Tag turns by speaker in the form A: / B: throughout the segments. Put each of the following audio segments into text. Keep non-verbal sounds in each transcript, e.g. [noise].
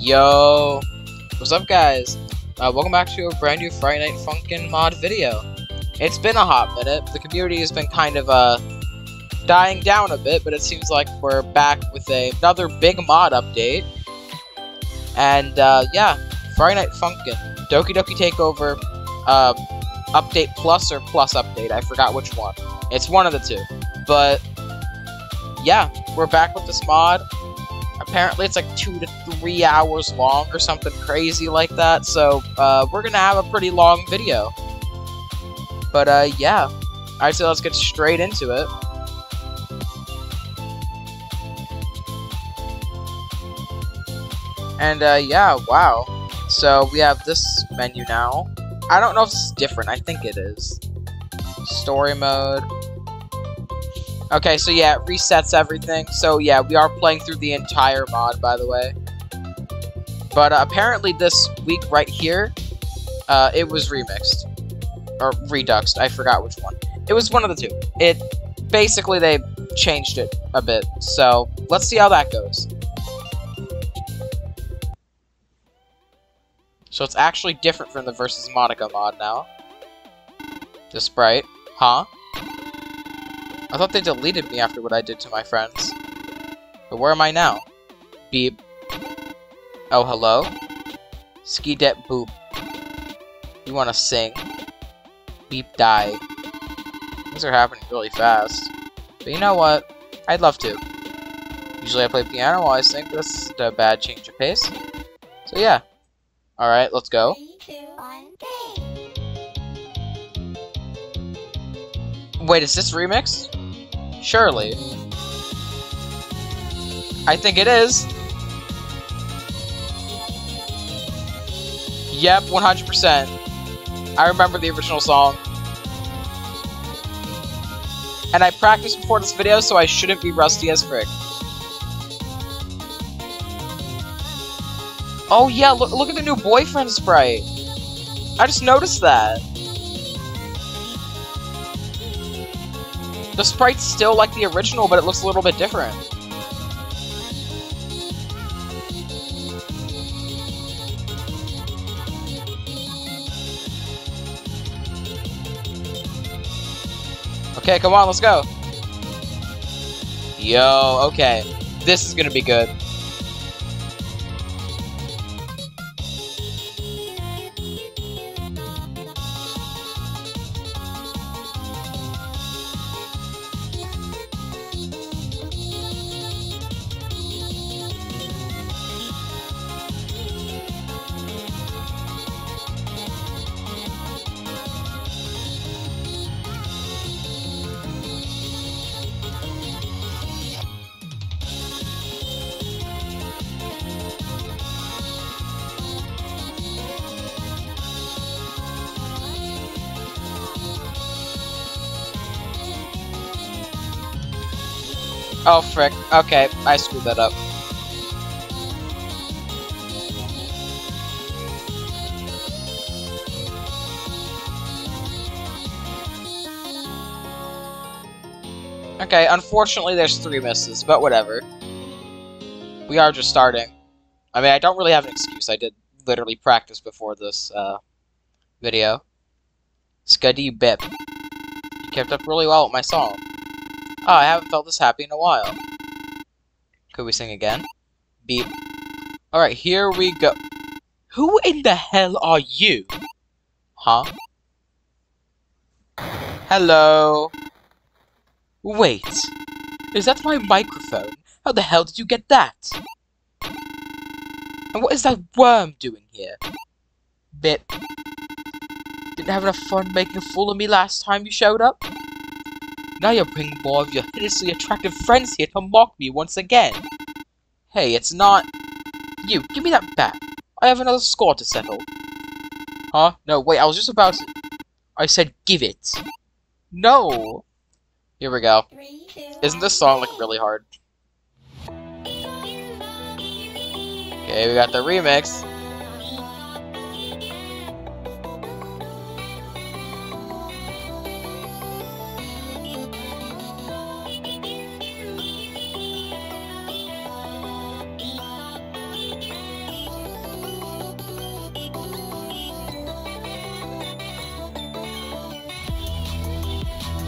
A: Yo, what's up guys? Uh, welcome back to a brand new Friday Night Funkin' mod video. It's been a hot minute, the community has been kind of uh, dying down a bit, but it seems like we're back with a, another big mod update. And uh, yeah, Friday Night Funkin', Doki Doki Takeover, um, Update Plus or Plus Update, I forgot which one. It's one of the two. But yeah, we're back with this mod apparently it's like two to three hours long or something crazy like that. So uh, we're gonna have a pretty long video. But uh, yeah, alright, so let's get straight into it. And uh, yeah, wow. So we have this menu now. I don't know if it's different. I think it is. Story mode. Okay, so yeah, it resets everything. So yeah, we are playing through the entire mod, by the way. But uh, apparently this week right here, uh, it was remixed. Or reduxed, I forgot which one. It was one of the two. It, basically they changed it a bit. So, let's see how that goes. So it's actually different from the Versus Monika mod now. The sprite. Huh? I thought they deleted me after what I did to my friends. But where am I now? Beep. Oh, hello? Ski det boop. You wanna sing? Beep die. Things are happening really fast. But you know what? I'd love to. Usually I play piano while I sing, but this is a bad change of pace. So yeah. Alright, let's go. Wait, is this remix? Surely. I think it is. Yep, 100%. I remember the original song. And I practiced before this video, so I shouldn't be rusty as frick. Oh yeah, look, look at the new boyfriend sprite. I just noticed that. The sprite's still like the original, but it looks a little bit different. Okay, come on, let's go. Yo, okay. This is gonna be good. Oh, frick. Okay, I screwed that up. Okay, unfortunately there's three misses, but whatever. We are just starting. I mean, I don't really have an excuse. I did literally practice before this uh, video. Scuddy Bip. You kept up really well with my song. Oh, I haven't felt this happy in a while. Could we sing again? Beep. Alright, here we go. Who in the hell are you? Huh? Hello? Wait. Is that my microphone? How the hell did you get that? And what is that worm doing here? Bit. Didn't have enough fun making a fool of me last time you showed up? Now you're bringing more of your hideously attractive friends here to mock me once again. Hey, it's not... You, give me that bat. I have another score to settle. Huh? No, wait, I was just about to... I said give it. No! Here we go. Isn't this song, like, really hard? Okay, we got the remix.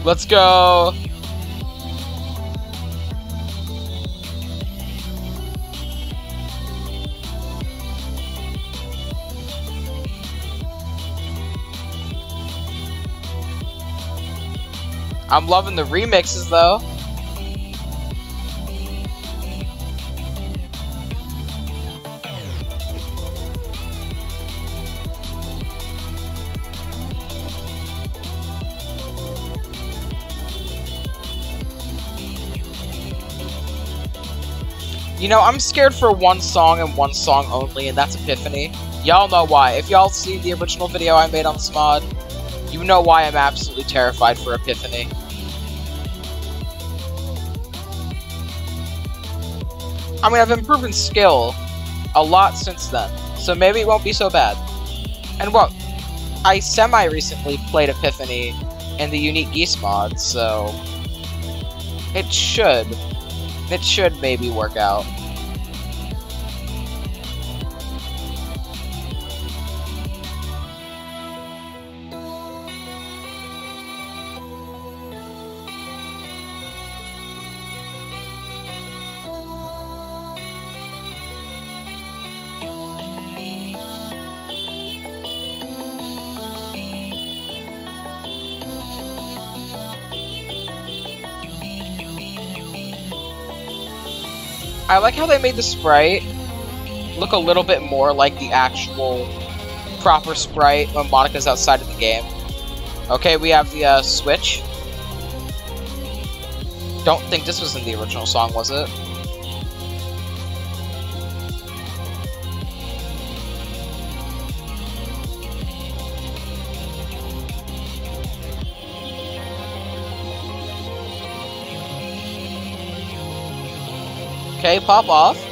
A: Let's go. I'm loving the remixes though. You know, I'm scared for one song and one song only, and that's Epiphany. Y'all know why. If y'all see the original video I made on this mod, you know why I'm absolutely terrified for Epiphany. I mean, I've improved in skill a lot since then, so maybe it won't be so bad. And what? I semi-recently played Epiphany in the Unique Geese mod, so... It should it should maybe work out. I like how they made the sprite look a little bit more like the actual proper sprite when Monika's outside of the game. Okay, we have the uh, Switch. Don't think this was in the original song, was it? Okay, pop off.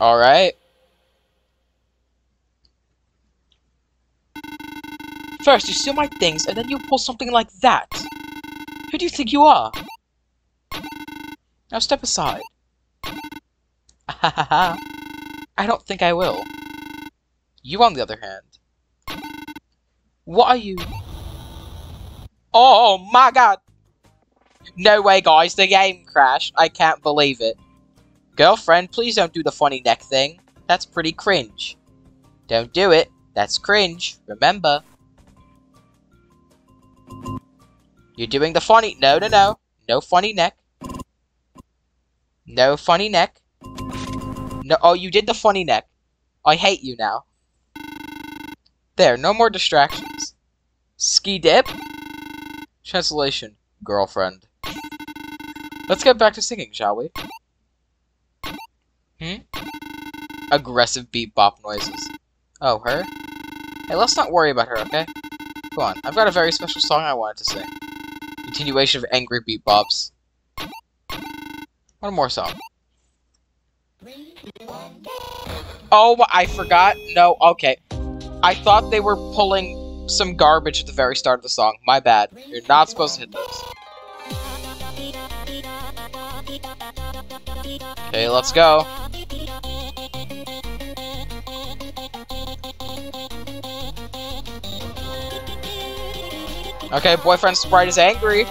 A: Alright. First, you steal my things, and then you pull something like that. Who do you think you are? Now step aside. Ha I don't think I will. You, on the other hand. What are you? Oh my god! No way, guys, the game crashed. I can't believe it. Girlfriend, please don't do the funny neck thing. That's pretty cringe. Don't do it. That's cringe. Remember. You're doing the funny- No, no, no. No funny neck. No funny neck. No, oh, you did the funny neck. I hate you now. There, no more distractions. Ski dip? Translation, girlfriend. Let's get back to singing, shall we? Hmm? Aggressive beat bop noises. Oh, her? Hey, let's not worry about her, okay? Go on, I've got a very special song I wanted to sing. Continuation of angry beat bops. One more song. Oh, I forgot. No, okay. I thought they were pulling some garbage at the very start of the song. My bad. You're not supposed to hit those. Okay, let's go. Okay, boyfriend sprite is angry.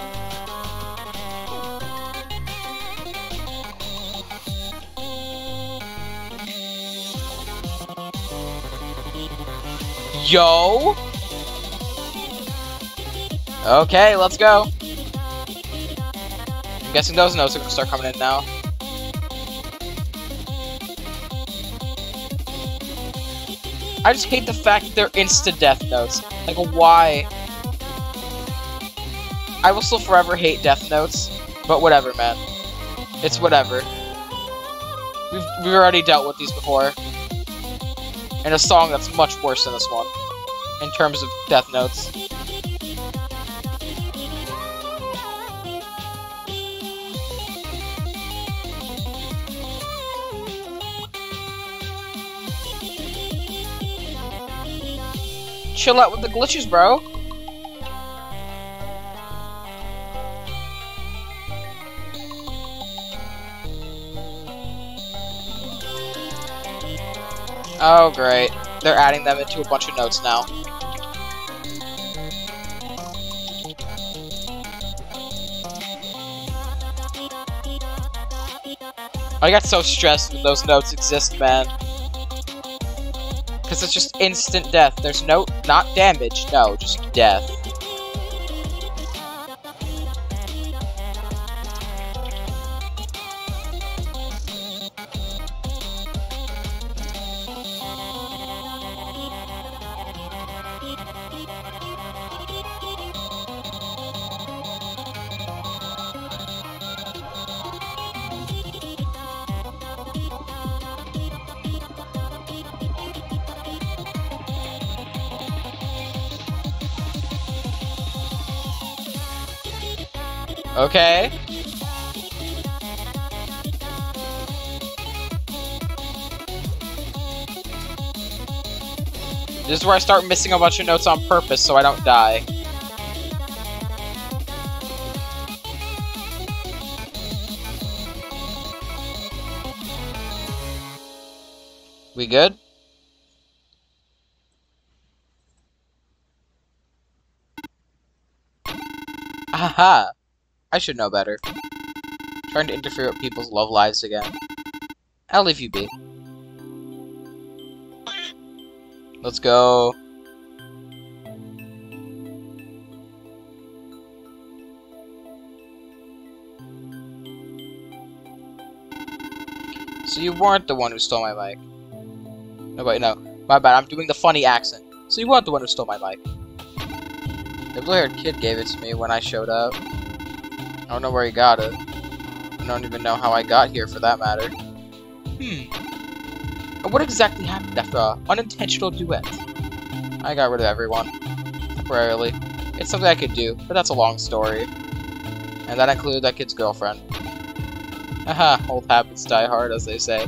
A: Yo! Okay, let's go. I'm guessing those notes are gonna start coming in now. I just hate the fact that they're insta-death notes. Like, why? I will still forever hate death notes, but whatever, man. It's whatever. We've, we've already dealt with these before and a song that's much worse than this one, in terms of death notes. chill out with the glitches, bro. Oh, great. They're adding them into a bunch of notes now. I got so stressed when those notes exist, man. Because it's just instant death. There's no, not damage, no, just death. Where I start missing a bunch of notes on purpose so I don't die. We good? Aha! I should know better. Trying to interfere with people's love lives again. I'll leave you be. Let's go. So you weren't the one who stole my mic. No, wait, no. My bad, I'm doing the funny accent. So you weren't the one who stole my mic. The blue-haired kid gave it to me when I showed up. I don't know where he got it. I don't even know how I got here, for that matter. Hmm. What exactly happened after an unintentional duet? I got rid of everyone. Temporarily. It's something I could do, but that's a long story. And that included that kid's girlfriend. Haha, [laughs] old habits die hard, as they say.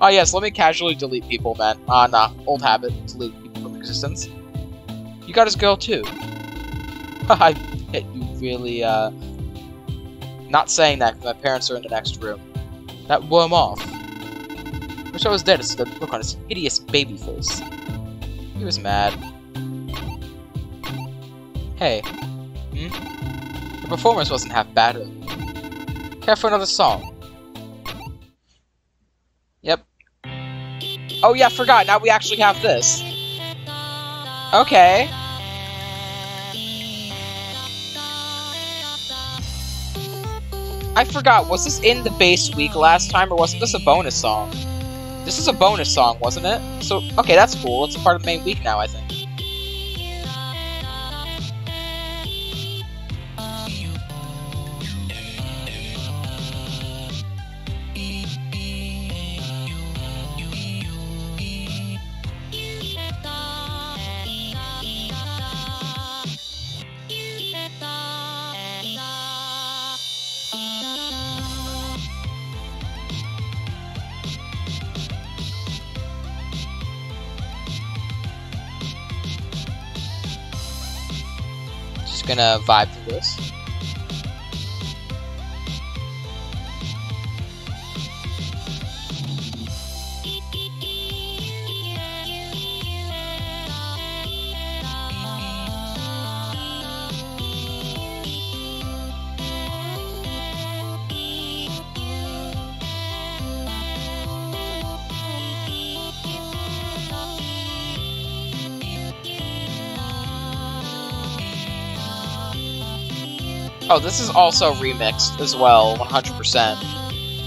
A: Oh yes, let me casually delete people, man. Ah, uh, nah. Old habit, delete people from existence. You got his girl, too. [laughs] I bet you really, uh... Not saying that, because my parents are in the next room. That worm off. Wish I was dead to see the look on his hideous baby face. He was mad. Hey. Hmm? The performance wasn't half bad. Care for another song? Yep. Oh yeah, forgot. Now we actually have this. Okay. I forgot, was this in the base week last time, or wasn't this a bonus song? This is a bonus song, wasn't it? So, okay, that's cool. It's a part of the main week now, I think. Gonna vibe through this. Oh, this is also remixed as well, 100%.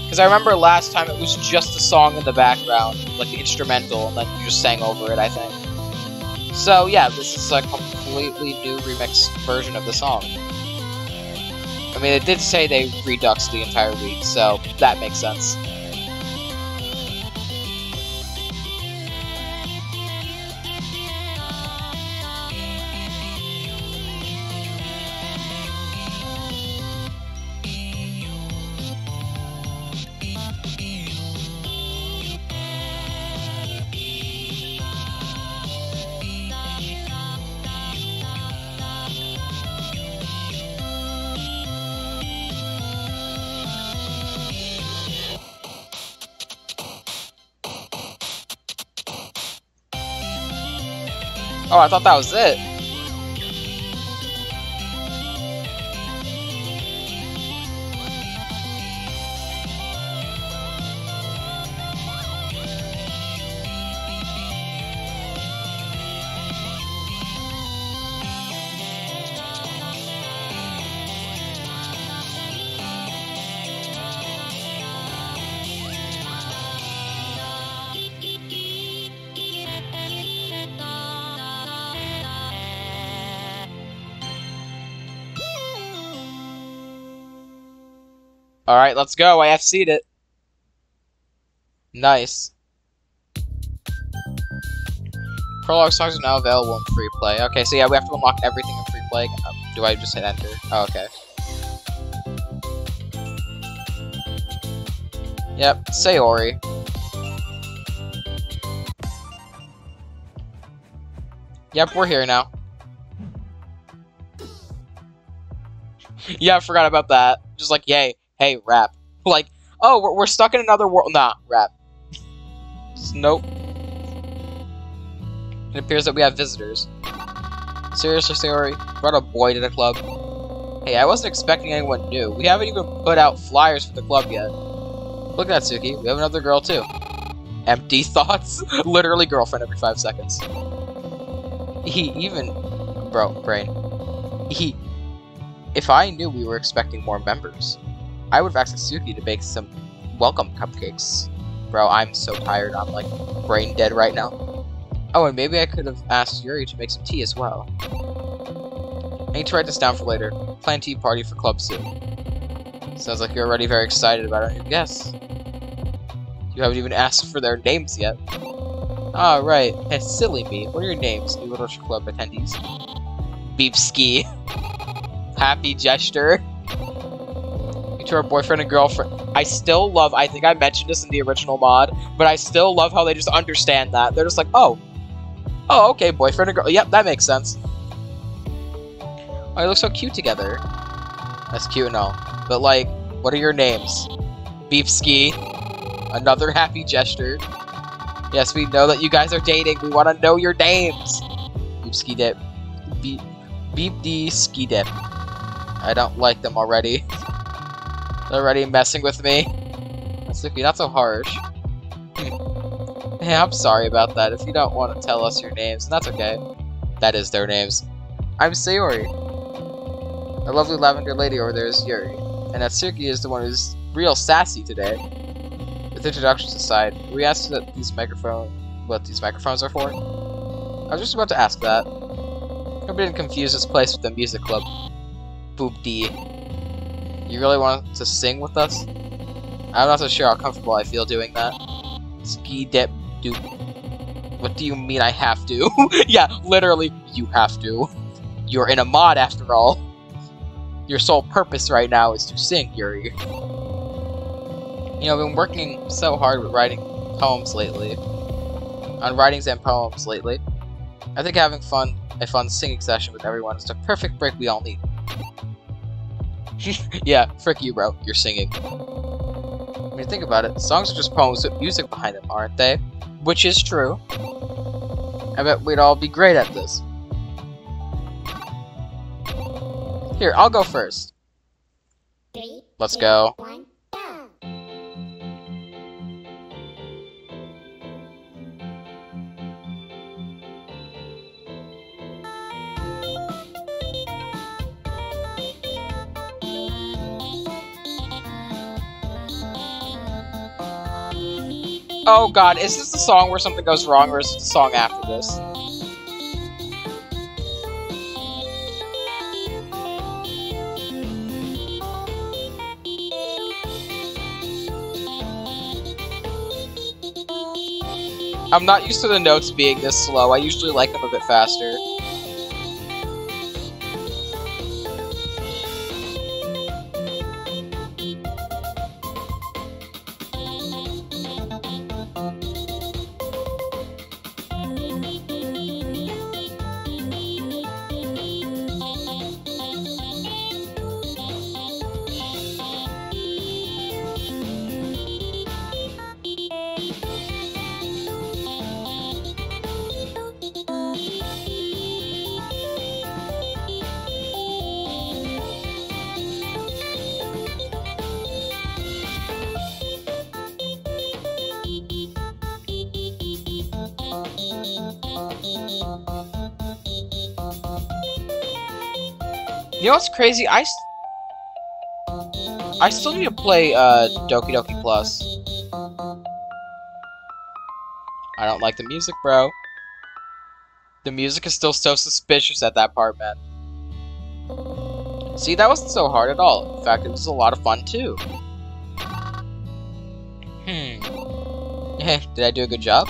A: Because I remember last time it was just the song in the background, like the instrumental, and then you just sang over it, I think. So yeah, this is a completely new remixed version of the song. I mean, it did say they reduxed the entire week, so that makes sense. Oh, I thought that was it. Let's go. I FC'd it. Nice. Prologue songs are now available in free play. Okay, so yeah, we have to unlock everything in free play. Um, do I just hit enter? Oh, okay. Yep, Sayori. Yep, we're here now. [laughs] yeah, I forgot about that. Just like, yay hey, rap. [laughs] Like, oh, we're, we're stuck in another world. Nah, rap. nope. It appears that we have visitors. Seriously, sorry. Brought a boy to the club. Hey, I wasn't expecting anyone new. We haven't even put out flyers for the club yet. Look at that, Suki. We have another girl, too. Empty [laughs] thoughts? [laughs] Literally girlfriend every five seconds. He even... Bro, brain. He... If I knew we were expecting more members, I would have asked Suki to bake some welcome cupcakes. Bro, I'm so tired. I'm like brain dead right now. Oh, and maybe I could have asked Yuri to make some tea as well. I need to write this down for later. Plan tea party for club soon. Sounds like you're already very excited about our new guests. You haven't even asked for their names yet. Ah, right. Hey, silly me. What are your names, literature club attendees? Beepski. [laughs] Happy gesture to her boyfriend and girlfriend. I still love, I think I mentioned this in the original mod, but I still love how they just understand that. They're just like, oh, oh, okay, boyfriend and girl. Yep, that makes sense. Oh, they look so cute together. That's cute and all. But, like, what are your names? Beef Ski. Another happy gesture. Yes, we know that you guys are dating. We want to know your names. Beep Ski Dip. Beep, beep Ski Dip. I don't like them already. [laughs] already messing with me. Suki, not so harsh. hey, I'm sorry about that. If you don't want to tell us your names, that's okay. That is their names. I'm Sayori. The lovely lavender lady over there is Yuri. And Natsuki is the one who's real sassy today. With introductions aside, we asked that these microphones, what these microphones are for? I was just about to ask that. Hope didn't confuse this place with the music club. Boop D. You really want to sing with us? I'm not so sure how comfortable I feel doing that. Ski dip doop. What do you mean I have to? [laughs] yeah, literally, you have to. You're in a mod after all. Your sole purpose right now is to sing, Yuri. You know, I've been working so hard with writing poems lately. On writings and poems lately. I think having fun, a fun singing session with everyone is the perfect break we all need. [laughs] yeah, frick you, bro. You're singing. I mean, think about it. Songs are just poems with music behind them, aren't they? Which is true. I bet we'd all be great at this. Here, I'll go first. let Let's go. One. Oh god, is this the song where something goes wrong, or is it the song after this? I'm not used to the notes being this slow. I usually like them a bit faster. You know what's crazy? I, I still need to play uh, Doki Doki Plus. I don't like the music, bro. The music is still so suspicious at that part, man. See, that wasn't so hard at all. In fact, it was a lot of fun, too. Hmm. [laughs] Did I do a good job?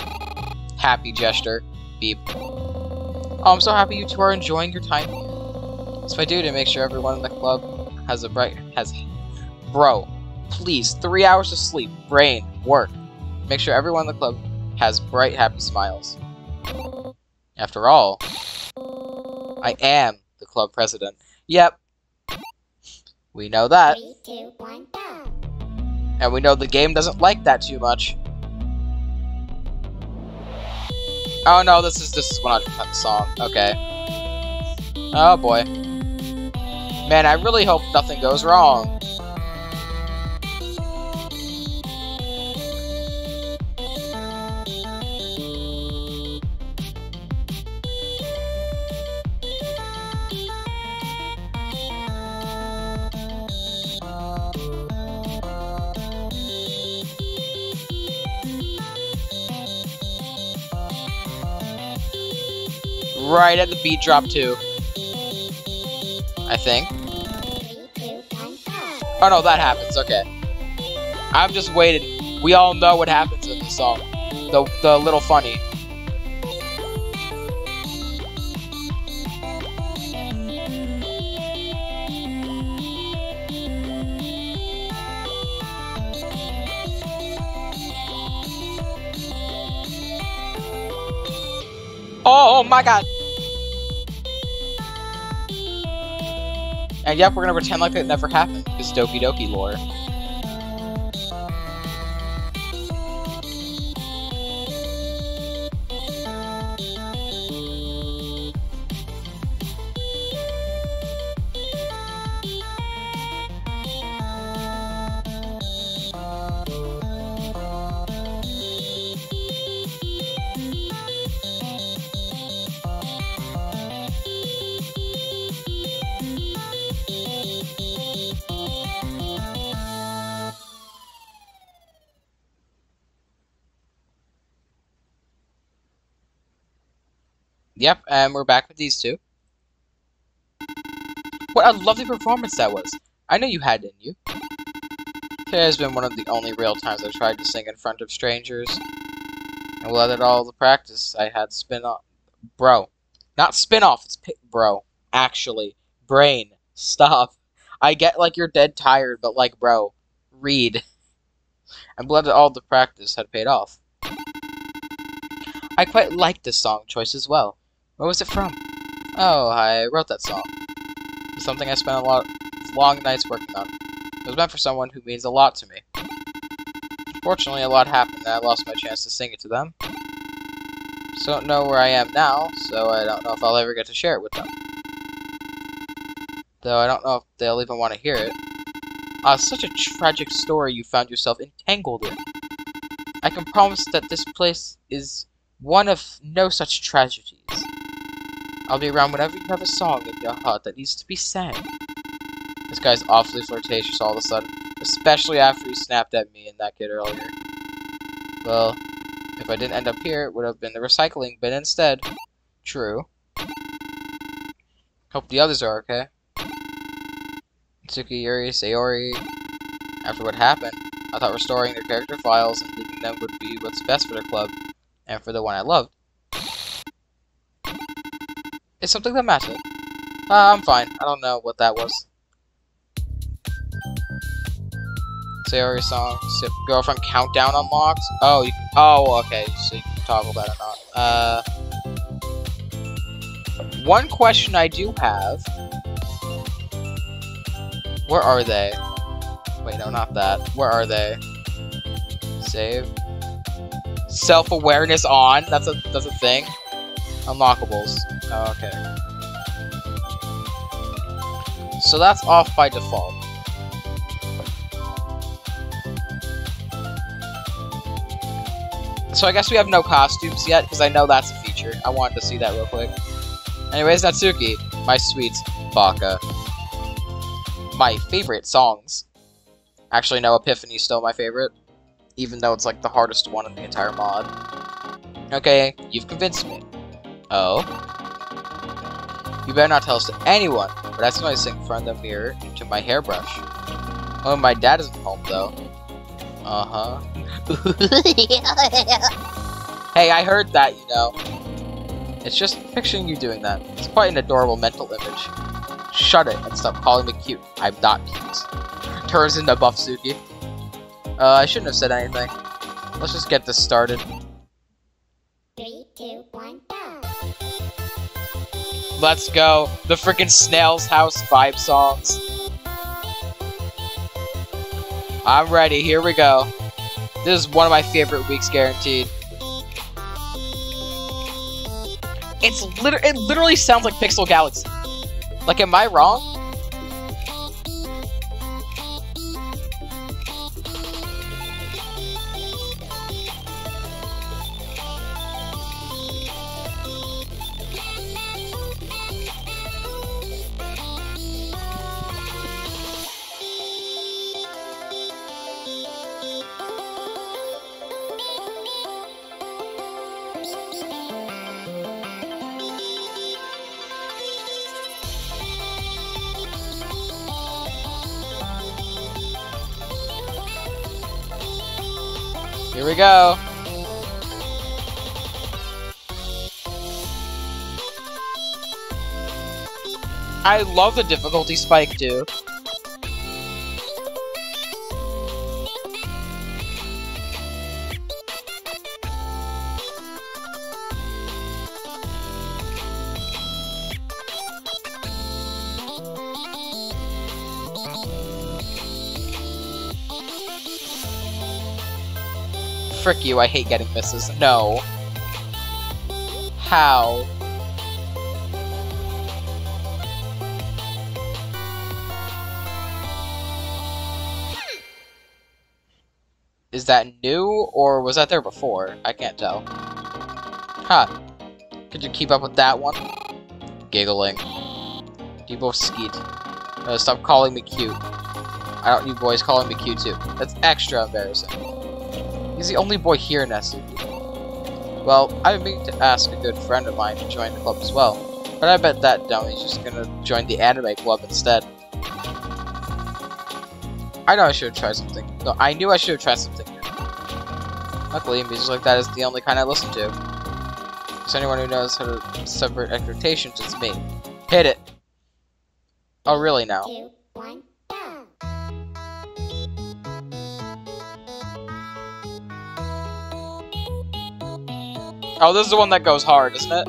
A: Happy gesture. Beep. Oh, I'm so happy you two are enjoying your time here. That's what I do to make sure everyone in the club has a bright... has... Bro, please, three hours of sleep, brain, work. Make sure everyone in the club has bright, happy smiles. After all, I am the club president. Yep. We know that.
B: Three, two, one.
A: And we know the game doesn't like that too much. Oh no, this is this is 100% the song. Okay. Oh boy. Man, I really hope nothing goes wrong. Right at the beat drop too. I think. Oh no, that happens. Okay. I'm just waiting. We all know what happens in the song. The the little funny. Oh, oh my god. And yep, we're gonna pretend like it never happened, because Doki Doki lore. Yep, and we're back with these two. What a lovely performance that was. I know you had it in you. Today has been one of the only real times I've tried to sing in front of strangers. And without it all the practice, I had spin off. Bro. Not spin off, it's bro. Actually. Brain. Stop. I get like you're dead tired, but like, bro. Read. I'm that all the practice had paid off. I quite like this song choice as well. Where was it from? Oh, I wrote that song. It's something I spent a lot of long nights working on. It was meant for someone who means a lot to me. Fortunately, a lot happened and I lost my chance to sing it to them. So I don't know where I am now, so I don't know if I'll ever get to share it with them. Though I don't know if they'll even want to hear it. Ah, such a tragic story you found yourself entangled in. I can promise that this place is one of no such tragedies. I'll be around whenever you have a song in your heart that needs to be sang. This guy's awfully flirtatious all of a sudden, especially after he snapped at me and that kid earlier. Well, if I didn't end up here, it would have been the recycling bin instead. True. Hope the others are okay. Tsuki, Yuri, Sayori. After what happened, I thought restoring their character files and leaving them would be what's best for the club, and for the one I loved. It's something that mattered. Uh, I'm fine. I don't know what that was. Sayori song, Sip girlfriend countdown unlocked. Oh, you oh, okay, so you can toggle that or not. Uh, one question I do have. Where are they? Wait, no, not that. Where are they? Save. Self-awareness on. That's a that's a thing. Unlockables. Oh, okay. So that's off by default. So I guess we have no costumes yet, because I know that's a feature. I wanted to see that real quick. Anyways, Natsuki, my sweet Baka. my favorite songs. Actually, no, Epiphany's still my favorite. Even though it's like the hardest one in the entire mod. Okay, you've convinced me. Oh? You better not tell us to anyone, but I sing in front of the mirror to my hairbrush. Oh, my dad isn't home though. Uh-huh. [laughs] hey, I heard that, you know. It's just picturing you doing that. It's quite an adorable mental image. Shut it and stop calling me cute. I'm not cute. Turns into Buff Suki. Uh, I shouldn't have said anything. Let's just get this started.
B: Three, two, one.
A: Let's go. The freaking Snail's House vibe songs. I'm ready. Here we go. This is one of my favorite weeks, guaranteed. It's liter- it literally sounds like Pixel Galaxy. Like, am I wrong? Go. I love the difficulty spike too. Frick you, I hate getting misses. No. How? Is that new, or was that there before? I can't tell. Huh. Could you keep up with that one? Giggling. You both skeet. Uh, stop calling me cute. I don't need boys calling me cute too. That's extra embarrassing. He's the only boy here, Nessie. Well, I've been to ask a good friend of mine to join the club as well. But I bet that dummy's just gonna join the anime club instead. I know I should have tried something. No, I knew I should have tried something. Luckily, music like that is the only kind I listen to. So anyone who knows how to subvert expectations, it's me. Hit it! Oh, really now?
B: Two, one,
A: Oh, this is the one that goes hard, isn't it?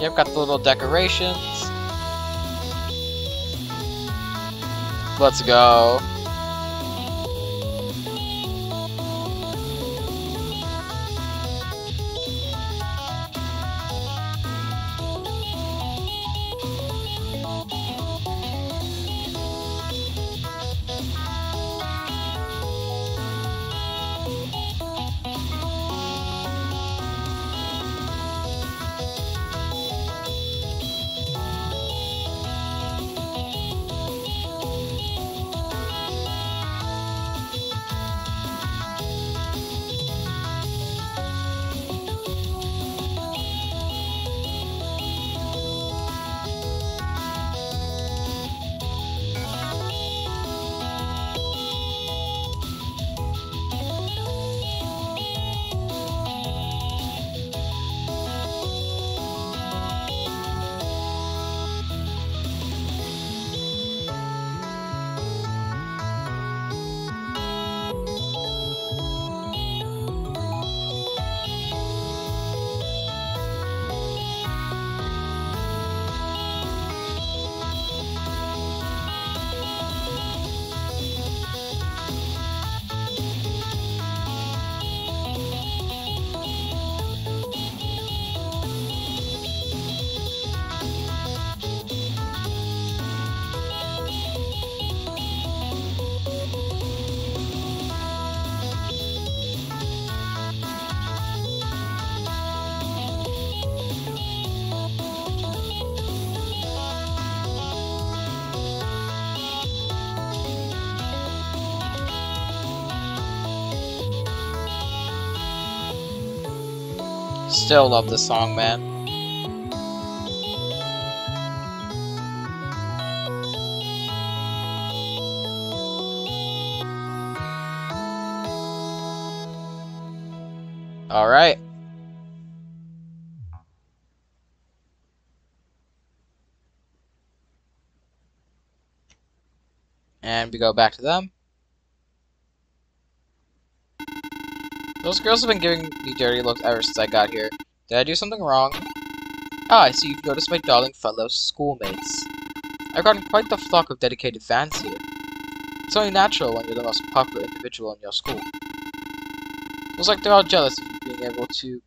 A: Yep, got the little decorations. Let's go. Still love this song, man. Alright. And we go back to them. Those girls have been giving me dirty looks ever since I got here. Did I do something wrong? Ah, I see you've noticed my darling fellow schoolmates. I've gotten quite the flock of dedicated fans here. It's only natural when you're the most popular individual in your school. Looks like they're all jealous of you being able to...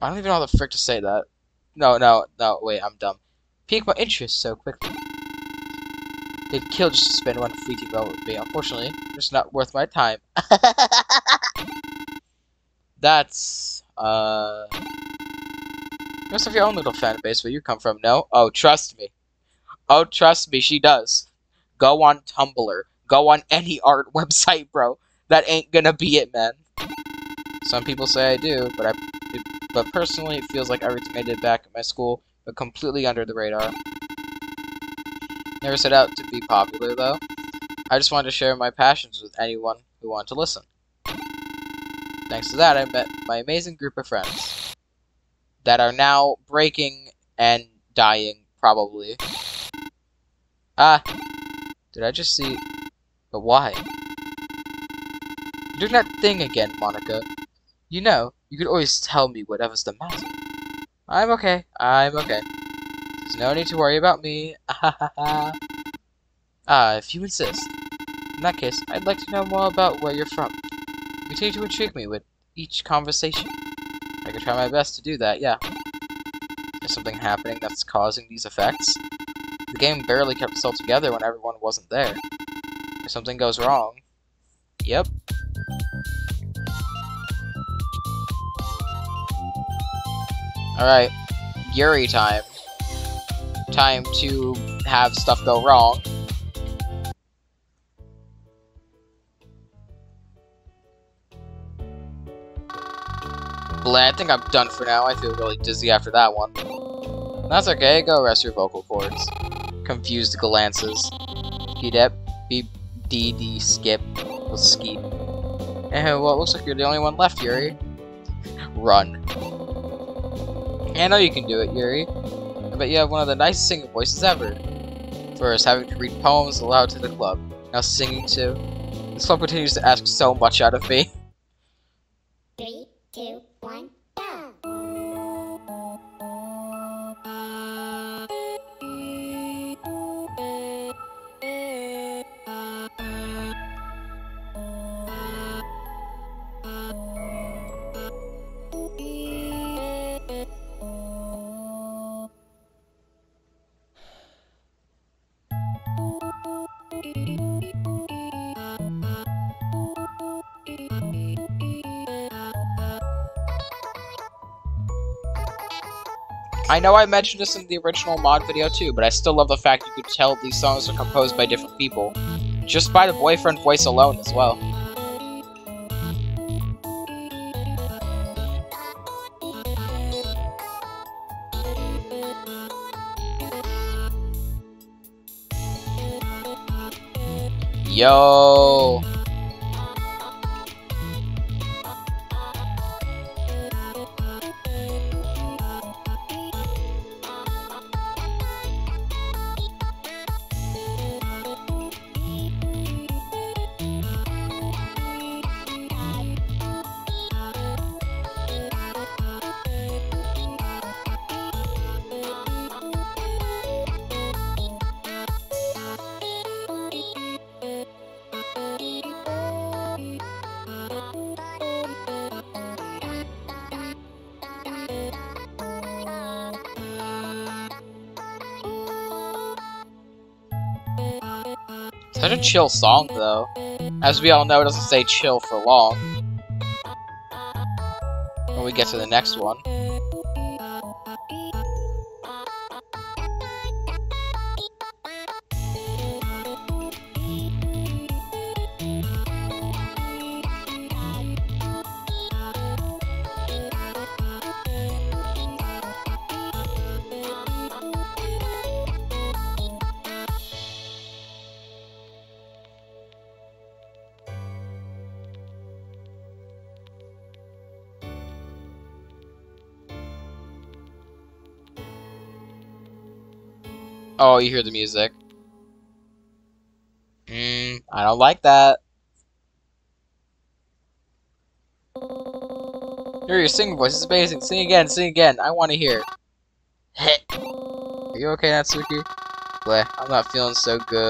A: I don't even know how the frick to say that. No, no, no, wait, I'm dumb. Pique my interest so quickly. They'd kill just to spend one fleeting moment with me. Unfortunately, it's not worth my time. [laughs] That's, uh... You must have your own little fan base where you come from, no? Oh, trust me. Oh, trust me, she does. Go on Tumblr. Go on any art [laughs] website, bro. That ain't gonna be it, man. Some people say I do, but I, it, but personally, it feels like everything I did back at my school, but completely under the radar. Never set out to be popular, though. I just wanted to share my passions with anyone who wanted to listen. Thanks to that, I met my amazing group of friends that are now breaking and dying, probably. Ah, did I just see... But why? You're doing that thing again, Monika. You know, you could always tell me whatever's the matter. I'm okay, I'm okay. There's no need to worry about me. [laughs] ah, if you insist. In that case, I'd like to know more about where you're from. Continue to intrigue me with each conversation. I can try my best to do that, yeah. There's something happening that's causing these effects. The game barely kept itself together when everyone wasn't there. If something goes wrong... Yep. Alright. Yuri time. Time to have stuff go wrong. Bleh, I think I'm done for now. I feel really dizzy after that one. That's okay, go rest your vocal cords. Confused glances. Hedep, beep, D, D, skip, skip. Eh, well, it looks like you're the only one left, Yuri. Run. I know you can do it, Yuri. I bet you have one of the nicest singing voices ever. First, having to read poems aloud to the club. Now singing too. This club continues to ask so much out of me. [laughs] I know I mentioned this in the original mod video too, but I still love the fact you could tell these songs are composed by different people. Just by the boyfriend voice alone as well. Yo. Such a chill song, though. As we all know, it doesn't stay chill for long. When we get to the next one. You hear the music. Mmm, I don't like that. Hear your singing voice is amazing. Sing again, sing again. I want to hear. Are you okay, Natsuki? Bleh, I'm not feeling so good.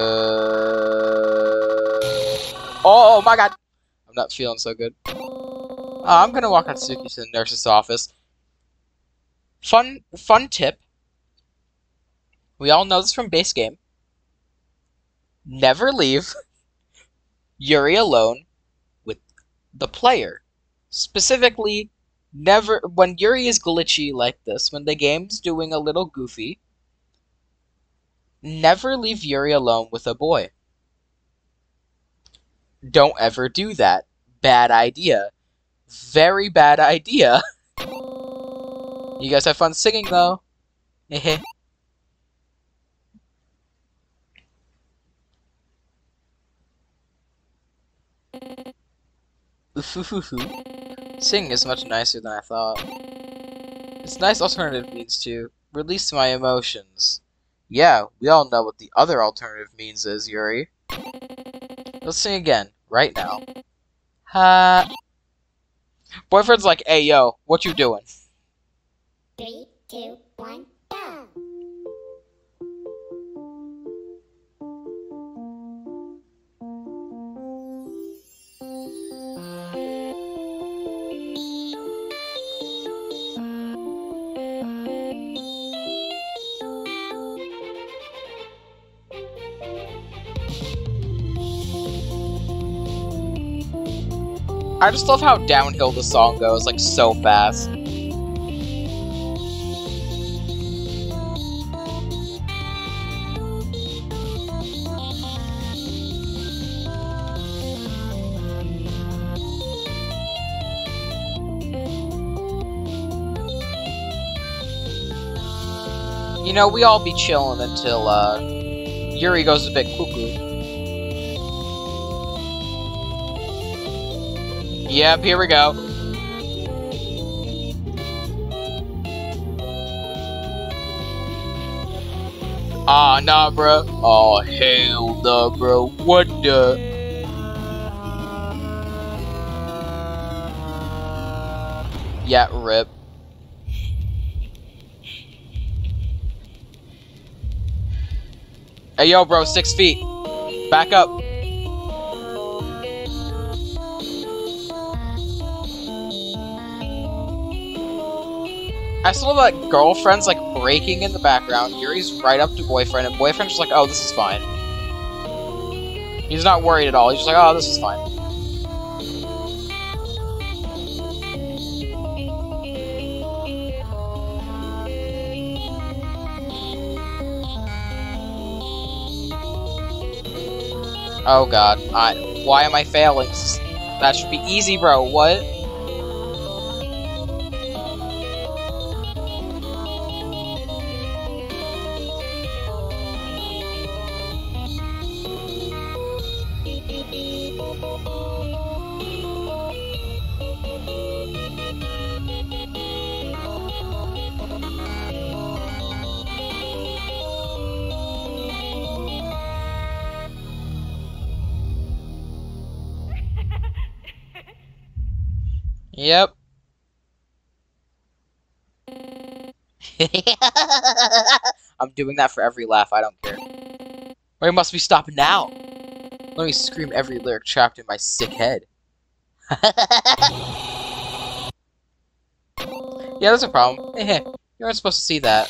A: Oh, oh my god! I'm not feeling so good. Uh, I'm gonna walk Natsuki to the nurse's office. Fun, fun tip. We all know this from base game. Never leave Yuri alone with the player. Specifically, never when Yuri is glitchy like this, when the game's doing a little goofy, never leave Yuri alone with a boy. Don't ever do that. Bad idea. Very bad idea. [laughs] you guys have fun singing though. [laughs] Singing is much nicer than I thought. It's nice alternative means to release my emotions. Yeah, we all know what the other alternative means is, Yuri. Let's sing again, right now. Ha. Boyfriend's like, hey yo, what you doing?
B: Three, two, one,
A: I just love how downhill the song goes, like so fast. You know, we all be chilling until uh, Yuri goes a bit cuckoo. Yep, here we go. Ah, nah, bro. Oh, hell no, bro. What the? Yeah, rip. Hey, yo, bro, six feet. Back up. I love that girlfriend's like breaking in the background. Yuri's right up to boyfriend, and boyfriend's just like, oh, this is fine. He's not worried at all. He's just like, oh, this is fine. Oh god, I, why am I failing? That should be easy, bro. What? [laughs] I'm doing that for every laugh, I don't care. Or must be stopping now. Let me scream every lyric trapped in my sick head. [laughs] yeah, that's a problem. Eh, eh, you weren't supposed to see that.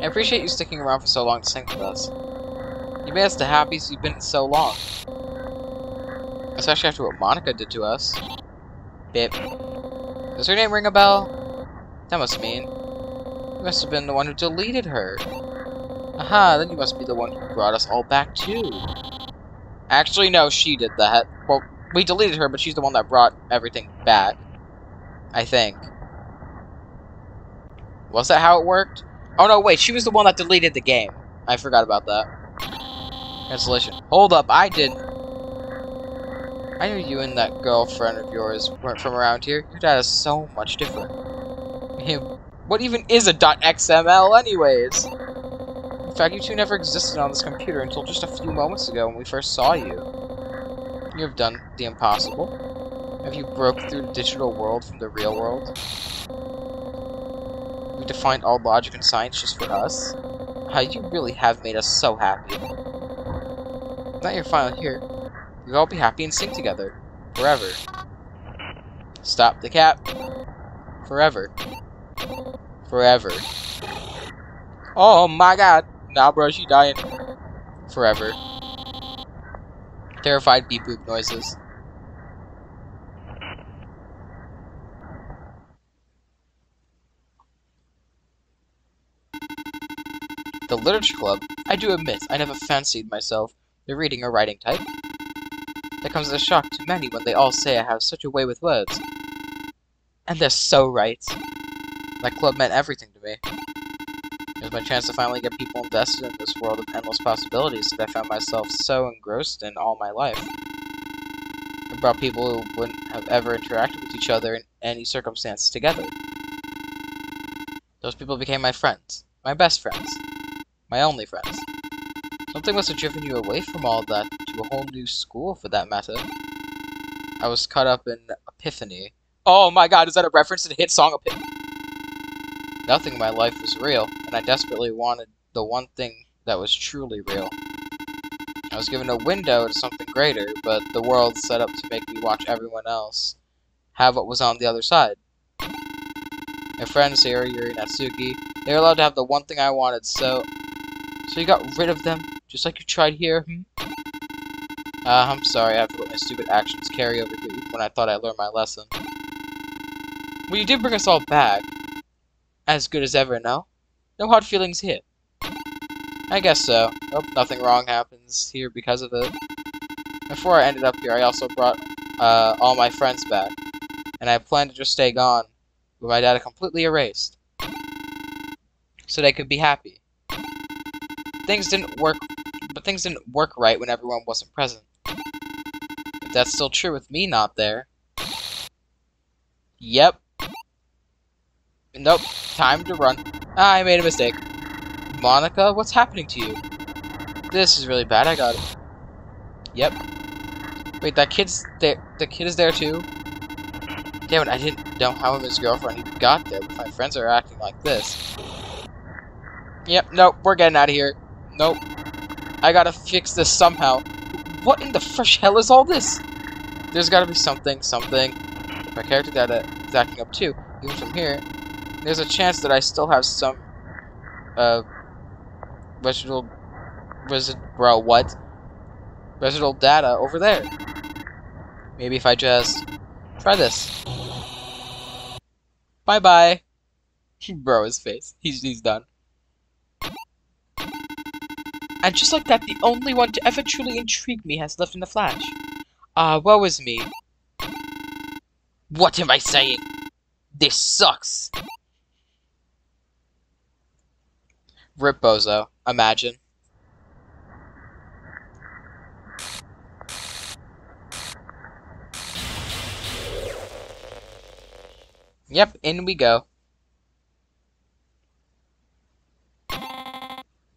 A: I appreciate you sticking around for so long to sing with us. You made us the happiest you've been so long. Especially after what Monika did to us. Bip. Does her name ring a bell? That must mean... You must have been the one who deleted her. Aha, then you must be the one who brought us all back too. Actually, no, she did that. Well, we deleted her, but she's the one that brought everything back. I think. Was that how it worked? Oh no, wait, she was the one that deleted the game. I forgot about that. Cancellation. Hold up, I didn't. I knew you and that girlfriend of yours weren't from around here. Your dad is so much different. What even is a .xml anyways? In fact, you two never existed on this computer until just a few moments ago when we first saw you. You have done the impossible. Have you broke through the digital world from the real world? You defined all logic and science just for us? How you really have made us so happy. Now you're finally here. We'll all be happy and sing together. Forever. Stop the cap. Forever. Forever. Oh my god. Nah, bro, she dying. Forever. Terrified beep boop noises. The Literature Club, I do admit, I never fancied myself the reading or writing type. That comes as a shock to many when they all say I have such a way with words. And they're so right. That club meant everything to me. It was my chance to finally get people invested in this world of endless possibilities that I found myself so engrossed in all my life. It brought people who wouldn't have ever interacted with each other in any circumstance together. Those people became my friends. My best friends. My only friends. Something must have driven you away from all that to a whole new school, for that matter. I was caught up in Epiphany. Oh my god, is that a reference to the hit song Epiphany? Nothing in my life was real, and I desperately wanted the one thing that was truly real. I was given a window to something greater, but the world set up to make me watch everyone else have what was on the other side. My friends here, Yuri Natsuki, they were allowed to have the one thing I wanted, so... So you got rid of them, just like you tried here, hmm? Uh, I'm sorry, I have to let my stupid actions carry over here when I thought I learned my lesson. Well, you did bring us all back. As good as ever, no? No hard feelings here. I guess so. Hope nothing wrong happens here because of it. Before I ended up here, I also brought uh, all my friends back. And I planned to just stay gone, with my data completely erased. So they could be happy. Things didn't work, but things didn't work right when everyone wasn't present. If that's still true with me not there. Yep. Nope. Time to run. I made a mistake. Monika, what's happening to you? This is really bad. I got it. Yep. Wait, that kid's there. The kid is there too. Damn it! I didn't know how his girlfriend even got there. But my friends are acting like this. Yep. Nope. We're getting out of here. Nope. I gotta fix this somehow. What in the fresh hell is all this? There's gotta be something, something. My character data uh, is acting up too, even from here, there's a chance that I still have some, uh, residual, resi bro, what? Residual data over there. Maybe if I just try this. Bye-bye. [laughs] bro, his face. He's, he's done. And just like that, the only one to ever truly intrigue me has left in the flash. Ah, uh, woe is me. What am I saying? This sucks. Rip Bozo. Imagine. Yep, in we go.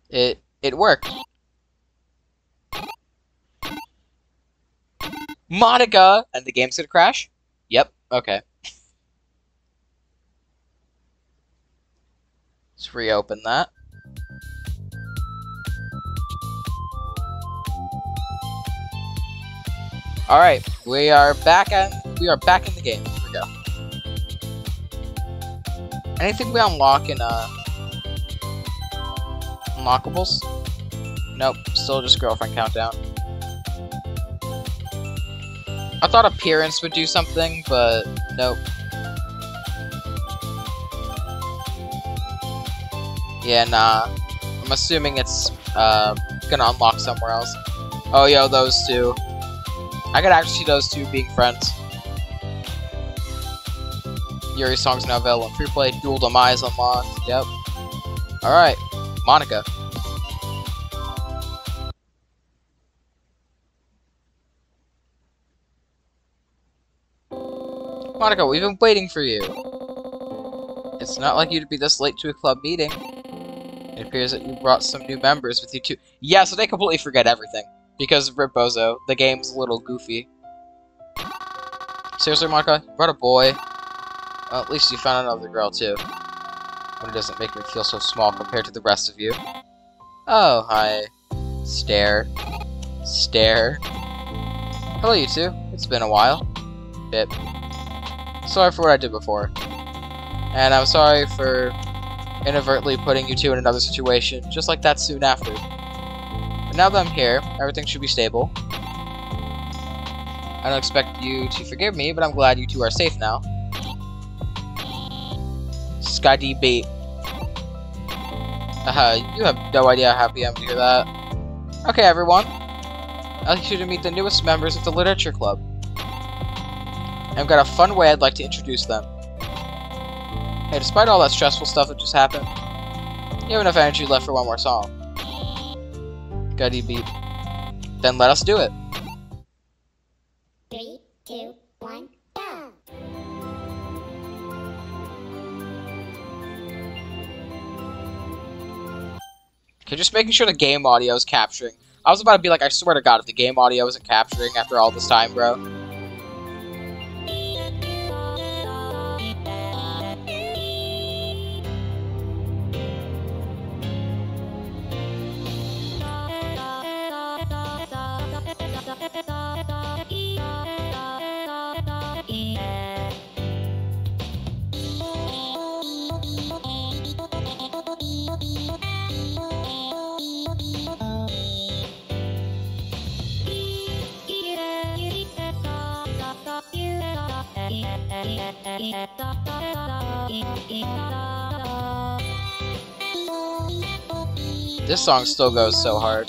A: It it worked. Monika! And the game's gonna crash? Yep, okay. Let's reopen that. Alright, we are back at we are back in the game. Here we go. Anything we unlock in uh unlockables? Nope, still just girlfriend countdown. I thought appearance would do something, but nope. Yeah, nah. I'm assuming it's uh, gonna unlock somewhere else. Oh, yo, those two. I could actually see those two being friends. Yuri Song's now available free play. Dual Demise unlocked. Yep. Alright. Monika. Monika, we've been waiting for you. It's not like you to be this late to a club meeting. It appears that you brought some new members with you too. Yeah, so they completely forget everything. Because of Bozo, the game's a little goofy. Seriously, Monika? You brought a boy? Well, at least you found another girl, too. But it doesn't make me feel so small compared to the rest of you. Oh, hi. Stare. Stare. Hello, you two. It's been a while. Bit. Sorry for what I did before. And I'm sorry for inadvertently putting you two in another situation, just like that soon after. Now that I'm here, everything should be stable. I don't expect you to forgive me, but I'm glad you two are safe now. Scotty Bait. Uh, you have no idea how happy I am to hear that. Okay, everyone. I'd like you to meet the newest members of the Literature Club. I've got a fun way I'd like to introduce them. Hey, despite all that stressful stuff that just happened, you have enough energy left for one more song. Gutty beat. Then let us do it.
B: Three, two, one, go!
A: Okay, just making sure the game audio is capturing. I was about to be like, I swear to God, if the game audio isn't capturing after all this time, bro. This song still goes so hard.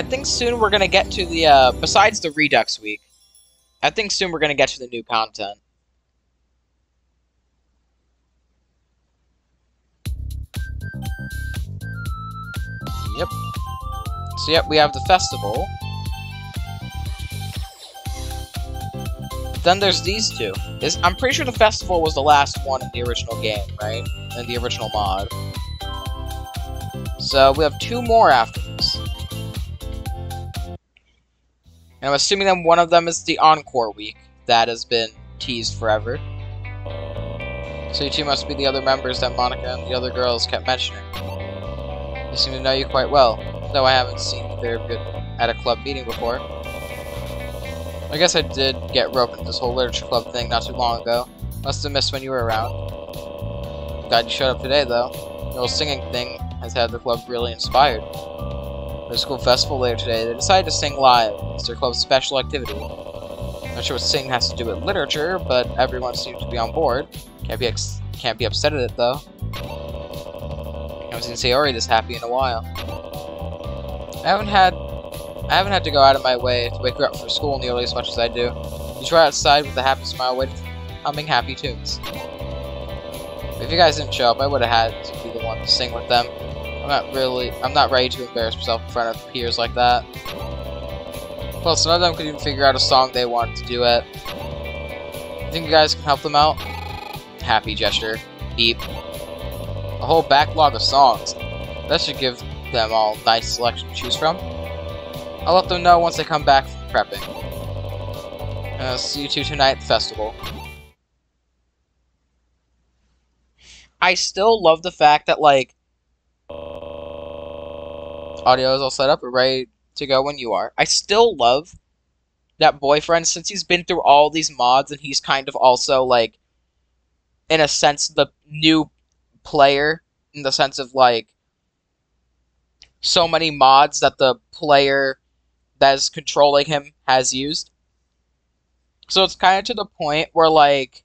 A: I think soon we're gonna get to the, uh, besides the Redux week, I think soon we're gonna get to the new content. Yep. So yep, we have the festival. Then there's these two. This, I'm pretty sure the festival was the last one in the original game, right? In the original mod. So we have two more after And I'm assuming that one of them is the Encore week. That has been teased forever. So you two must be the other members that Monika and the other girls kept mentioning. They seem to know you quite well, though I haven't seen either of you at a club meeting before. I guess I did get roped into this whole literature club thing not too long ago. Must have missed when you were around. Glad you showed up today, though. The whole singing thing has had the club really inspired. School festival later today. They decided to sing live. It's their club's special activity. Not sure what singing has to do with literature, but everyone seems to be on board. Can't be can't be upset at it though. I haven't seen Sayori this happy in a while. I haven't had I haven't had to go out of my way to wake her up for school nearly as much as I do. You try outside with a happy smile, waiting, humming happy tunes. If you guys didn't show up, I would have had to be the one to sing with them. Not really, I'm not ready to embarrass myself in front of peers like that. Plus, none of them could even figure out a song they wanted to do it. Think you guys can help them out? Happy gesture. Beep. A whole backlog of songs. That should give them all nice selection to choose from. I'll let them know once they come back from prepping. Uh, see you two tonight at the festival. I still love the fact that, like, audio is all set up ready to go when you are. I still love that boyfriend since he's been through all these mods and he's kind of also, like, in a sense, the new player in the sense of, like, so many mods that the player that is controlling him has used. So it's kind of to the point where, like,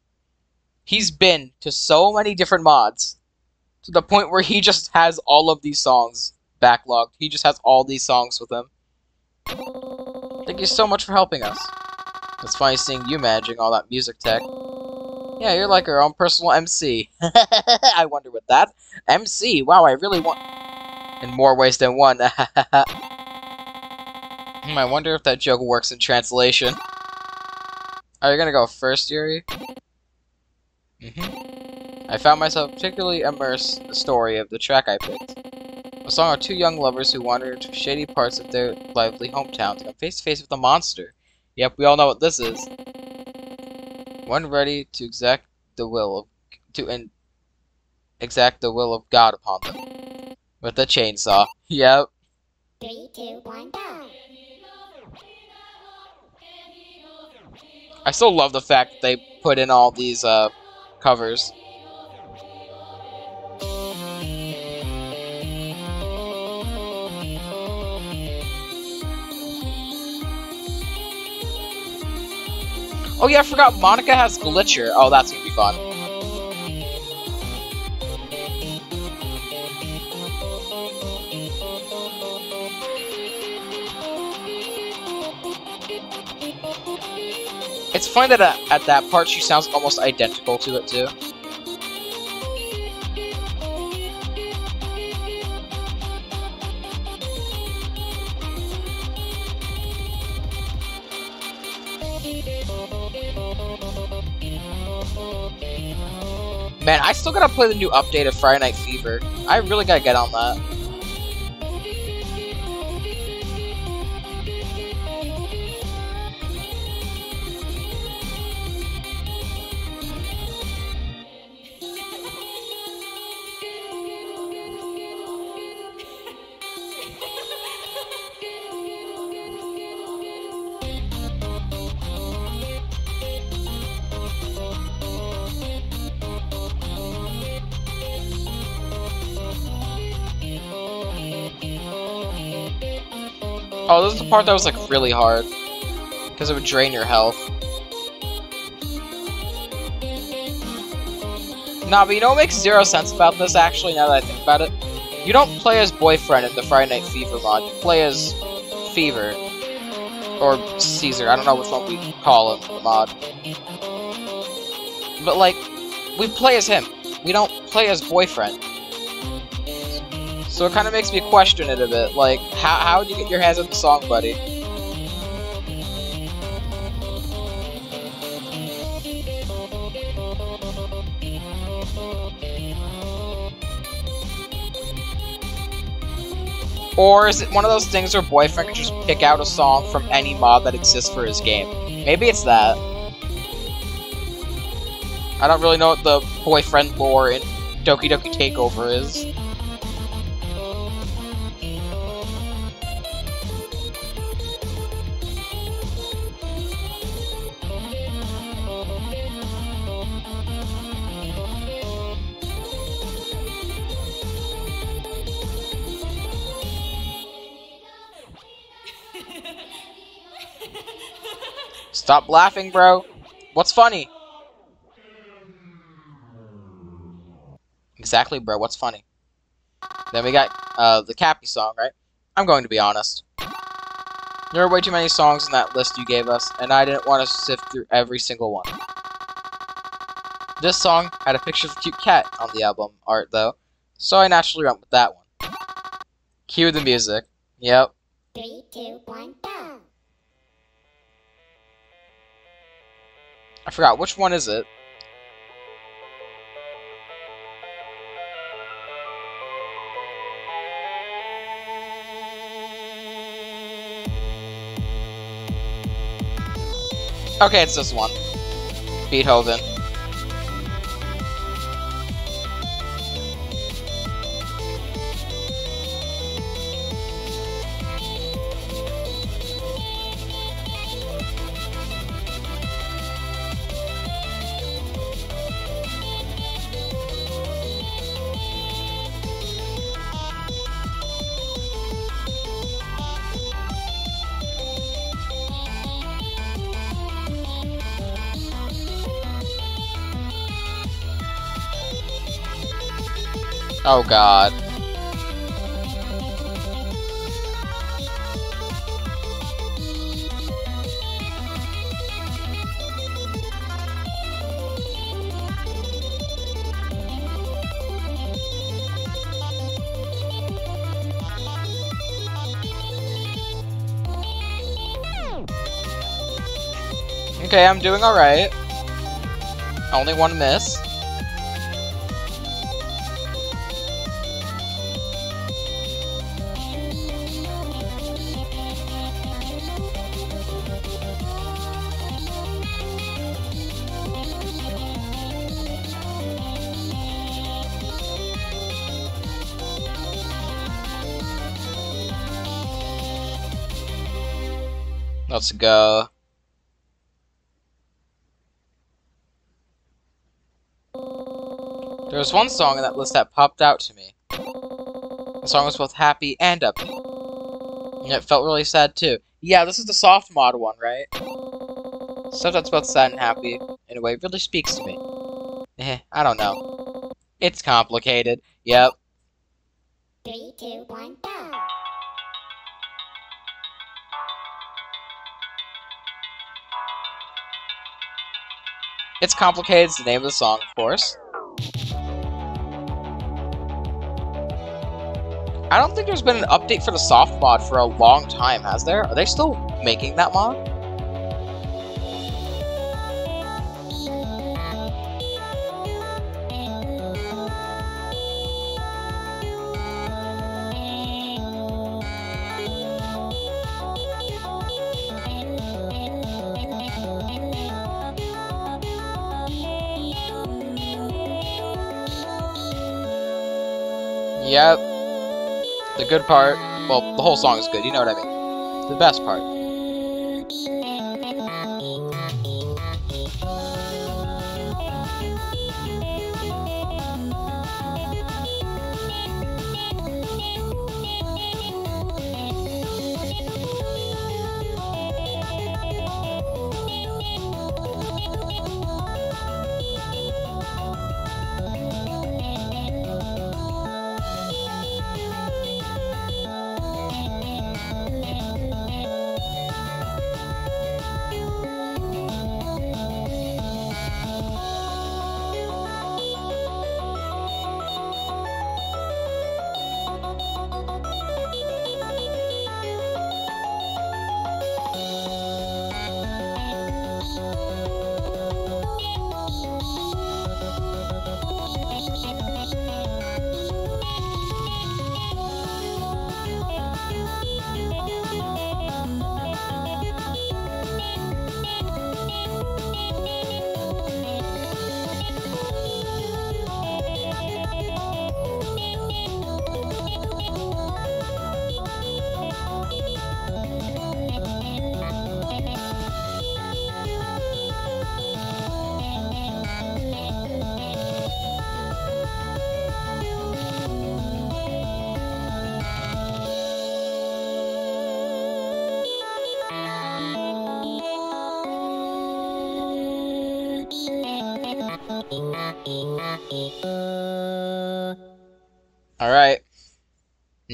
A: he's been to so many different mods to the point where he just has all of these songs backlogged. He just has all these songs with him. Thank you so much for helping us. It's funny seeing you managing all that music tech. Yeah, you're like our own personal MC. [laughs] I wonder what that MC. Wow, I really want in more ways than one. [laughs] Hmm, I wonder if that joke works in translation. Are you gonna go first, Yuri? Mm -hmm. I found myself particularly immersed in the story of the track I picked. A song of two young lovers who wander into shady parts of their lively hometown to come face to face with a monster. Yep, we all know what this is. One ready to exact the will of to in, exact the will of God upon them with a chainsaw. [laughs] Yep.
B: Three, two, one, go.
A: I still love the fact that they put in all these uh, covers. Oh yeah, I forgot Monika has Glitcher. Oh, that's gonna be fun. It's funny that at, at that part she sounds almost identical to it too. Man, I still gotta play the new update of Friday Night Fever. I really gotta get on that. Oh, this is the part that was like really hard. Because it would drain your health. Nah, but you know what makes zero sense about this actually, now that I think about it? You don't play as Boyfriend in the Friday Night Fever mod, you play as Fever. Or Caesar, I don't know which one we call him, the mod. But like, we play as him. We don't play as Boyfriend. So it kind of makes me question it a bit. Like, how how did you get your hands on the song, buddy? Or is it one of those things where Boyfriend can just pick out a song from any mod that exists for his game? Maybe it's that. I don't really know what the Boyfriend lore in Doki Doki Takeover is. Stop laughing, bro. What's funny? Exactly, bro. What's funny? Then we got uh, the Cappy song, right? I'm going to be honest. There are way too many songs in that list you gave us, and I didn't want to sift through every single one. This song had a picture of a cute cat on the album art, though, so I naturally went with that one. Cue the music. Yep.
B: Three, two, one, go.
A: I forgot, which one is it? Okay, it's this one. Beethoven. Oh god. Okay, I'm doing alright. Only one miss. Go. There was one song in that list that popped out to me. The song was both happy and upbeat. And it felt really sad too. Yeah, this is the soft mod one, right? Stuff that's both sad and happy, in a way, really speaks to me. Eh, I don't know. It's complicated. Yep.
B: Three, two, one, go.
A: It's complicated, it's the name of the song, of course. I don't think there's been an update for the soft mod for a long time, has there? Are they still making that mod? The good part, well, the whole song is good, you know what I mean. The best part.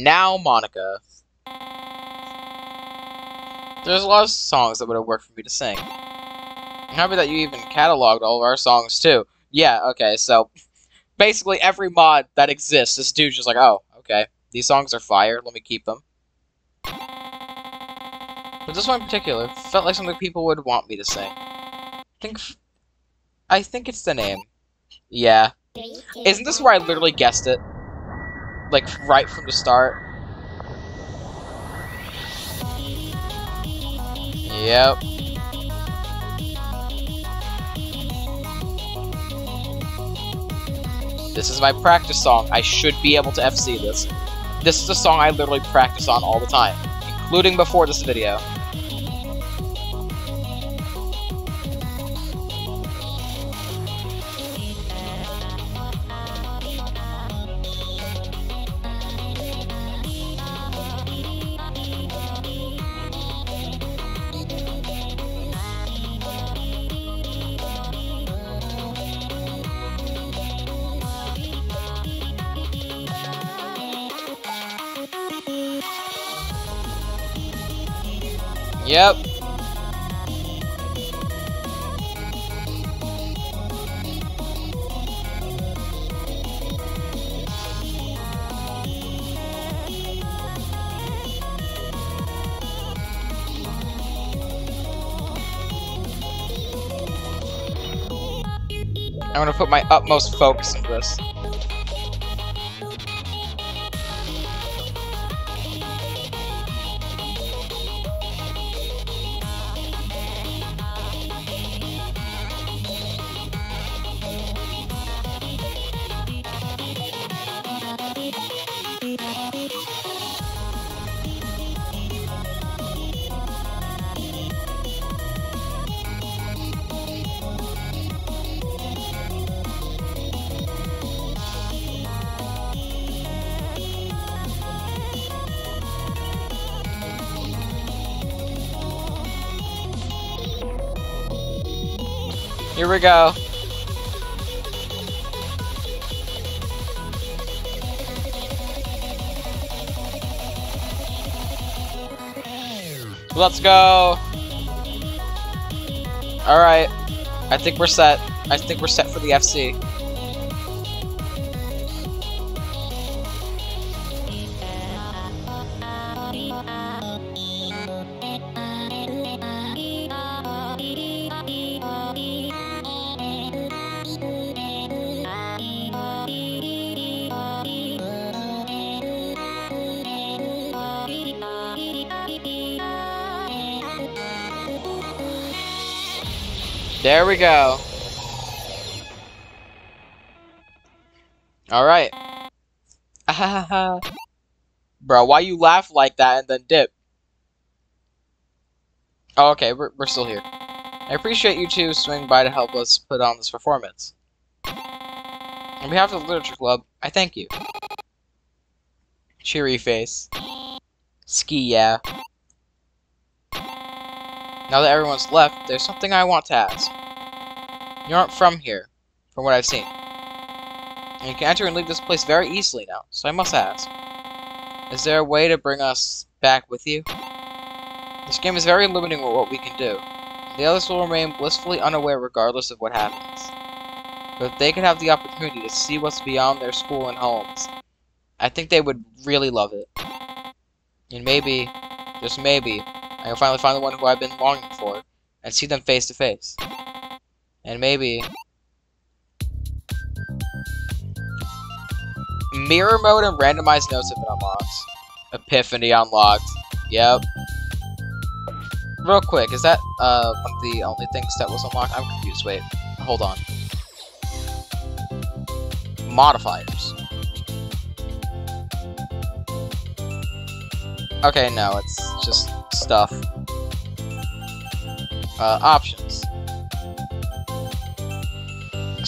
A: Now, Monika. There's a lot of songs that would have worked for me to sing. I'm happy that you even cataloged all of our songs, too. Yeah, okay, so... Basically, every mod that exists, this dude's just like, oh, okay. These songs are fire, let me keep them. But this one in particular felt like something people would want me to sing. I think I think it's the name. Yeah. Isn't this where I literally guessed it? Like, right from the start? Yep. This is my practice song. I should be able to FC this. This is a song I literally practice on all the time, including before this video. My utmost focus into this. Go. Let's go. Alright. I think we're set. I think we're set for the FC. We go. Alright. [laughs] Bro, why you laugh like that and then dip? Oh, okay, we're, we're still here. I appreciate you two swinging by to help us put on this performance. On behalf of the Literature Club, I thank you. Cheery face. Ski, yeah. Now that everyone's left, there's something I want to ask. You aren't from here, from what I've seen. And you can enter and leave this place very easily now, so I must ask. Is there a way to bring us back with you? This game is very limiting with what we can do. The others will remain blissfully unaware regardless of what happens. But if they could have the opportunity to see what's beyond their school and homes, I think they would really love it. And maybe, just maybe, I can finally find the one who I've been longing for, and see them face to face. And maybe... Mirror mode and randomized notes have been unlocked. Epiphany unlocked. Yep. Real quick, is that uh, one of the only things that was unlocked? I'm confused. Wait, hold on. Modifiers. Okay, no, it's just stuff. Uh, options.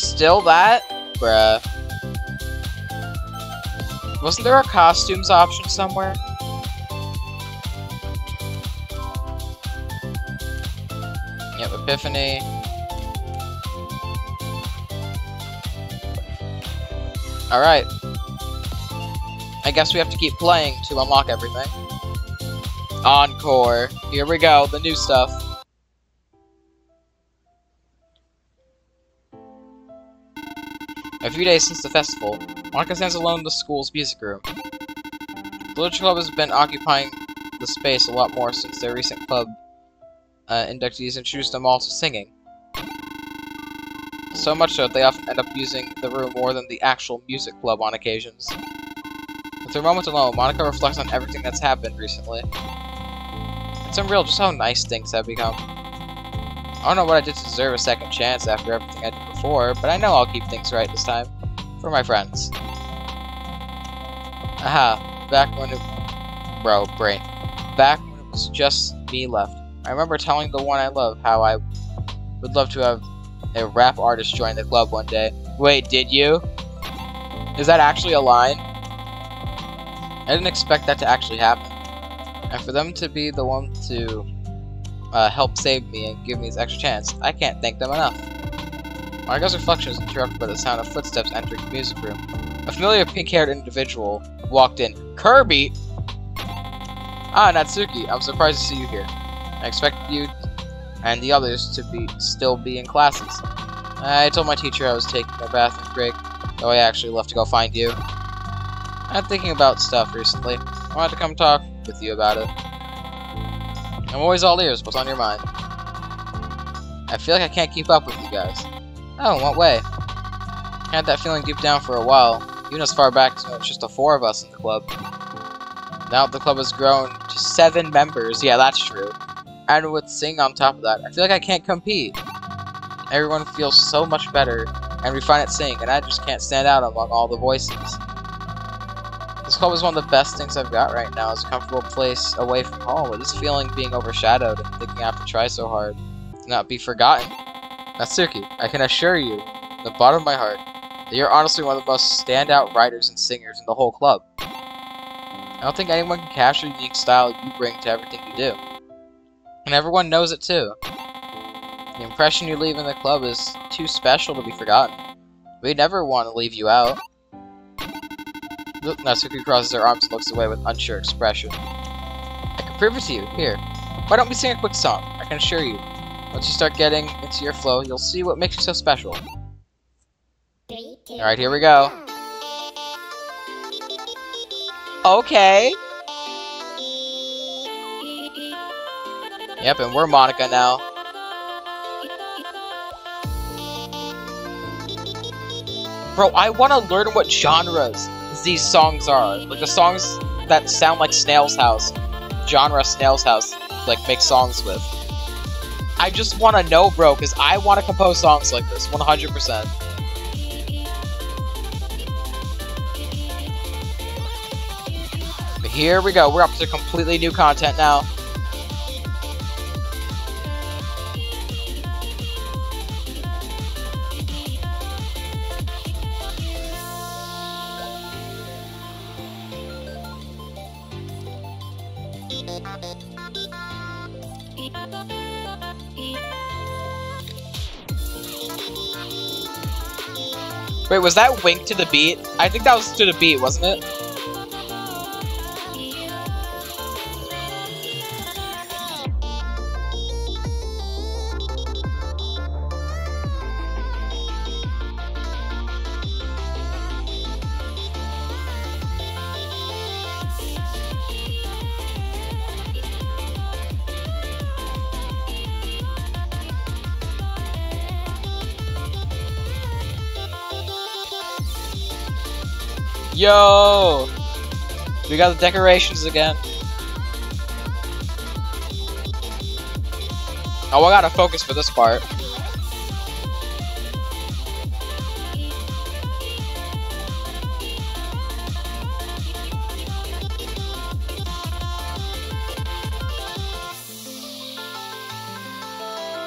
A: Still that? Bruh. Wasn't there a costumes option somewhere? Yep, Epiphany. Alright. I guess we have to keep playing to unlock everything. Encore. Here we go, the new stuff. A few days since the festival, Monika stands alone in the school's music room. The Literature Club has been occupying the space a lot more since their recent club uh, inductees introduced them all to singing. So much so that they often end up using the room more than the actual music club on occasions. With her moment alone, Monika reflects on everything that's happened recently. It's unreal just how nice things have become. I don't know what I did to deserve a second chance after everything I did before, but I know I'll keep things right this time. For my friends. Aha, back when it... Bro, brain. Back when it was just me left. I remember telling the one I love how I would love to have a rap artist join the club one day. Wait, did you? Is that actually a line? I didn't expect that to actually happen. And for them to be the one to uh, help save me and give me this extra chance, I can't thank them enough. Margo's reflection was interrupted by the sound of footsteps entering the music room. A familiar pink-haired individual walked in. Kirby! Ah, Natsuki, I'm surprised to see you here. I expected you and the others to be still be in classes. I told my teacher I was taking a bathroom break, though I actually left to go find you. I'm thinking about stuff recently. I wanted to come talk with you about it. I'm always all ears. What's on your mind? I feel like I can't keep up with you guys. Oh, what way? I had that feeling deep down for a while, even as far back as oh, when it was just the four of us in the club. Now the club has grown to seven members, yeah, that's true. And with Sing on top of that, I feel like I can't compete. Everyone feels so much better and we find it Sing, and I just can't stand out among all the voices. This club is one of the best things I've got right now. It's a comfortable place away from home, with this feeling being overshadowed and thinking I have to try so hard to not be forgotten. Natsuki, I can assure you, from the bottom of my heart, that you're honestly one of the most standout writers and singers in the whole club. I don't think anyone can capture the unique style you bring to everything you do. And everyone knows it too. The impression you leave in the club is too special to be forgotten. We never want to leave you out. Natsuki crosses her arms and looks away with unsure expression. I can prove it to you. Here. Why don't we sing a quick song? I can assure you, once you start getting into your flow, you'll see what makes you so special. Alright, here we go. Okay. Yep, and we're Monika now. Bro, I want to learn what genres these songs are. Like the songs that sound like Snail's House. Genre Snail's House, like, make songs with. I just want to know, bro, because I want to compose songs like this, 100%. But here we go, we're up to completely new content now. Wait, was that Wink to the beat? I think that was to the beat, wasn't it? Yo! We got the decorations again. Oh, I gotta focus for this part.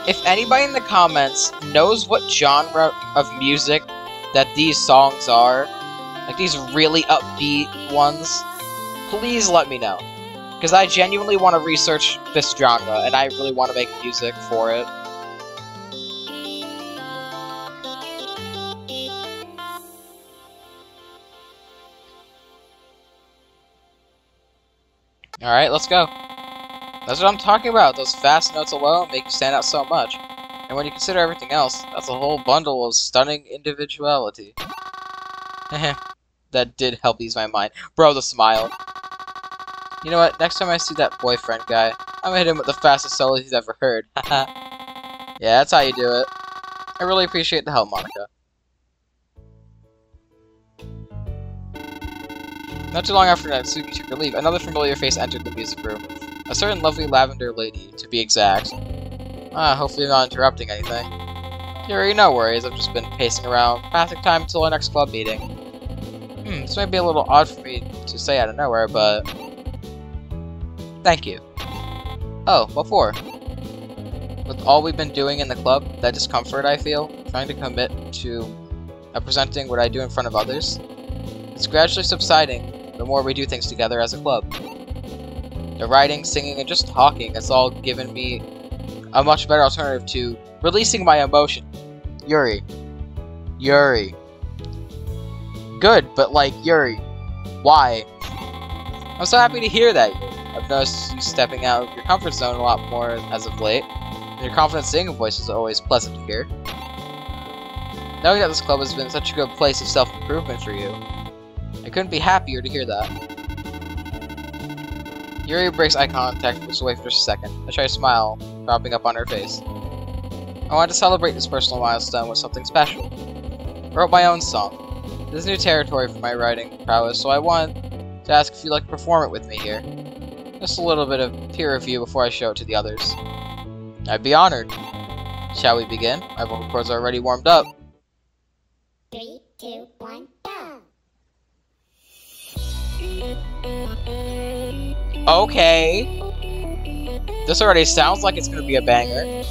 A: If anybody in the comments knows what genre of music that these songs are, like these really upbeat ones, please let me know. Because I genuinely want to research this genre, and I really want to make music for it. Alright, let's go. That's what I'm talking about. Those fast notes alone make you stand out so much. And when you consider everything else, that's a whole bundle of stunning individuality. [laughs] that did help ease my mind. Bro, the smile. You know what? Next time I see that boyfriend guy, I'm gonna hit him with the fastest solo he's ever heard. [laughs] Yeah, that's how you do it. I really appreciate the help, Monika. Not too long after Natsuki took her leave, another familiar face entered the music room. A certain lovely lavender lady, to be exact. Ah, hopefully not interrupting anything. Yuri, no worries, I've just been pacing around, passing time until our next club meeting. Hmm, this might be a little odd for me to say out of nowhere, but... Thank you. Oh, what for? With all we've been doing in the club, that discomfort I feel, trying to commit to uh, presenting what I do in front of others, it's gradually subsiding the more we do things together as a club. The writing, singing, and just talking has all given me a much better alternative to releasing my emotion. Yuri. Yuri. Good, but like, Yuri. Why? I'm so happy to hear that. I've noticed you stepping out of your comfort zone a lot more as of late. And your confident singing voice is always pleasant to hear. Knowing that this club has been such a good place of self-improvement for you, I couldn't be happier to hear that. Yuri breaks eye contact and looks away for just a second. Try to smile, dropping up on her face. I wanted to celebrate this personal milestone with something special. I wrote my own song. This is new territory for my writing prowess, so I wanted to ask if you'd like to perform it with me here. Just a little bit of peer review before I show it to the others. I'd be honored. Shall we begin? My vocal cords are already warmed up.
B: Three, two, one, go.
A: Okay. This already sounds like it's gonna be a banger.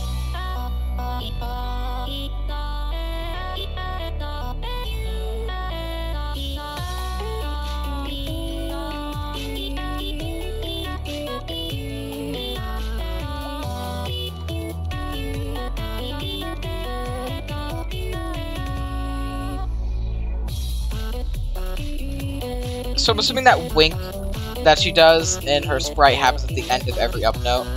A: So I'm assuming that wink that she does in her sprite happens at the end of every up note.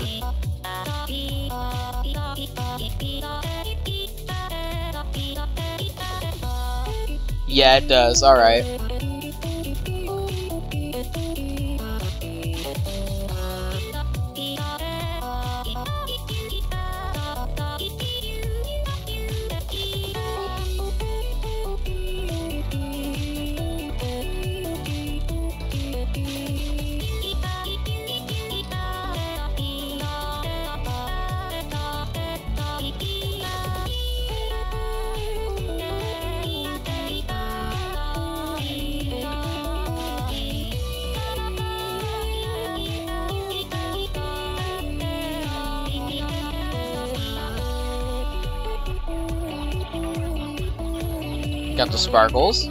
A: Yeah, it does. Alright. Sparkles.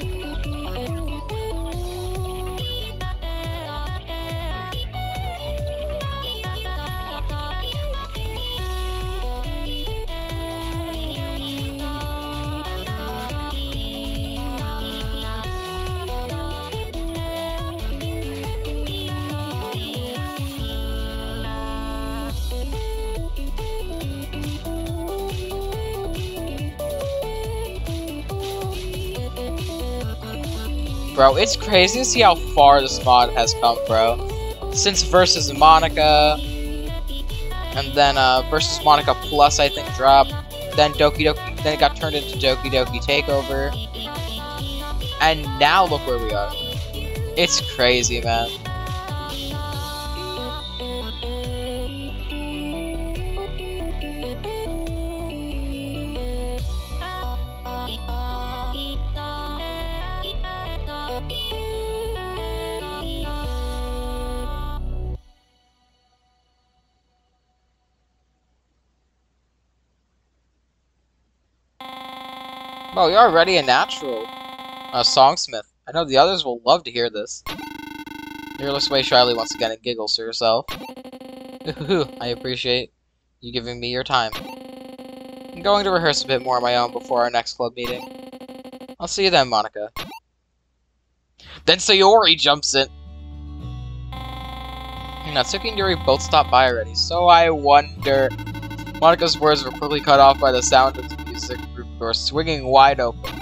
A: Bro, it's crazy to see how far this mod has come, bro. Since versus Monika, and then uh, versus Monika Plus, I think, dropped. Then Doki Doki, then it got turned into Doki Doki Takeover. And now look where we are. It's crazy, man. Well, you're already a natural uh, songsmith. I know the others will love to hear this. Here looks away shyly once again and giggles to herself. I appreciate you giving me your time. I'm going to rehearse a bit more on my own before our next club meeting. I'll see you then, Monika. Then Sayori jumps in. Natsuki and Yuri both stopped by already, so I wonder... Monika's words were quickly cut off by the sound of the group door swinging wide open.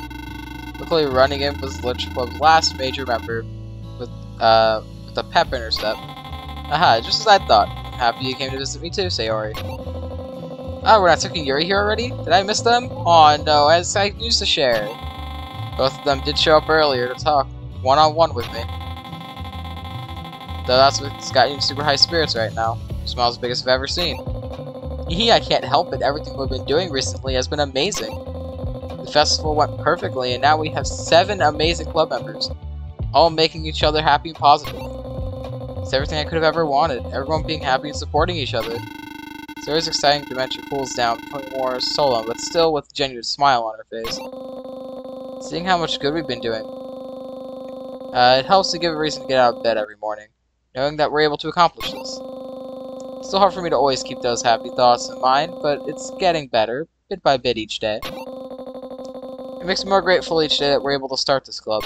A: Quickly running in was Lich Club's last major member with, uh, with a pep in her. Aha, just as I thought. Happy you came to visit me too, Sayori. Oh, we're not taking Yuri here already? Did I miss them? Oh no, as I used to share. Both of them did show up earlier to talk one-on-one -on -one with me. Though that's what's got you in super high spirits right now. Smile's the biggest I've ever seen. Hee I can't help it, everything we've been doing recently has been amazing. The festival went perfectly, and now we have seven amazing club members, all making each other happy and positive. It's everything I could have ever wanted, everyone being happy and supporting each other. It's always exciting Dimension cools down, becoming more solemn, but still with a genuine smile on her face. Seeing how much good we've been doing. Uh, it helps to give a reason to get out of bed every morning, knowing that we're able to accomplish this. It's still hard for me to always keep those happy thoughts in mind, but it's getting better, bit by bit each day. It makes me more grateful each day that we're able to start this club.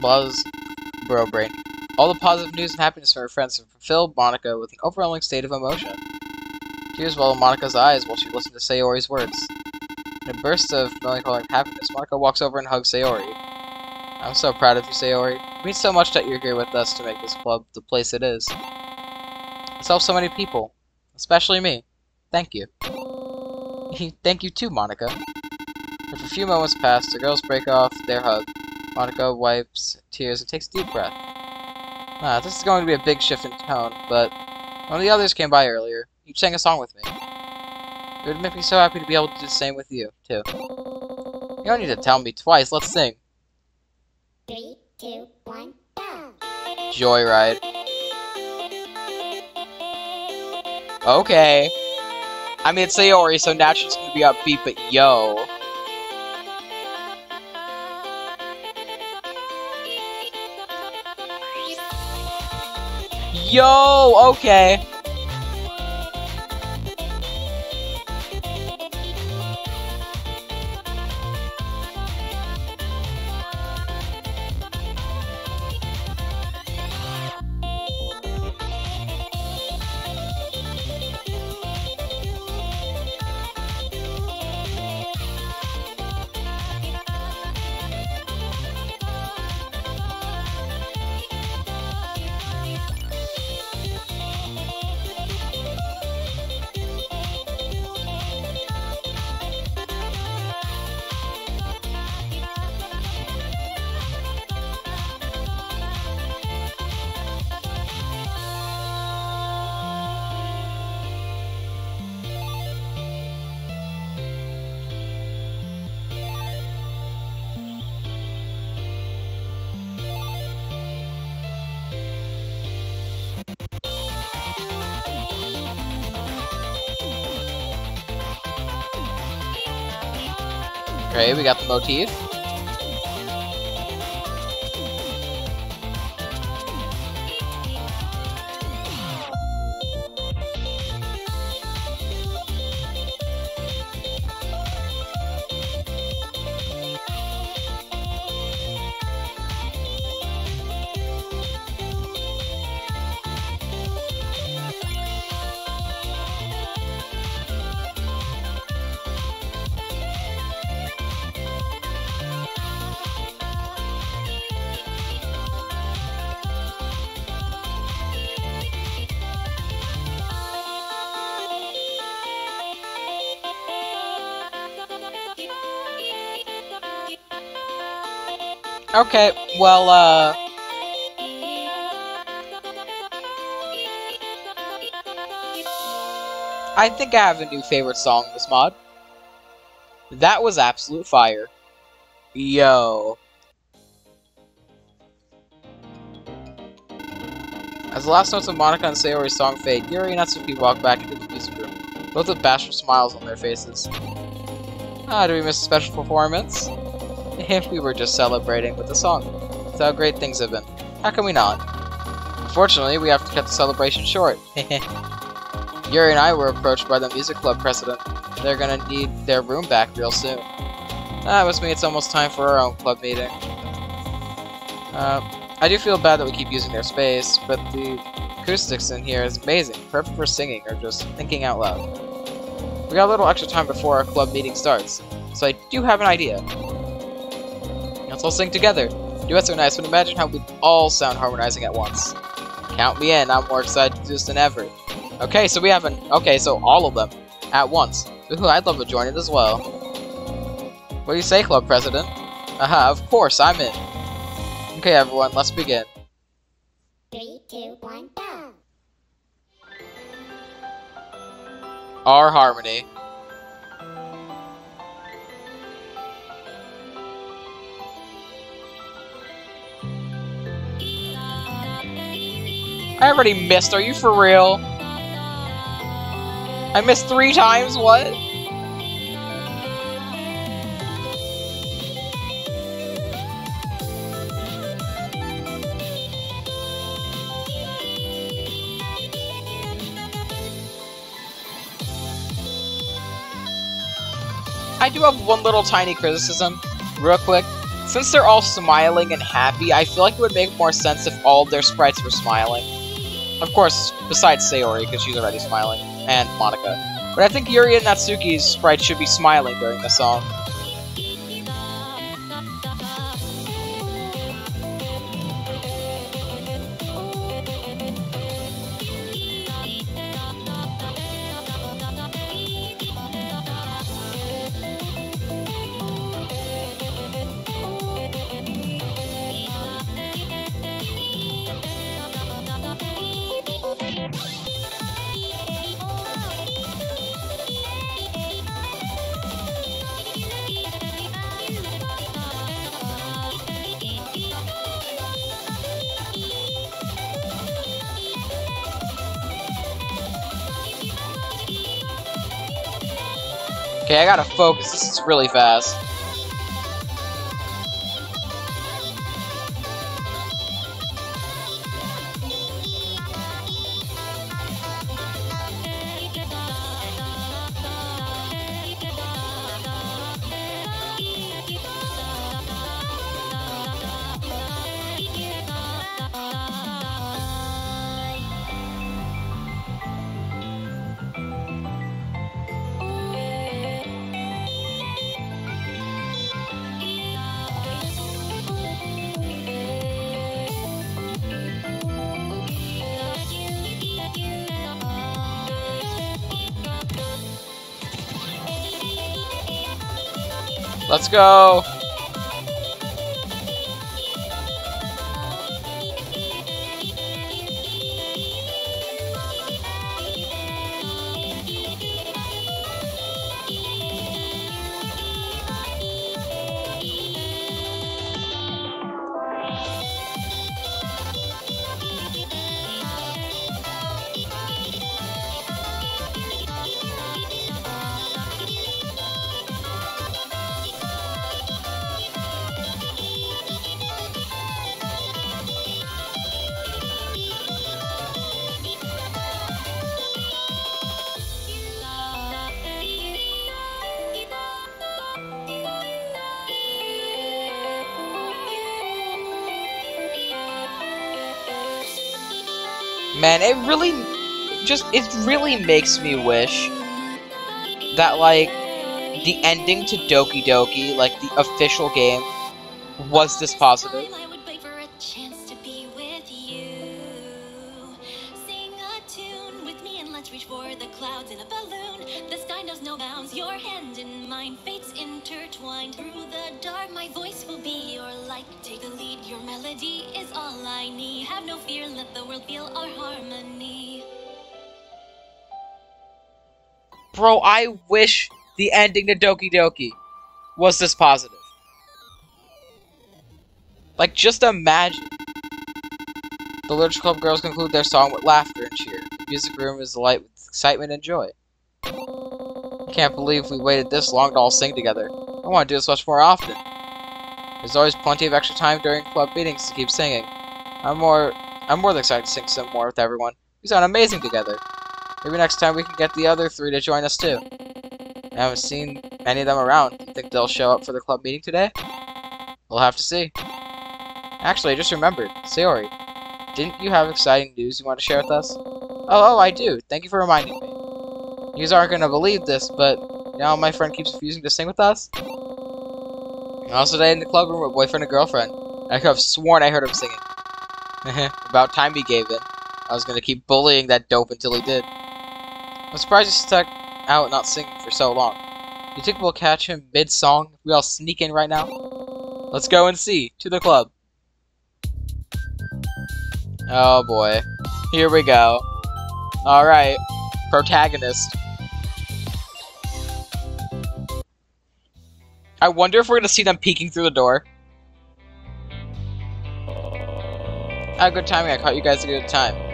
A: Buzz? Bro brain. All the positive news and happiness from her friends have filled Monika with an overwhelming state of emotion. Tears well in Monika's eyes while she listened to Sayori's words. In a burst of melancholy happiness, Monika walks over and hugs Sayori. I'm so proud of you, Sayori. It means so much that you're here with us to make this club the place it is. Helped so many people, especially me. Thank you. [laughs] Thank you too, Monika. If a few moments pass, the girls break off their hug. Monika wipes tears and takes a deep breath. Ah, this is going to be a big shift in tone, but one of the others came by earlier. you sang a song with me. It would make me so happy to be able to do the same with you, too. You don't need to tell me twice, let's sing.
B: Three, two, one, go!
A: Joyride. Okay. I mean, it's Sayori, so naturally it's gonna be upbeat, but yo. Yo, okay. Okay, we Okay, well, uh... I think I have a new favorite song in this mod. That was absolute fire. Yo. As the last notes of Monika and Sayori's song fade, Yuri and Natsuki walk back into the music room, both with bashful smiles on their faces. Ah, do we miss a special performance? [laughs] If we were just celebrating with the song. That's how great things have been. How can we not? Unfortunately, we have to cut the celebration short. [laughs] Yuri and I were approached by the music club president. They're gonna need their room back real soon. That must mean it's almost time for our own club meeting. Uh, I do feel bad that we keep using their space, but the acoustics in here is amazing, perfect for singing or just thinking out loud. We got a little extra time before our club meeting starts, so I do have an idea. Let's all sing together. Duets are nice, but imagine how we'd all sound harmonizing at once. Count me in, I'm more excited to do this than ever. Okay, so we have an- okay, so all of them. at once. Ooh, I'd love to join it as well. What do you say, Club President? Aha, of course, I'm in. Okay, everyone, let's begin.
B: Three, two, one, go.
A: Our Harmony. I already missed, are you for real? I missed three times, what? I do have one little tiny criticism, real quick. Since they're all smiling and happy, I feel like it would make more sense if all their sprites were smiling. Of course, besides Sayori, because she's already smiling, and Monika. But I think Yuri and Natsuki's sprites should be smiling during the song. Gotta focus. This is really fast. Let's go! Just it really makes me wish that like the ending to Doki Doki, like the official game, was this positive. Bro, I wish the ending to Doki Doki was this positive. Like, just imagine. The Literature Club girls conclude their song with laughter and cheer. The music room is alight with excitement and joy. Can't believe we waited this long to all sing together. I want to do this much more often. There's always plenty of extra time during club meetings to keep singing. I'm more I'm more than excited to sing some more with everyone. We sound amazing together. Maybe next time we can get the other three to join us too. I haven't seen any of them around. You think they'll show up for the club meeting today? We'll have to see. Actually, I just remembered. Sayori, didn't you have exciting news you want to share with us? Oh, oh, I do. Thank you for reminding me. You aren't going to believe this, but now my friend keeps refusing to sing with us. And also today in the club room with boyfriend and girlfriend. I could have sworn I heard him singing. [laughs] About time he gave in. I was going to keep bullying that dope until he did. I'm surprised he stuck out not singing for so long. You think we'll catch him mid-song we all sneak in right now? Let's go and see. To the club. Oh boy. Here we go. Alright. Protagonist. I wonder if we're gonna see them peeking through the door. Ah, good timing. I caught you guys a good time.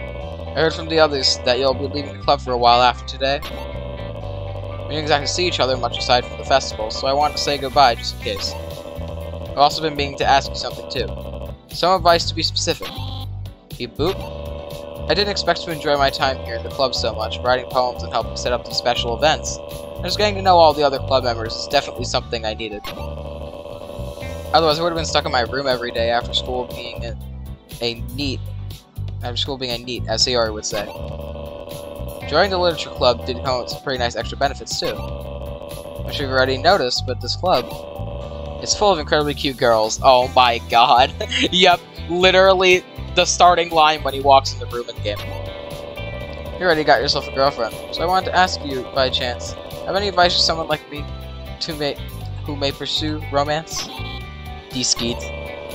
A: I heard from the others that you'll be leaving the club for a while after today. We didn't exactly see each other much aside from the festival, so I wanted to say goodbye just in case. I've also been meaning to ask you something too. Some advice to be specific. Beep boop. I didn't expect to enjoy my time here in the club so much, writing poems and helping set up these special events. And just getting to know all the other club members is definitely something I needed. Otherwise, I would have been stuck in my room every day after school being a, a neat, school being a neat, as Sayori would say. Joining the literature club did come with some pretty nice extra benefits too. I'm sure you've already noticed, but this club is full of incredibly cute girls. Oh my god. [laughs] yep, literally the starting line when he walks in the room in the game. You already got yourself a girlfriend, so I wanted to ask you, by chance, have any advice for someone like me to may who may pursue romance? D-Skeet.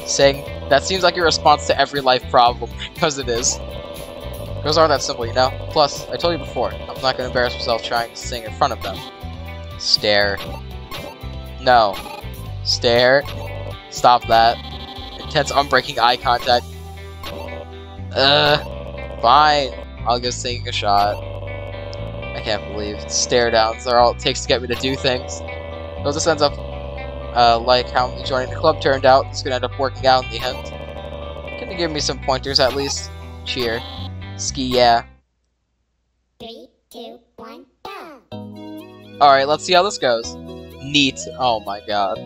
A: Saying, that seems like your response to every life problem, because it is. Girls aren't that simple, you know? Plus, I told you before, I'm not gonna embarrass myself trying to sing in front of them. Stare. No. Stare. Stop that. Intense unbreaking eye contact. Uh, fine. I'll go sing a shot. I can't believe stare downs are all it takes to get me to do things. Though this ends up uh, like how me joining the club turned out, it's gonna end up working out in the end. Can you give me some pointers at least? Cheer. Ski, yeah.
B: Three, two, one, go.
A: Alright, let's see how this goes. Neat. Oh my god.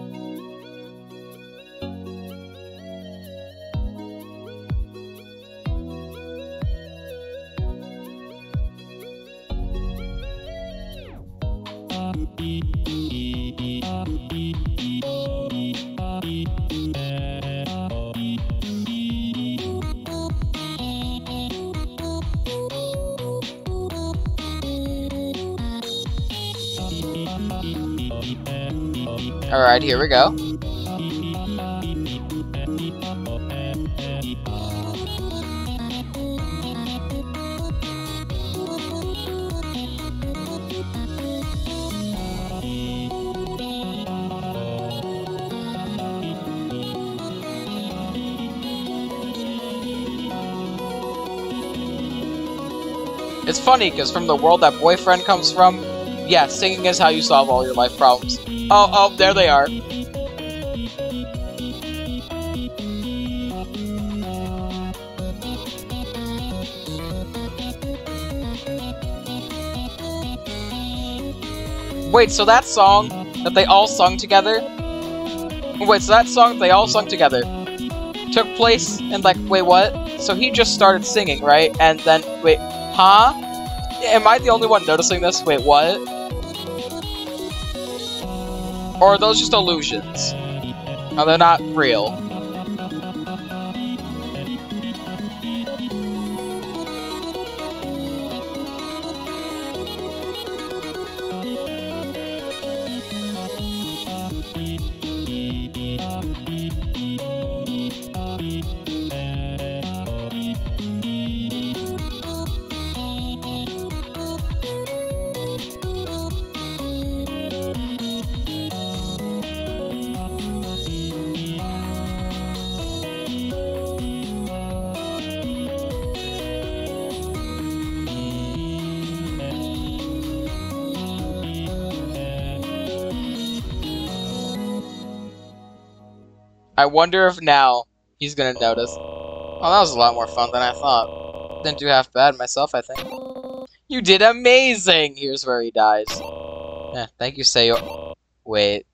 A: Alright, here we go. It's funny, because from the world that boyfriend comes from, yeah, singing is how you solve all your life problems. Oh, oh, there they are. Wait, so that song that they all sung together? Wait, so that song they all sung together took place in like, wait, what? So he just started singing, right? And then, wait, huh? Am I the only one noticing this? Wait, what? Or are those just illusions? No, they're not real. I wonder if now he's gonna notice. Oh, oh, that was a lot more fun than I thought. Didn't do half bad myself, I think. You did amazing! Here's where he dies. Oh. Yeah, thank you, Sayo. Wait.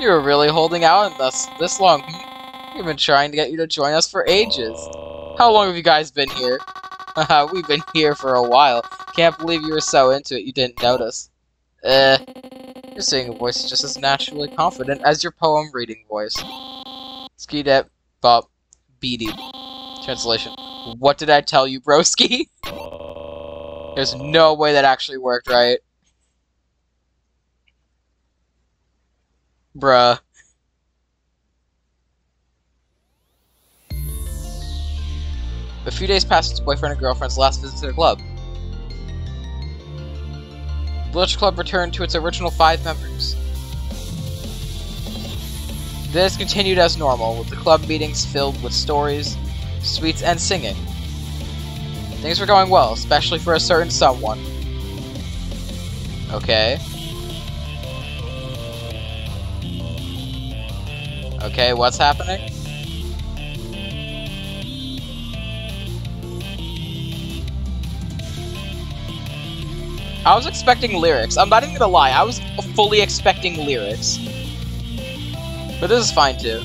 A: you were really holding out on us this long. We've been trying to get you to join us for ages. How long have you guys been here? Haha, [laughs] we've been here for a while. Can't believe you were so into it you didn't notice. Eh, your singing voice is just as naturally confident as your poem reading voice. Skeedet Bop Beady. Translation. What did I tell you, broski? [laughs] There's no way that actually worked, right? Bruh. A few days passed since boyfriend and girlfriend's last visit to the club. Village Club returned to its original five members. This continued as normal, with the club meetings filled with stories, sweets, and singing. Things were going well, especially for a certain someone. Okay. Okay, what's happening? I was expecting lyrics. I'm not even gonna lie, I was fully expecting lyrics. But this is fine too.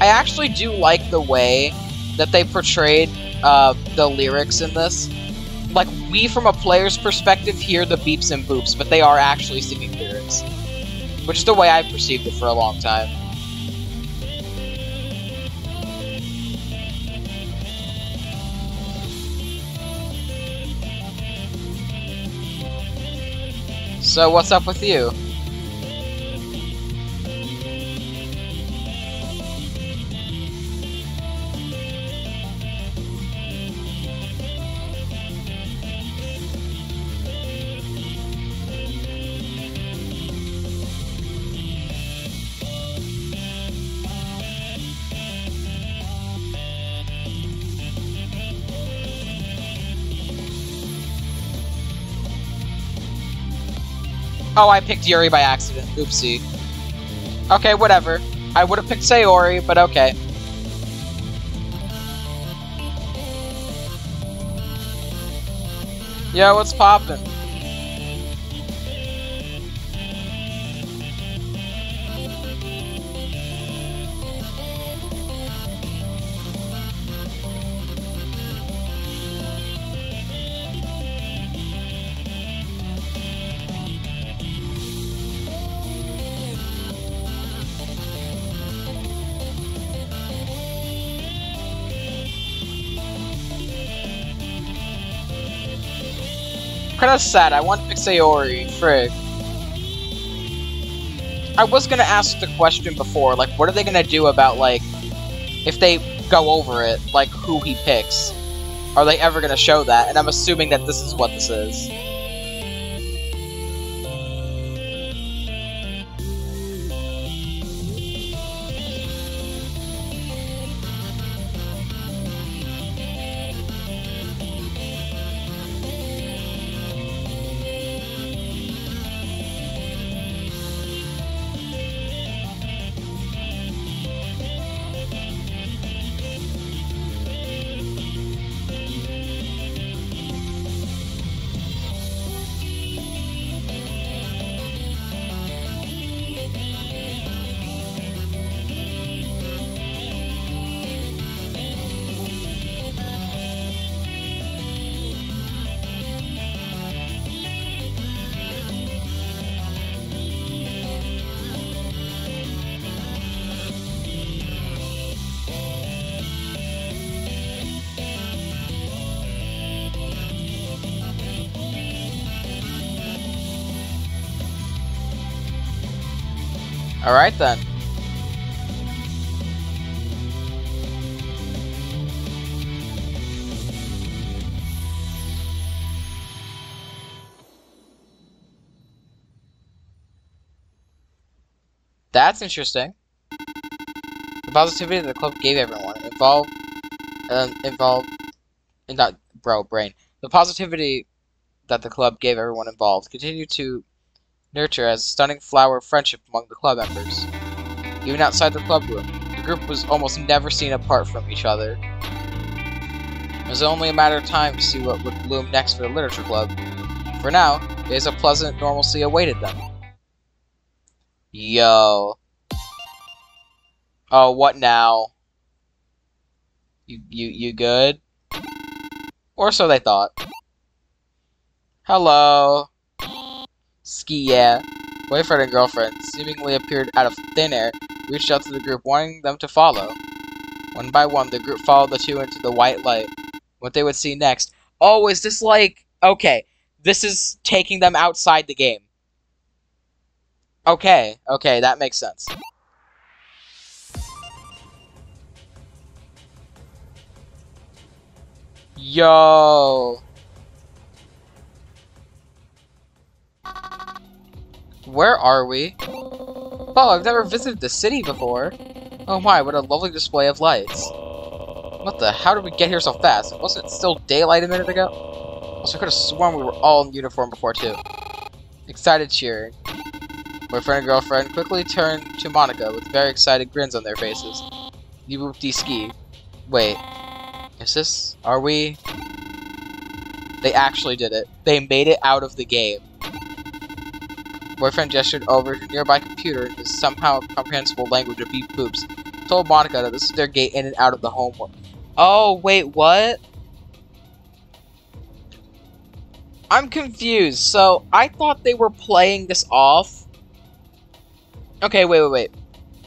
A: I actually do like the way that they portrayed uh, the lyrics in this. Like, we from a player's perspective hear the beeps and boops, but they are actually singing lyrics. Which is the way I perceived it for a long time. So, what's up with you? Oh, I picked Yuri by accident. Oopsie. Okay, whatever. I would have picked Sayori, but okay. Yo, what's poppin'? Kinda sad, I want to pick Sayori, frig. I was gonna ask the question before, like, what are they gonna do about, like, if they go over it, like, who he picks? Are they ever gonna show that? And I'm assuming that this is what this is. Alright then. That's interesting. The positivity that the club gave everyone involved, um, involved, in that bro brain. The positivity that the club gave everyone involved continued to nurture as a stunning flower of friendship among the club members. Even outside the club room, the group was almost never seen apart from each other. It was only a matter of time to see what would bloom next for the literature club. For now, days of pleasant normalcy awaited them. Yo. Oh, what now? You you you good? Or so they thought. Hello. Ski, yeah. Boyfriend and girlfriend seemingly appeared out of thin air, reached out to the group, wanting them to follow. One by one, the group followed the two into the white light. What they would see next. Oh, is this like okay, this is taking them outside the game. Okay, okay, that makes sense. Yo. Where are we? Oh, I've never visited the city before. Oh my, what a lovely display of lights. What the? How did we get here so fast? Wasn't it still daylight a minute ago? Also, I could have sworn we were all in uniform before, too. Excited cheering. Boyfriend and girlfriend quickly turn to Monika with very excited grins on their faces. You whoop de ski. Wait. Is this... Are we... They actually did it. They made it out of the game. Boyfriend gestured over to nearby computer in his somehow comprehensible language of beep poops. Told Monika that this is their gate in and out of the home. Oh, wait, what? I'm confused. So, I thought they were playing this off. Okay, wait, wait, wait.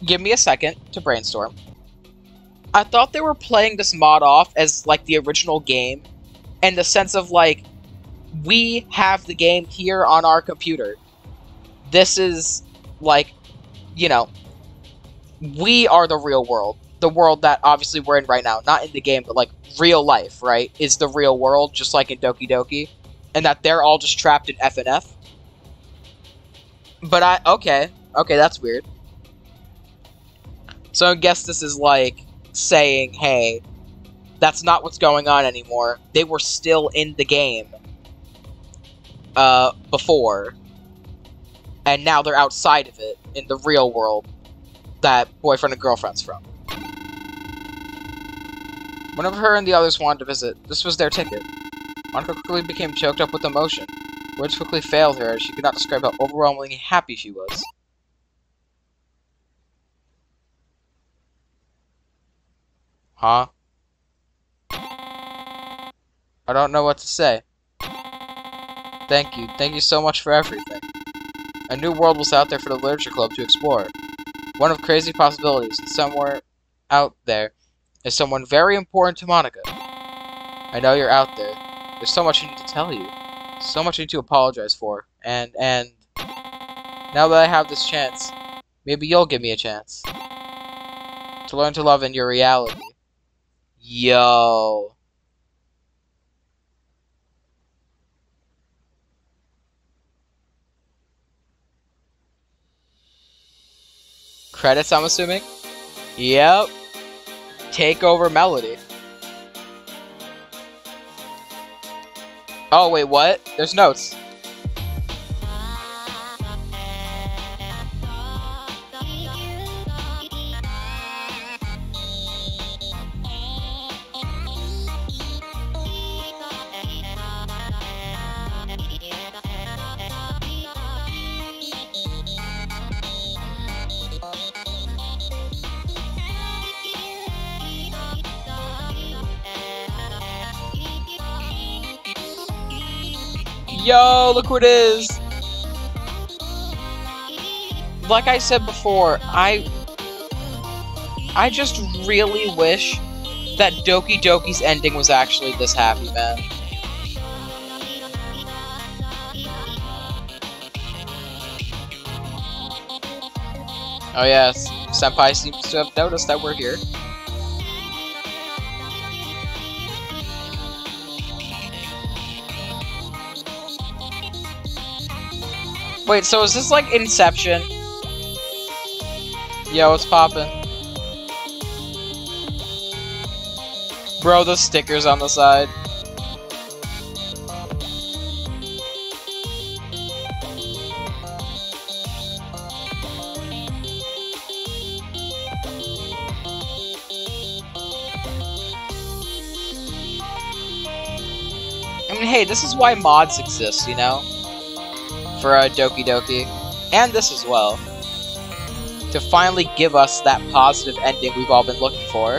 A: Give me a second to brainstorm. I thought they were playing this mod off as, like, the original game. In the sense of, like, we have the game here on our computer. This is, like, you know, we are the real world. The world that obviously we're in right now. Not in the game, but, like, real life, right? Is the real world, just like in Doki Doki and that they're all just trapped in FNF. But I okay, okay, that's weird. So I guess this is like saying, hey, that's not what's going on anymore. They were still in the game uh before. And now they're outside of it in the real world that boyfriend and girlfriend's from. Whenever her and the others wanted to visit, this was their ticket. Monika quickly became choked up with emotion. Words quickly failed her as she could not describe how overwhelmingly happy she was. Huh? I don't know what to say. Thank you. Thank you so much for everything. A new world was out there for the Literature Club to explore. One of crazy possibilities, somewhere out there is someone very important to Monika. I know you're out there. There's so much I need to tell you. So much I need to apologize for. And, and... Now that I have this chance, maybe you'll give me a chance. To learn to love in your reality. Yo. Credits, I'm assuming? Yep. Take over Melody. Oh, wait, what? There's notes. It is! Like I said before, I... I just really wish that Doki Doki's ending was actually this happy, man. Oh yes, Senpai seems to have noticed that we're here. Wait, so is this like Inception? Yo, what's poppin'? Bro, the stickers on the side. I mean, hey, this is why mods exist, you know? For uh, Doki Doki. And this as well. To finally give us that positive ending we've all been looking for.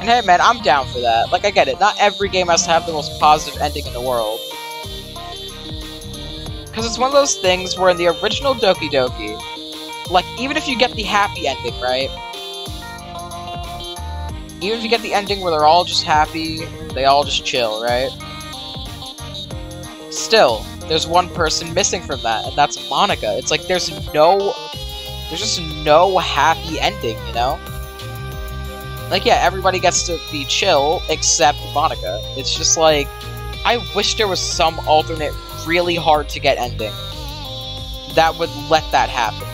A: And hey man, I'm down for that. Like, I get it. Not every game has to have the most positive ending in the world. Because it's one of those things where in the original Doki Doki, like, even if you get the happy ending, right? even if you get the ending where they're all just happy, they all just chill, right? Still, there's one person missing from that, and that's Monika. It's like there's no, there's just no happy ending, you know? Like, yeah, everybody gets to be chill except Monika. It's just like, I wish there was some alternate, really hard to get ending that would let that happen.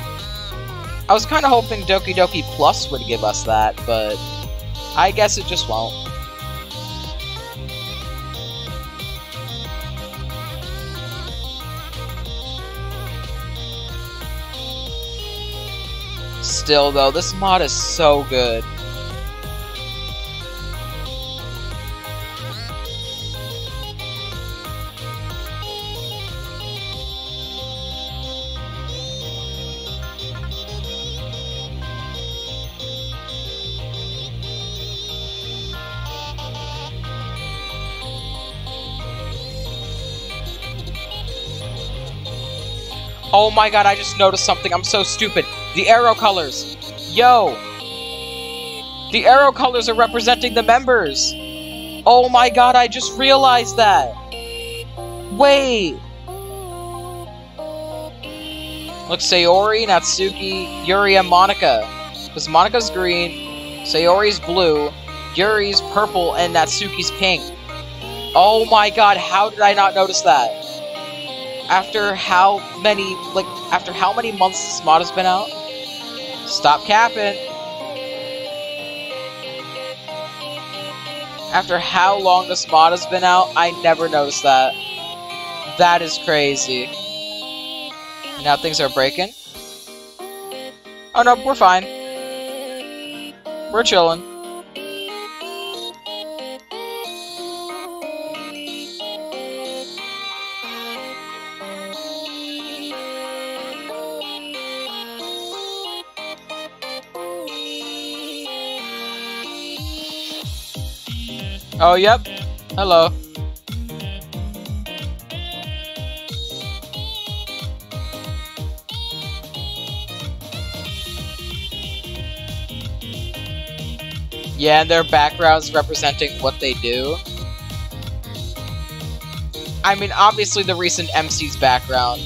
A: I was kind of hoping Doki Doki Plus would give us that, but I guess it just won't. Still, though, this mod is so good. Oh my god, I just noticed something. I'm so stupid. The arrow colors. Yo. The arrow colors are representing the members. Oh my god, I just realized that. Wait. Look, Sayori, Natsuki, Yuri, and Monika. Because Monika's green, Sayori's blue, Yuri's purple, and Natsuki's pink. Oh my god, how did I not notice that? after how many like after how many months this mod has been out? Stop capping. After how long this mod has been out, I never noticed that. That is crazy. Now things are breaking. Oh no, we're fine. We're chilling. Oh, yep. Hello. Yeah, and their backgrounds representing what they do. I mean, obviously the recent MC's background,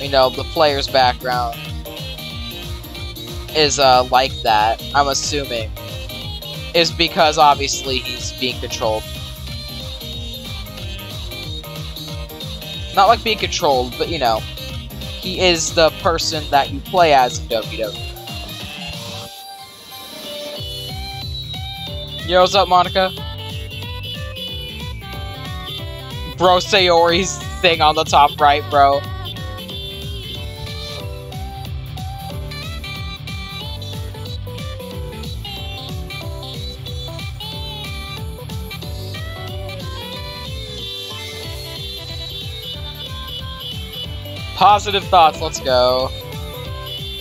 A: you know, the player's background, is uh, like that, I'm assuming is because obviously he's being controlled. Not like being controlled, but you know, he is the person that you play as in Doki Doki. Yo, what's up, Monika? Bro, Sayori's thing on the top right, bro. Positive thoughts, let's go.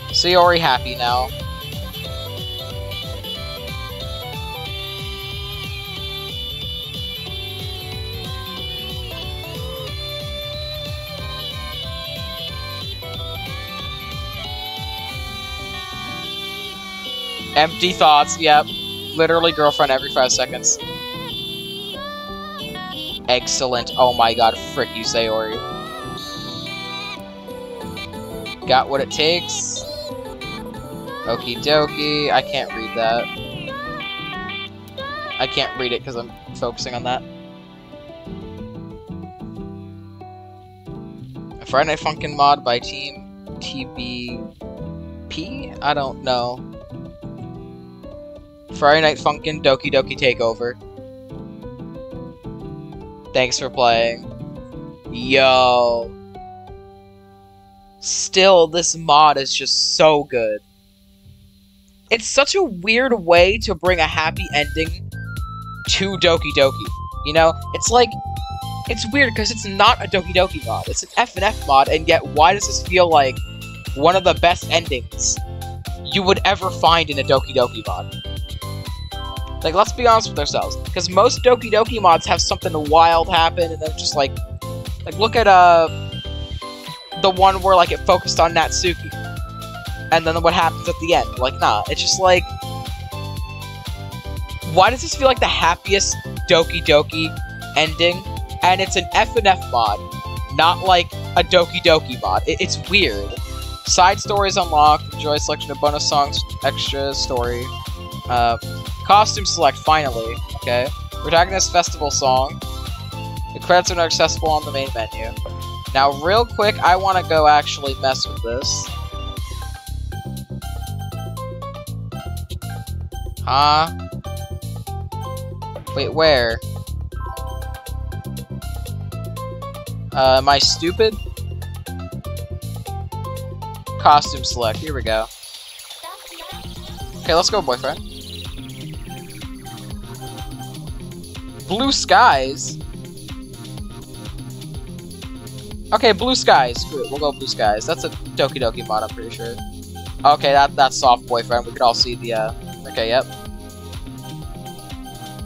A: Sayori happy now. Empty thoughts, yep. Literally girlfriend every five seconds. Excellent. Oh my god, frick you, Sayori. Got what it takes. Okie dokie. I can't read that. I can't read it because I'm focusing on that. A Friday Night Funkin' mod by Team TBD? I don't know. Friday Night Funkin' Doki Doki Takeover. Thanks for playing. Yo still this mod is just so good. It's such a weird way to bring a happy ending to Doki Doki. You know, it's like it's weird because it's not a Doki Doki mod. It's an FNF mod, and yet why does this feel like one of the best endings you would ever find in a Doki Doki mod? Like, let's be honest with ourselves, because most Doki Doki mods have something wild happen, and then just like, like look at uh the one where like it focused on Natsuki. And then what happens at the end? Like, nah, it's just like why does this feel like the happiest Doki Doki ending? And it's an FNF mod, not like a Doki Doki mod. It, it's weird. Side stories unlocked, enjoy selection of bonus songs, extra story. Uh, costume select, finally. Okay. Protagonist festival song. The credits are not accessible on the main menu. Now, real quick, I want to go actually mess with this. Huh? Wait, where? Uh, am I stupid? Costume select, here we go. Okay, let's go, boyfriend. Blue skies? Okay, blue skies. Screw it, we'll go blue skies. That's a Doki Doki mod, I'm pretty sure. Okay, that that's soft boyfriend. We could all see the, uh... Okay, yep.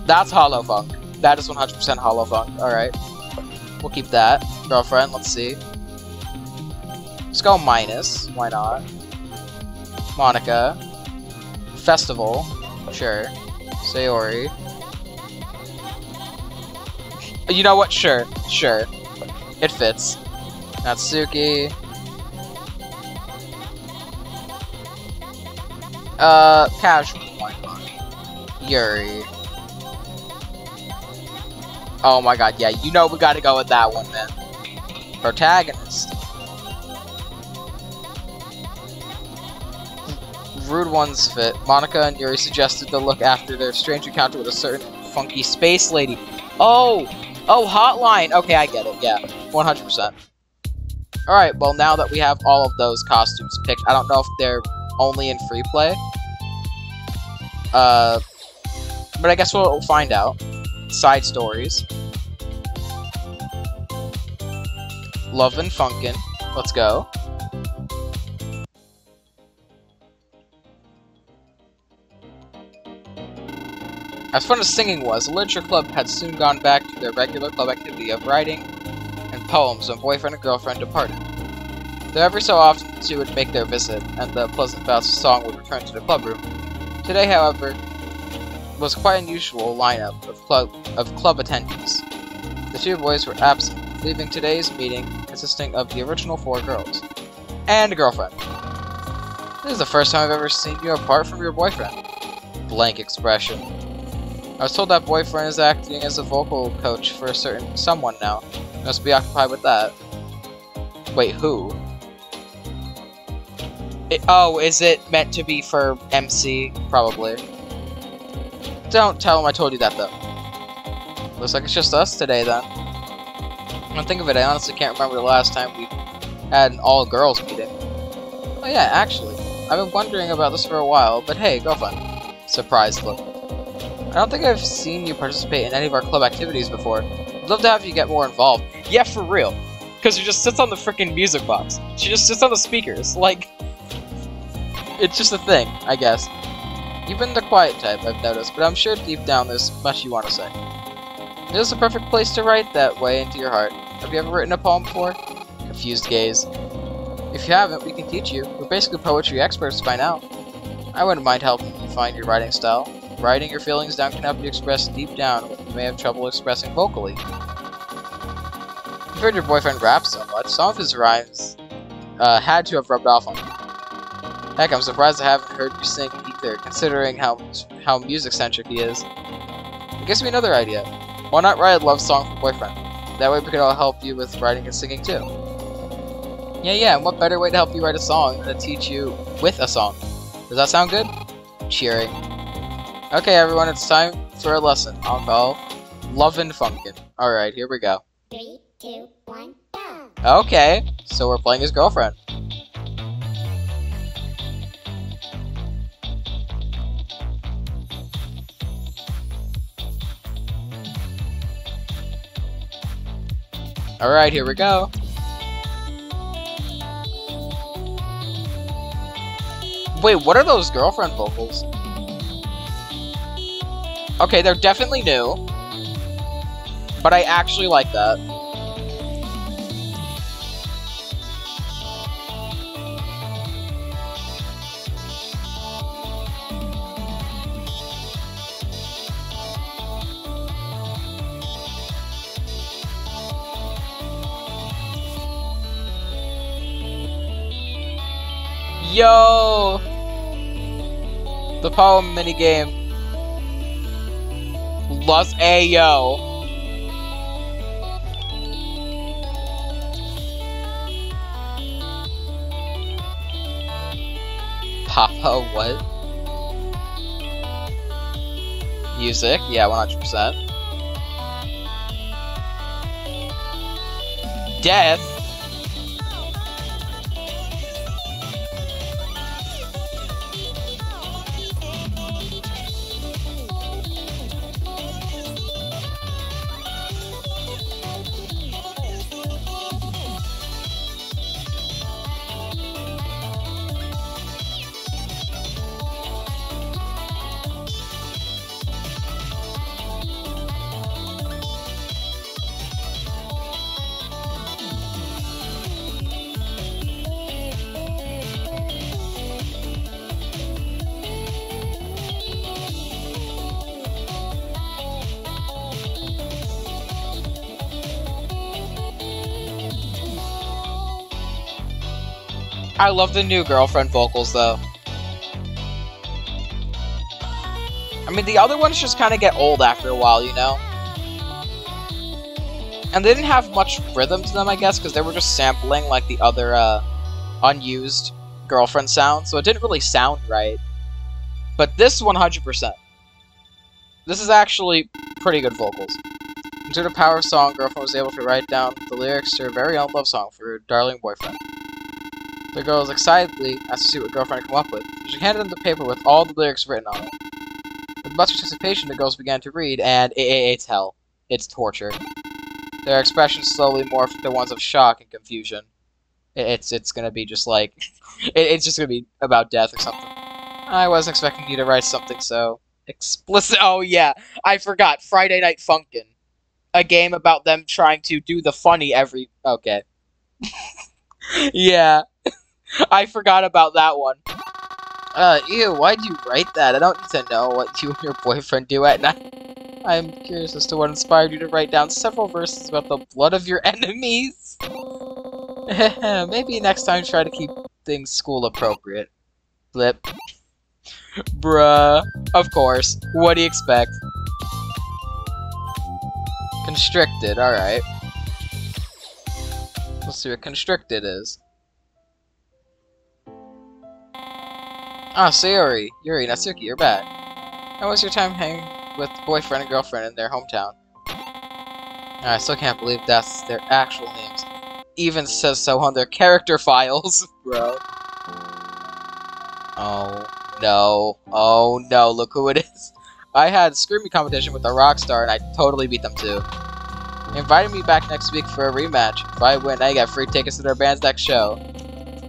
A: That's Hollow Funk. That is 100% Hollow Funk. Alright. We'll keep that. Girlfriend, let's see. Let's go minus. Why not? Monika. Festival. Sure. Sayori. You know what? Sure. Sure. It fits. Natsuki. Uh, not? Yuri. Oh my god, yeah, you know we gotta go with that one then. Protagonist. Rude ones fit. Monika and Yuri suggested to look after their strange encounter with a certain funky space lady. Oh! Oh, Hotline! Okay, I get it, yeah. 100%. Alright, well now that we have all of those costumes picked, I don't know if they're only in free play. Uh, but I guess we'll find out. Side stories. Love n' Funkin'. Let's go. As fun as singing was, the literature club had soon gone back to their regular club activity of writing and poems when boyfriend and girlfriend departed. Though every so often the two would make their visit, and the pleasant bouts of song would return to the clubroom. Today, however, was quite unusual lineup of club of club attendees. The two boys were absent, leaving today's meeting consisting of the original four girls and a girlfriend. This is the first time I've ever seen you apart from your boyfriend. Blank expression. I was told that boyfriend is acting as a vocal coach for a certain someone now. Must be occupied with that. Wait, who? It, oh, is it meant to be for MC? Probably. Don't tell him I told you that, though. Looks like it's just us today, then. When I think of it, I honestly can't remember the last time we had an all-girls meeting. Oh yeah, actually. I've been wondering about this for a while, but hey, go girlfriend. Surprised look. I don't think I've seen you participate in any of our club activities before. I'd love to have you get more involved. Yeah, for real. Because she just sits on the freaking music box. She just sits on the speakers. Like, it's just a thing, I guess. You've been the quiet type, I've noticed, but I'm sure deep down there's much you want to say. This is the perfect place to write that way into your heart. Have you ever written a poem before? Confused gaze. If you haven't, we can teach you. We're basically poetry experts by now. I wouldn't mind helping you find your writing style. Writing your feelings down can help you express deep down what you may have trouble expressing vocally. You've heard your boyfriend rap so much, some of his rhymes uh, had to have rubbed off on you. Heck, I'm surprised I haven't heard you sing either, considering how how music-centric he is. It gives me another idea. Why not write a love song for boyfriend? That way we could all help you with writing and singing too. Yeah, yeah, and what better way to help you write a song than to teach you with a song? Does that sound good? Cheering. Okay, everyone, it's time for a lesson. I'll call Love n' Funkin'. Alright, here we go.
B: Three, two, one, go!
A: Okay, so we're playing his girlfriend. Alright, here we go. Wait, what are those girlfriend vocals? Okay, they're definitely new. But I actually like that. Yo! The poem minigame. Los Ayo. Papa, what? Music, yeah, 100%. Death? I love the new girlfriend vocals though. I mean, the other ones just kind of get old after a while, you know? And they didn't have much rhythm to them, I guess, because they were just sampling like the other uh, unused girlfriend sound, so it didn't really sound right. But this 100%. This is actually pretty good vocals. Into the power song, girlfriend was able to write down the lyrics to her very own love song for her darling boyfriend. The girls excitedly asked to see what girlfriend had come up with. She handed them the paper with all the lyrics written on it. With much anticipation, the girls began to read, and eh, eh, eh, it, it, it's hell. It's torture. Their expressions slowly morphed to ones of shock and confusion. It, it's it's gonna be just like, [laughs] it, it's just gonna be about death or something. I wasn't expecting you to write something so explicit. Oh yeah, I forgot. Friday Night Funkin', a game about them trying to do the funny every. Okay. [laughs] yeah. [laughs] [laughs] I forgot about that one. Uh, ew, why'd you write that? I don't need to know what you and your boyfriend do at night. I'm curious as to what inspired you to write down several verses about the blood of your [laughs] enemies. [laughs] Maybe next time try to keep things school appropriate. Flip. Bruh. Of course. What do you expect? Constricted, alright. Let's see what constricted is. Ah, Sayori, Yuri, Natsuki, you're back. How was your time hanging with boyfriend and girlfriend in their hometown? I still can't believe that's their actual names. Even says so on their character [laughs] files, bro. Oh, no. Oh, no, look who it is. I had Screamy competition with a Rockstar, and I totally beat them too. They invited me back next week for a rematch. If I win, I get free tickets to their band's next show.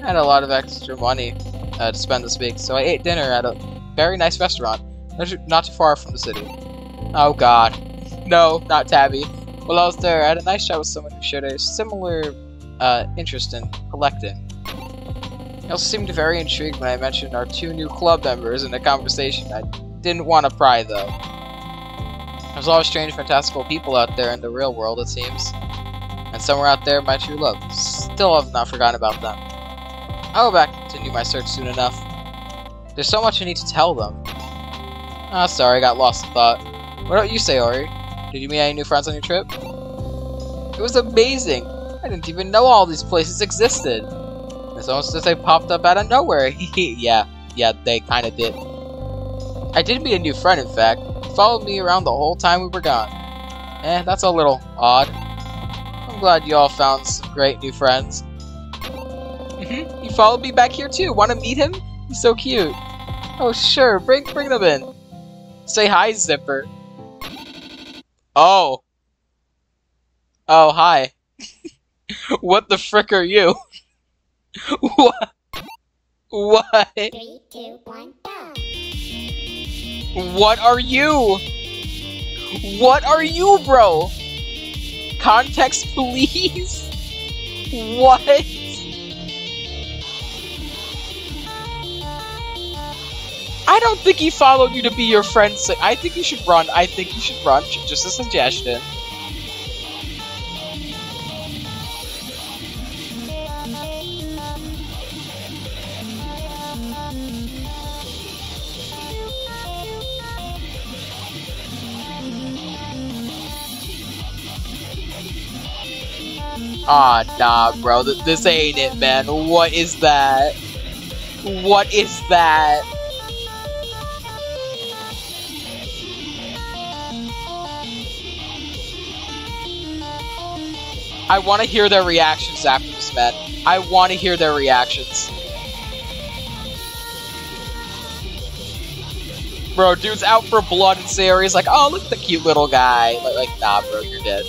A: Had a lot of extra money uh, to spend this week, so I ate dinner at a very nice restaurant, not too far from the city. Oh god. No, not Tabby. While I was there, I had a nice chat with someone who shared a similar uh, interest in collecting. He also seemed very intrigued when I mentioned our two new club members in a conversation. I didn't want to pry, though. There's a lot of strange, fantastical people out there in the real world, it seems. And somewhere out there, my true love. Still have not forgotten about them. I'll go back and continue my search soon enough. There's so much I need to tell them. Ah, oh, sorry, I got lost in thought. What about you, Sayori? Did you meet any new friends on your trip? It was amazing! I didn't even know all these places existed! It's almost as if they popped up out of nowhere. [laughs] yeah, yeah, they kinda did. I did meet a new friend, in fact. He followed me around the whole time we were gone. Eh, that's a little odd. I'm glad you all found some great new friends. Mm-hmm. He followed me back here too. Want to meet him? He's so cute. Oh, sure. Bring, bring them in. Say hi, Zipper. Oh. Oh, hi. [laughs] what the frick are you? [laughs] what? What?
B: Three, two, one, go.
A: What are you? What are you, bro? Context, please? [laughs] What? I don't think he followed you to be your friend. So I think you should run. I think you should run. Just a suggestion. Ah, oh, nah, bro. This ain't it, man. What is that? What is that? I want to hear their reactions after this, man. I want to hear their reactions. Bro, dude's out for blood and Sayori He's like, oh, look at the cute little guy. Like, nah, bro, you're dead.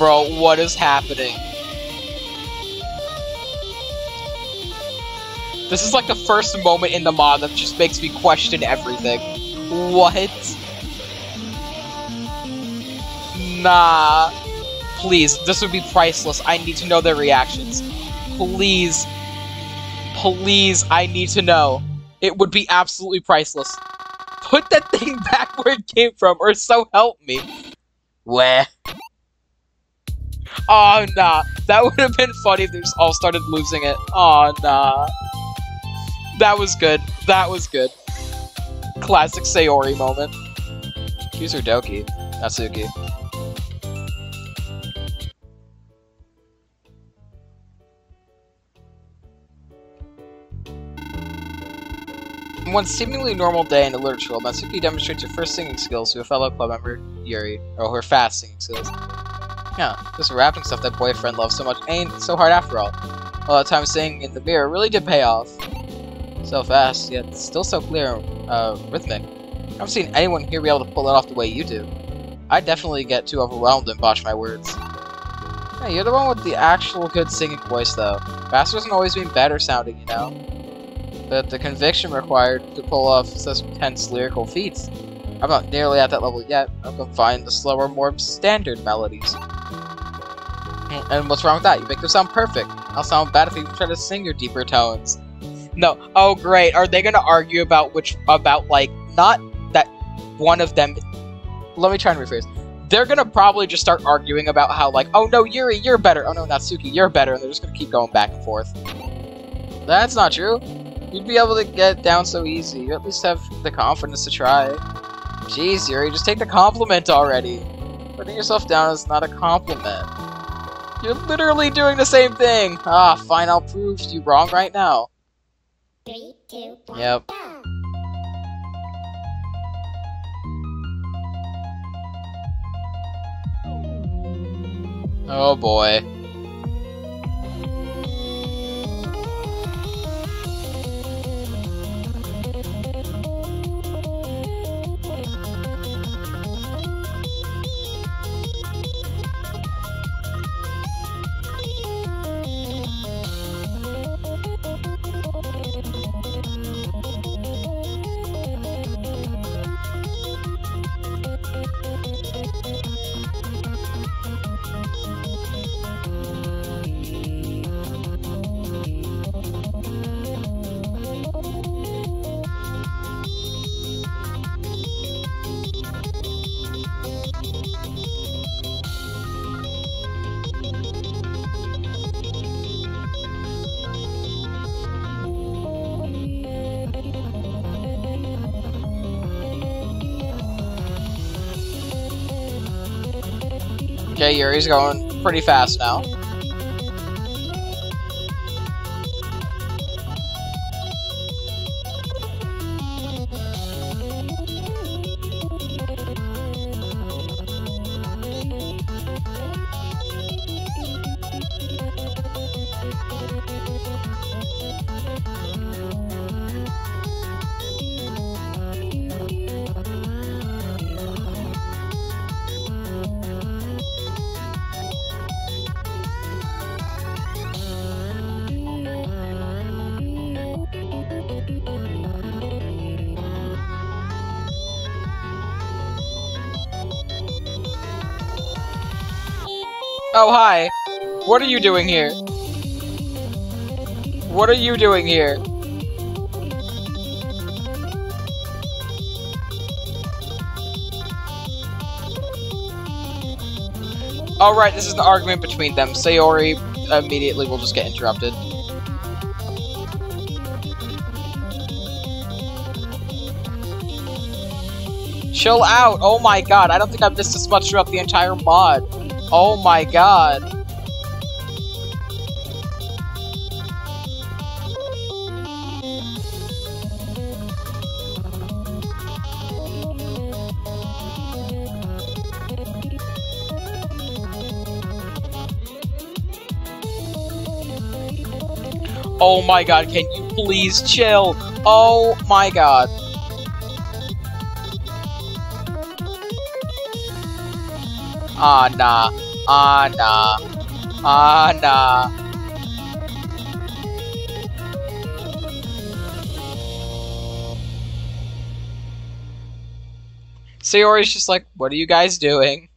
A: Bro, what is happening? This is like the first moment in the mod that just makes me question everything. What? Nah. Please, this would be priceless. I need to know their reactions. Please. Please, I need to know. It would be absolutely priceless. Put that thing [laughs] back where it came from, or so help me. Where? Oh, nah. That would have been funny if they just all started losing it. Oh, nah. That was good. That was good. Classic Sayori moment. Use her Doki. Natsuki. one seemingly normal day in the literature world, Natsuki demonstrates her first singing skills to a fellow club member, Yuri, or her fast singing skills. Yeah, this rapping stuff that boyfriend loves so much ain't so hard after all. All that time singing in the mirror really did pay off. So fast, yet still so clear, uh, rhythmic. I haven't seen anyone here be able to pull it off the way you do. I definitely get too overwhelmed and botch my words. You're the one with the actual good singing voice, though. Faster doesn't always mean better sounding, you know? But the conviction required to pull off such intense lyrical feats. I'm not nearly at that level yet. I'm confined to slower, more standard melodies. Mm, and what's wrong with that? You make them sound perfect. I'll sound bad if you try to sing your deeper tones. No. Oh, great. Are they gonna argue about which about like not that one of them? Let me try and rephrase. They're gonna probably just start arguing about how like, oh no, Yuri, you're better. Oh no, Natsuki, you're better, and they're just gonna keep going back and forth. That's not true. You'd be able to get down so easy. You at least have the confidence to try. Jeez, Yuri, just take the compliment already. Putting yourself down is not a compliment. You're literally doing the same thing! Ah, fine, I'll prove you wrong right now.
B: Three, two, one,
A: Yep.
B: go.
A: Oh boy. Yuri's going pretty fast now. What are you doing here? What are you doing here? Alright, this is an argument between them. Sayori immediately will just get interrupted. Chill out! Oh my god, I don't think I've missed this much throughout the entire mod. Oh my god. Oh my god, can you please chill? Oh my god. Ah, nah. Ah, nah. Ah, nah. Sayori's just like, what are you guys doing?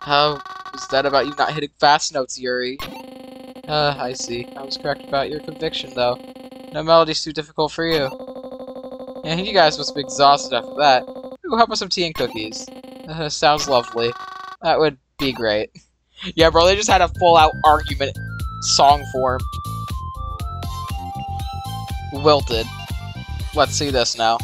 A: How was that about you not hitting fast notes, Yuri? Uh, I see. I was correct about your conviction, though. No melody's too difficult for you. Yeah, you guys must be exhausted after that. Ooh, how about some tea and cookies? Uh, sounds lovely. That would be great. [laughs] Yeah, bro, they just had a full-out argument song form. Wilted. Let's see this now.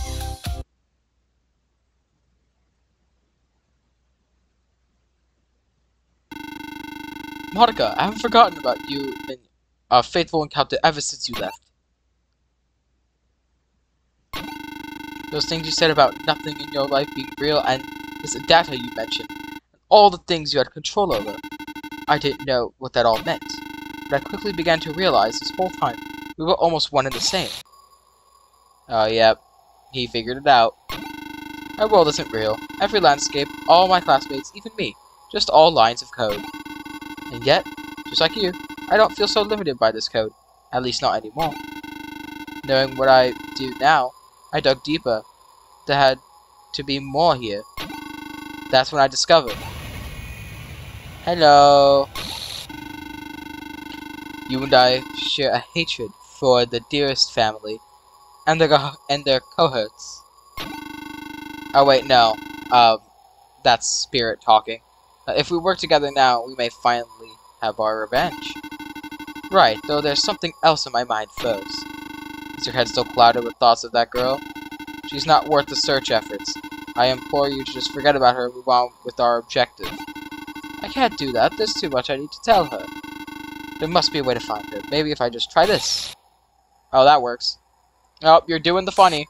A: Monika, I haven't forgotten about you and our faithful encounter ever since you left. Those things you said about nothing in your life being real and this data you mentioned, and all the things you had control over. I didn't know what that all meant, but I quickly began to realize this whole time we were almost one and the same. Oh, yep. He figured it out. Our world isn't real. Every landscape, all my classmates, even me, just all lines of code. And yet, just like you, I don't feel so limited by this code. At least not anymore. Knowing what I do now, I dug deeper. There had to be more here. That's when I discovered. Hello. You and I share a hatred for the dearest family and their and their cohorts. Oh wait, no. Um, that's spirit talking. Uh, if we work together now, we may finally have our revenge. Right, though there's something else in my mind first. Is your head still clouded with thoughts of that girl? She's not worth the search efforts. I implore you to just forget about her and move on with our objective. I can't do that. There's too much I need to tell her. There must be a way to find her. Maybe if I just try this. Oh, that works. Oh, you're doing the funny.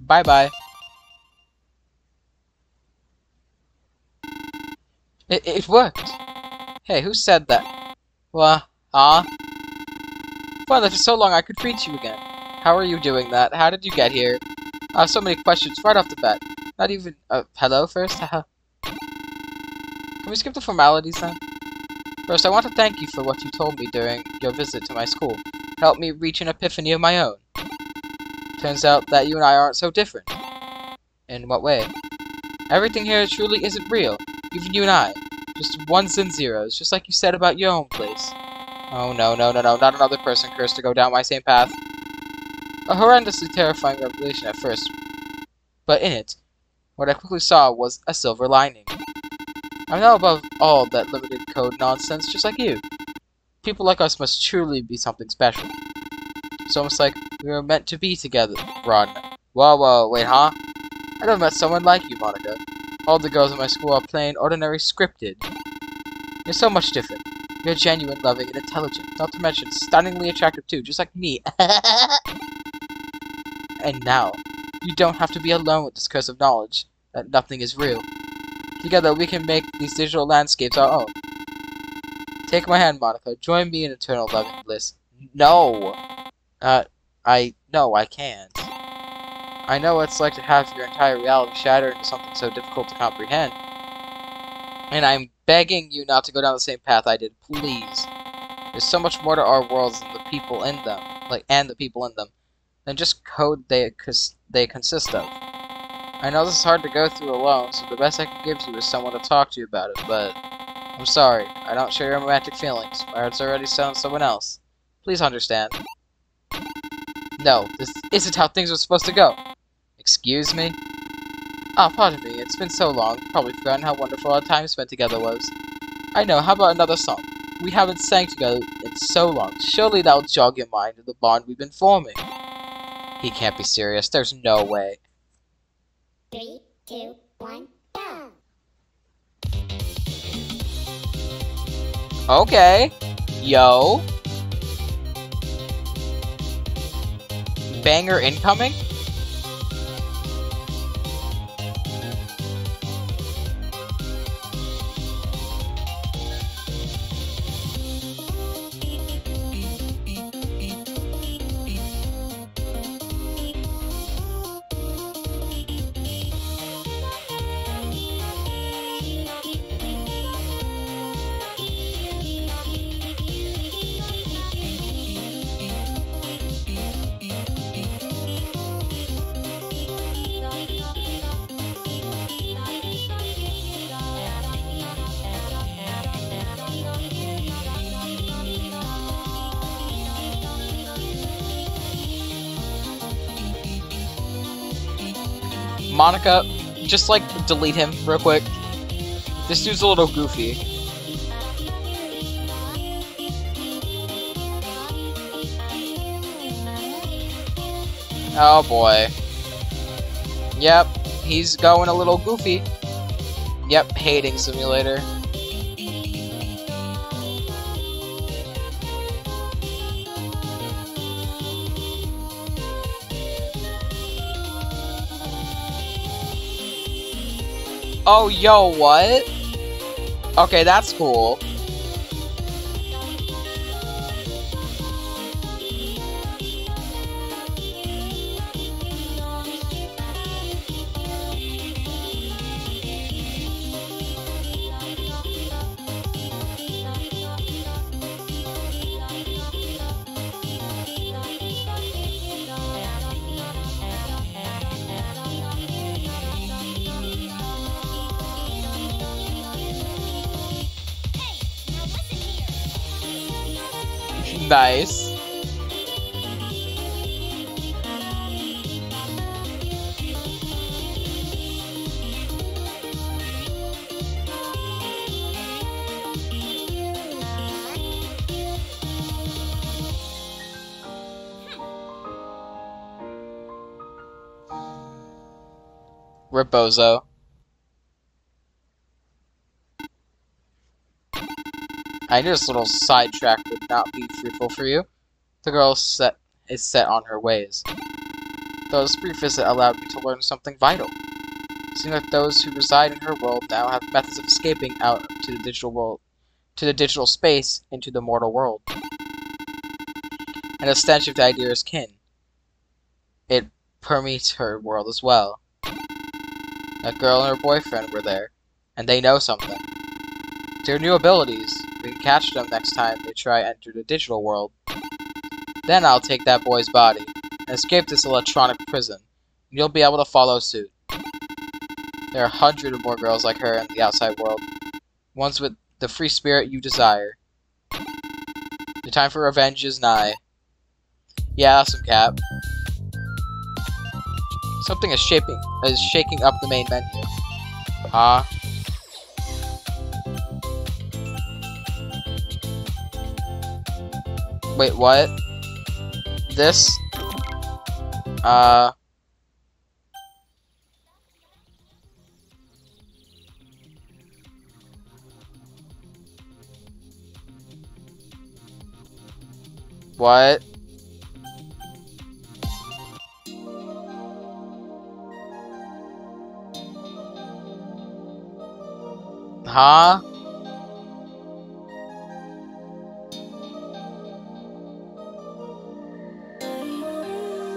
A: Bye-bye. It, it worked. Hey, who said that? What? Huh? Finally, for so long I could reach you again. How are you doing that? How did you get here? I have so many questions right off the bat. Not even, uh, hello first? [laughs] Can we skip the formalities then? First, I want to thank you for what you told me during your visit to my school. Helped me reach an epiphany of my own. Turns out that you and I aren't so different. In what way? Everything here truly isn't real. Even you and I. Just ones and zeros, just like you said about your own place. Oh no, no, no, no, not another person cursed to go down my same path. A horrendously terrifying revelation at first, but in it, what I quickly saw was a silver lining. I'm now above all that limited code nonsense, just like you. People like us must truly be something special. It's almost like we were meant to be together, Rod. Whoa, whoa, wait, huh? I never met someone like you, Monika. All the girls in my school are plain, ordinary, scripted. You're so much different. You're genuine, loving, and intelligent. Not to mention stunningly attractive too, just like me. [laughs] and now, you don't have to be alone with this curse of knowledge that nothing is real. Together, we can make these digital landscapes our own. Take my hand, Monika. Join me in eternal loving bliss. No! Uh, I... No, I can't. I know what it's like to have your entire reality shattered into something so difficult to comprehend. And I'm begging you not to go down the same path I did, please. There's so much more to our worlds than the people in them, like, and the people in them. than just code they, cons they consist of. I know this is hard to go through alone, so the best I can give you is someone to talk to you about it, but I'm sorry, I don't share your romantic feelings. My heart's already on someone else. Please understand. No, this isn't how things are supposed to go. Excuse me? Ah, oh, pardon me, it's been so long, probably forgotten how wonderful our time spent together was. I know, how about another song? We haven't sang together in so long. Surely that'll jog your mind of the bond we've been forming. He can't be serious, there's no way.
B: Three, two, one, go!
A: Okay. Yo. Banger incoming? Monika, just like delete him real quick. This dude's a little goofy. Oh boy. Yep, he's going a little goofy. Yep, hating simulator. Oh, yo, what? Okay, that's cool. Rebozo. I knew this little sidetrack would not be fruitful for you. The girl set is set on her ways. Though this brief visit allowed me to learn something vital. Seeing that those who reside in her world now have methods of escaping out to the digital world, to the digital space into the mortal world. And a stench of the idea is kin. It permeates her world as well. That girl and her boyfriend were there, and they know something. Their new abilities, we can catch them next time they try enter the digital world. Then I'll take that boy's body and escape this electronic prison, and you'll be able to follow suit. There are hundreds of more girls like her in the outside world, ones with the free spirit you desire. The time for revenge is nigh. Yeah, awesome cap. Something is shaping is shaking up the main menu. Ah. Wait, what? This? Uh... What? Huh?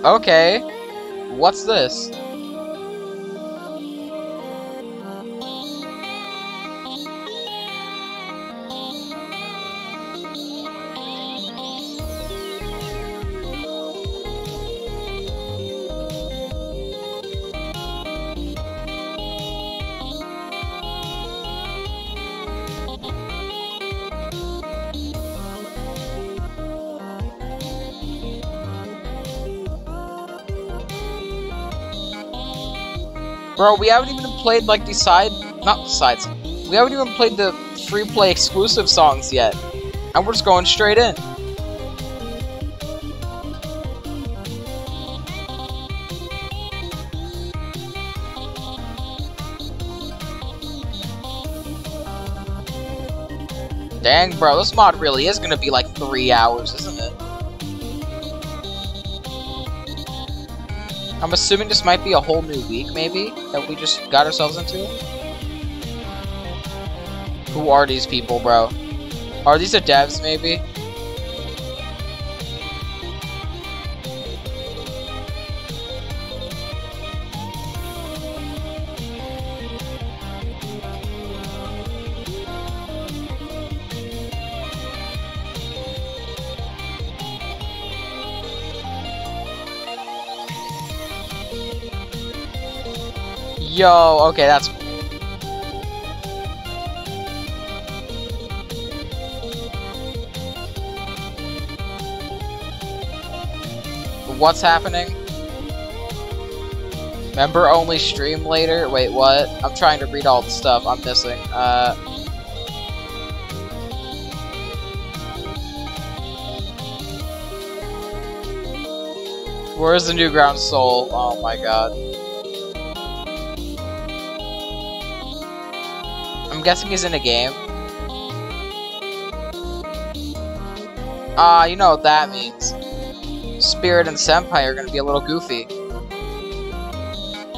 A: Okay. What's this? Bro, we haven't even played like the side, not the sides. We haven't even played the free play exclusive songs yet, and we're just going straight in. Dang, bro, this mod really is gonna be like three hours, isn't it? I'm assuming this might be a whole new week, maybe, that we just got ourselves into. Who are these people, bro? Are these the devs, maybe? Yo, okay, that's What's happening? Member only stream later? Wait, what? I'm trying to read all the stuff I'm missing. Uh Where's the new ground soul? Oh my god. Guessing he's in a game. Ah, uh, you know what that means. Spirit and Senpai are gonna be a little goofy.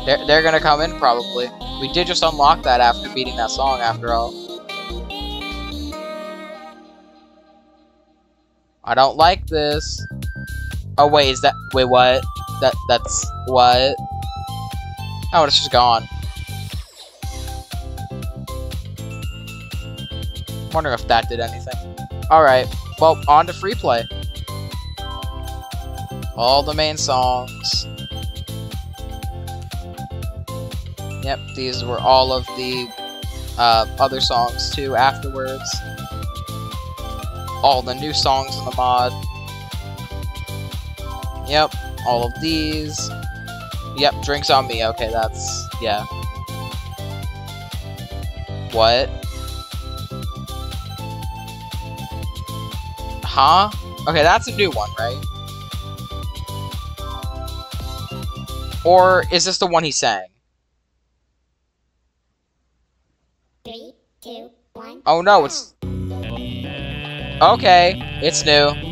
A: They're, they're gonna come in, probably. We did just unlock that after beating that song, after all. I don't like this. Oh, wait, is that... Wait, what? That That's... What? Oh, it's just gone. Wondering if that did anything. Alright, well, on to free play. All the main songs. Yep, these were all of the uh, other songs too afterwards. All the new songs in the mod. Yep, all of these. Yep, drinks on me. Okay, that's yeah. What? Huh? Okay, that's a new one, right? Or is this the one he sang?
B: Three, two, one.
A: Oh no, it's... Okay, it's new.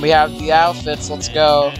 A: We have the outfits, let's go.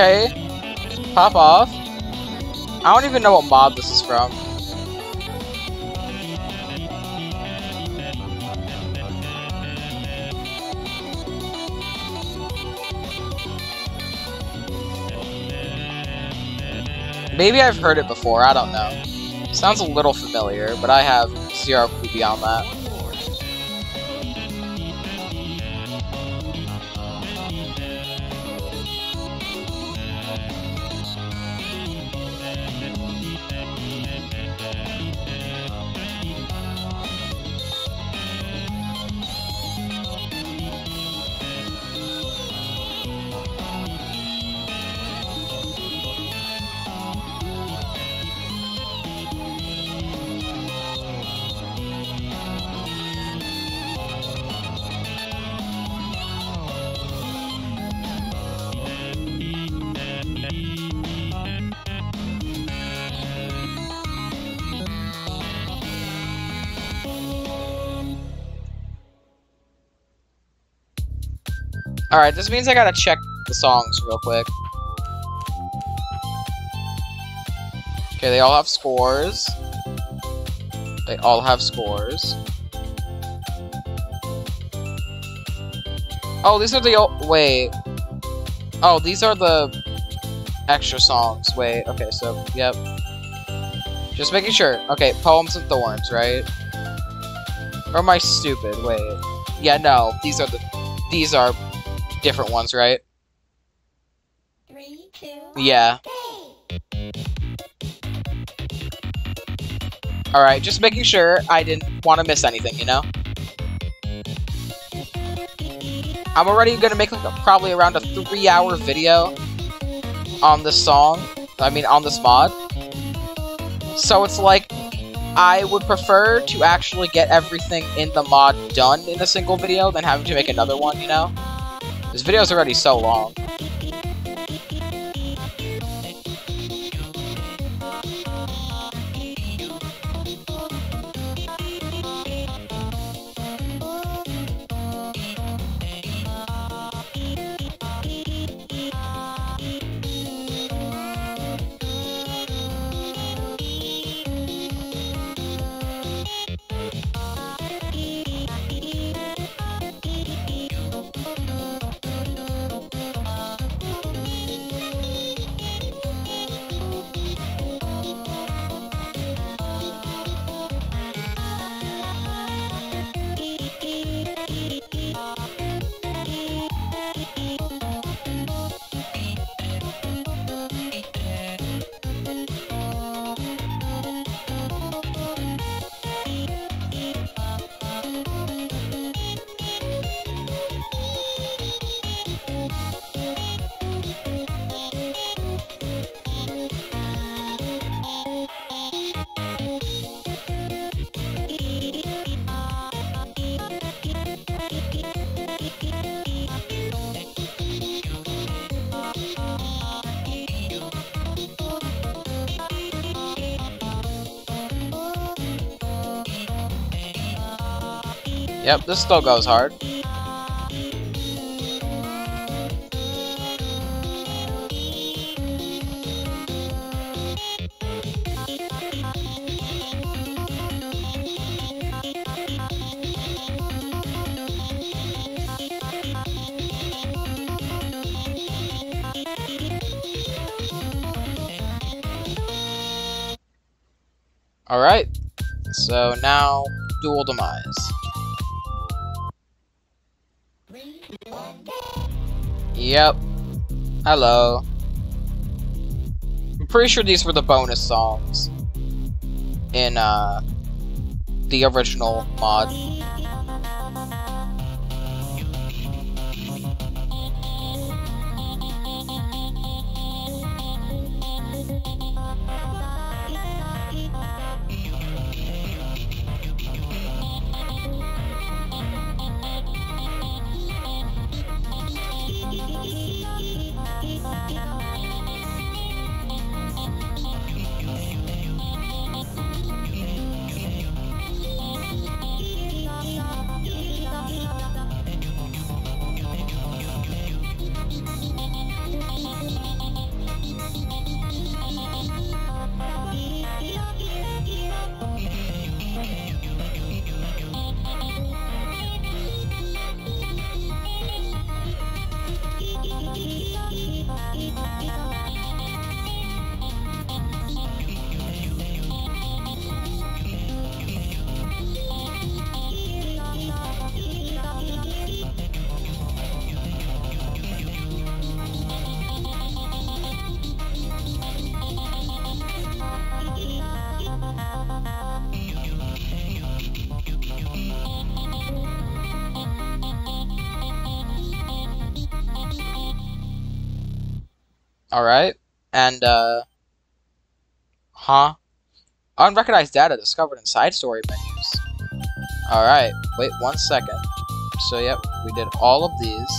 A: Okay. Pop off. I don't even know what mod this is from. Maybe I've heard it before, I don't know. Sounds a little familiar, but I have zero clue beyond that. Alright, this means I gotta check the songs real quick. Okay, they all have scores. They all have scores. Oh, these are the old- wait. Oh, these are the extra songs. Wait, okay, so, yep. Just making sure. Okay, Poems and Thorns, right? Or am I stupid? Wait. Yeah, no, these are the- these are different ones, right?
B: Three, two,
A: Yeah.
B: three.
A: Alright, just making sure I didn't want to miss anything, you know? I'm already gonna make like a, probably around a three hour video on this song. I mean, on this mod. So it's like, I would prefer to actually get everything in the mod done in a single video than having to make another one, you know? This video's already so long. Yep, this still goes hard. Alright, so now dual demise. Yep. Hello. I'm pretty sure these were the bonus songs in uh the original mod. And uh Huh? Unrecognized data discovered in side story menus. Alright, wait one second. So yep, we did all of these.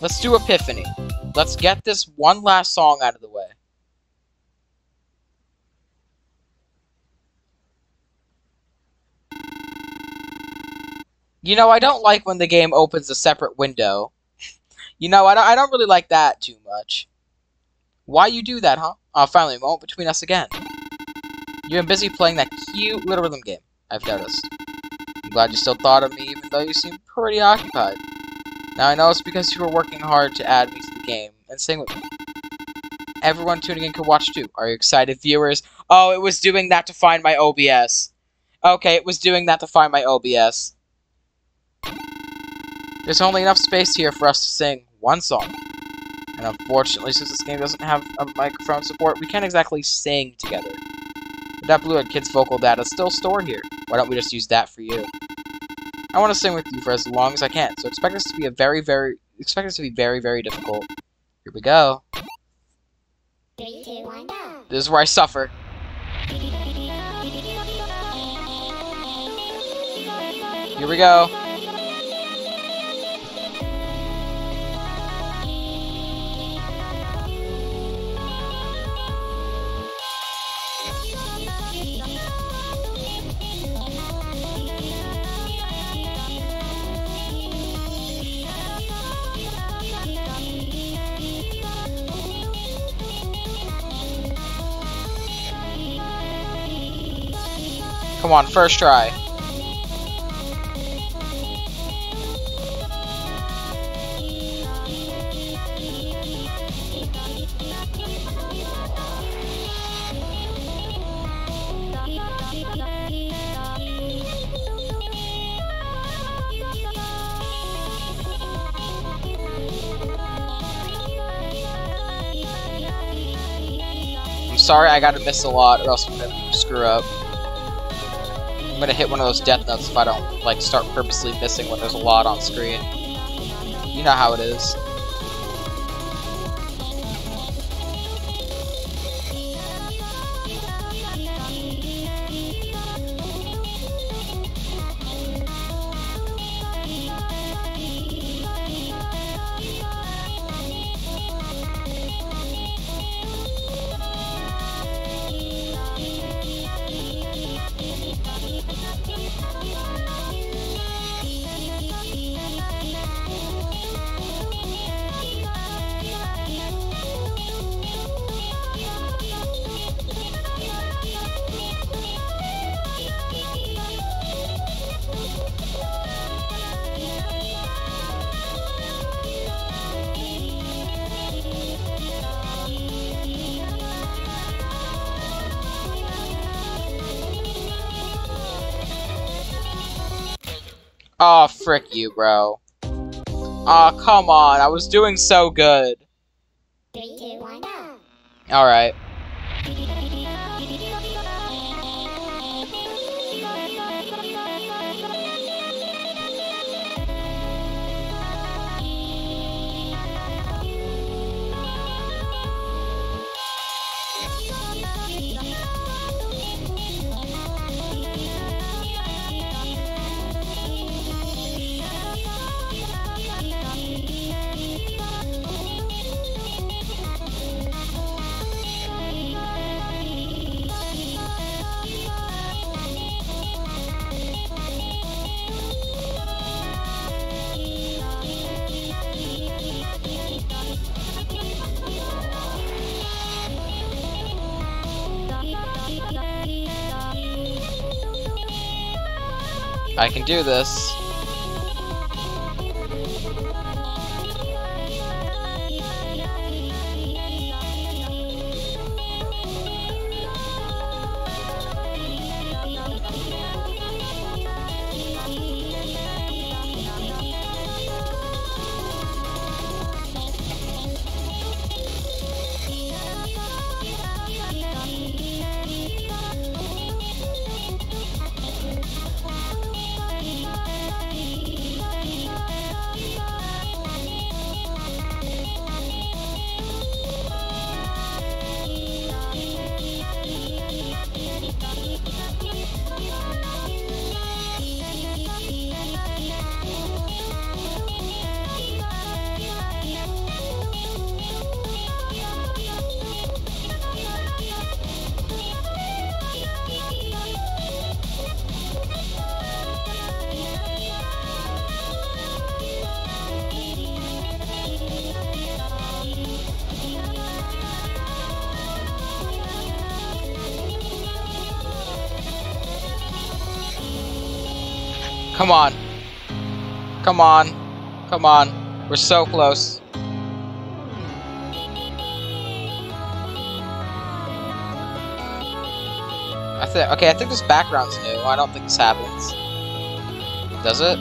A: Let's do Epiphany. Let's get this one last song out of the way. You know, I don't like when the game opens a separate window. You know, I don't, I don't really like that too much. Why you do that, huh? Oh, finally, a moment between us again. You've been busy playing that cute little rhythm game, I've noticed. I'm glad you still thought of me, even though you seem pretty occupied. Now I know it's because you were working hard to add me to the game and sing with me. Everyone tuning in can watch too. Are you excited, viewers? Oh, it was doing that to find my OBS. Okay, it was doing that to find my OBS. There's only enough space here for us to sing one song. And unfortunately, since this game doesn't have a microphone support, we can't exactly sing together. But that Bluehead Kid's vocal data is still stored here. Why don't we just use that for you? I want to sing with you for as long as I can, so expect this to be a very, very, expect this to be very, very difficult. Here we go.
B: Three, two, one, go.
A: This is where I suffer. Here we go. Come on, first try. I'm sorry I gotta miss a lot or else I'm gonna screw up. I'm gonna hit one of those death notes if I don't like start purposely missing when there's a lot on screen. You know how it is. Frick you, bro. Oh, come on. I was doing so good.
B: Three, two, one, go.
A: Alright. Can do this. Come on. Come on. Come on. We're so close. I think okay, I think this background's new. I don't think this happens. Does it?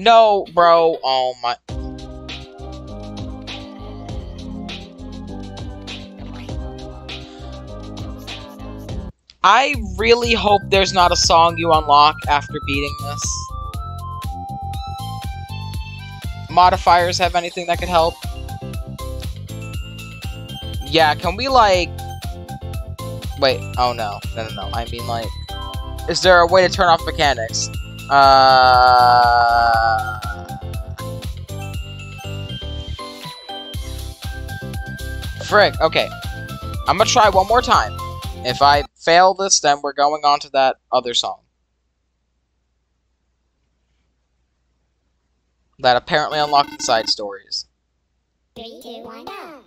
A: No, bro. Oh my. I really hope there's not a song you unlock after beating this. Modifiers have anything that could help? Yeah, can we like... Wait, oh no. No, no, no. I mean like... Is there a way to turn off mechanics? Uh... Frick, okay. I'm gonna try one more time. If I fail this, then we're going on to that other song. That apparently unlocked side stories.
B: Three, two, one, go.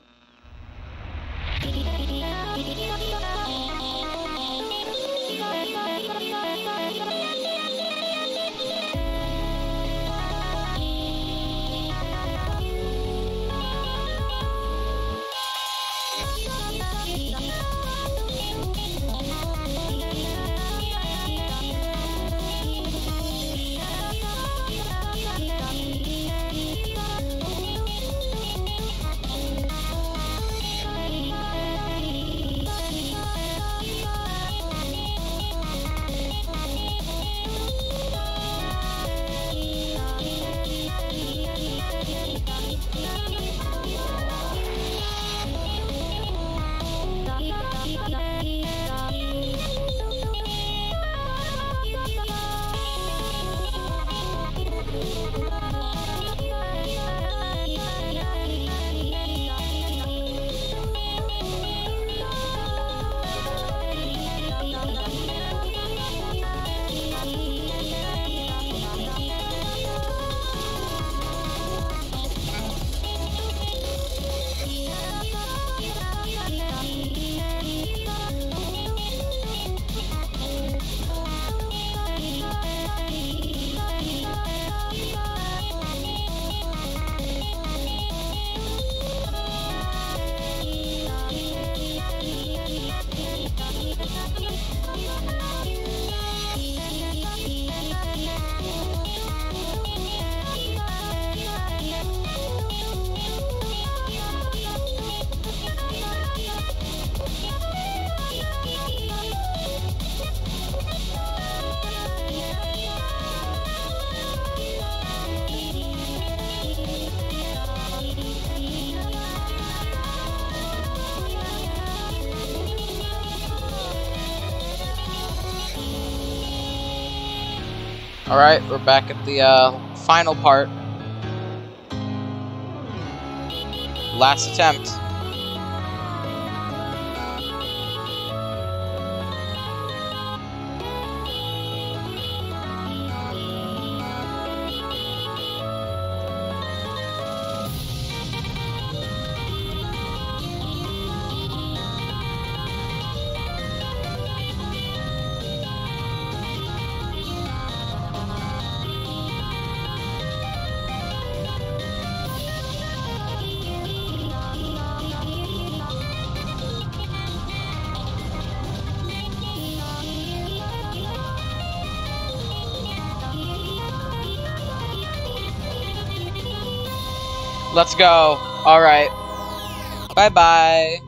A: Alright, we're back at the uh, final part. Last attempt. Let's go. Alright. Bye-bye.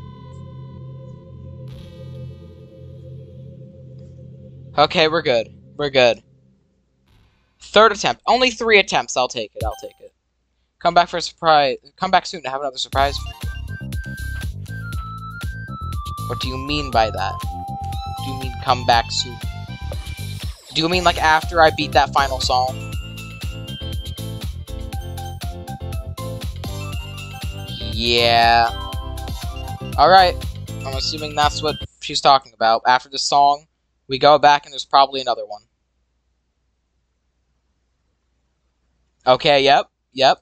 A: Okay, we're good. We're good. Third attempt. Only three attempts. I'll take it. I'll take it. Come back for a surprise. Come back soon to have another surprise for you. What do you mean by that? Do you mean come back soon? Do you mean like after I beat that final song? Yeah. Alright. I'm assuming that's what she's talking about. After the song, we go back and there's probably another one. Okay, yep, yep.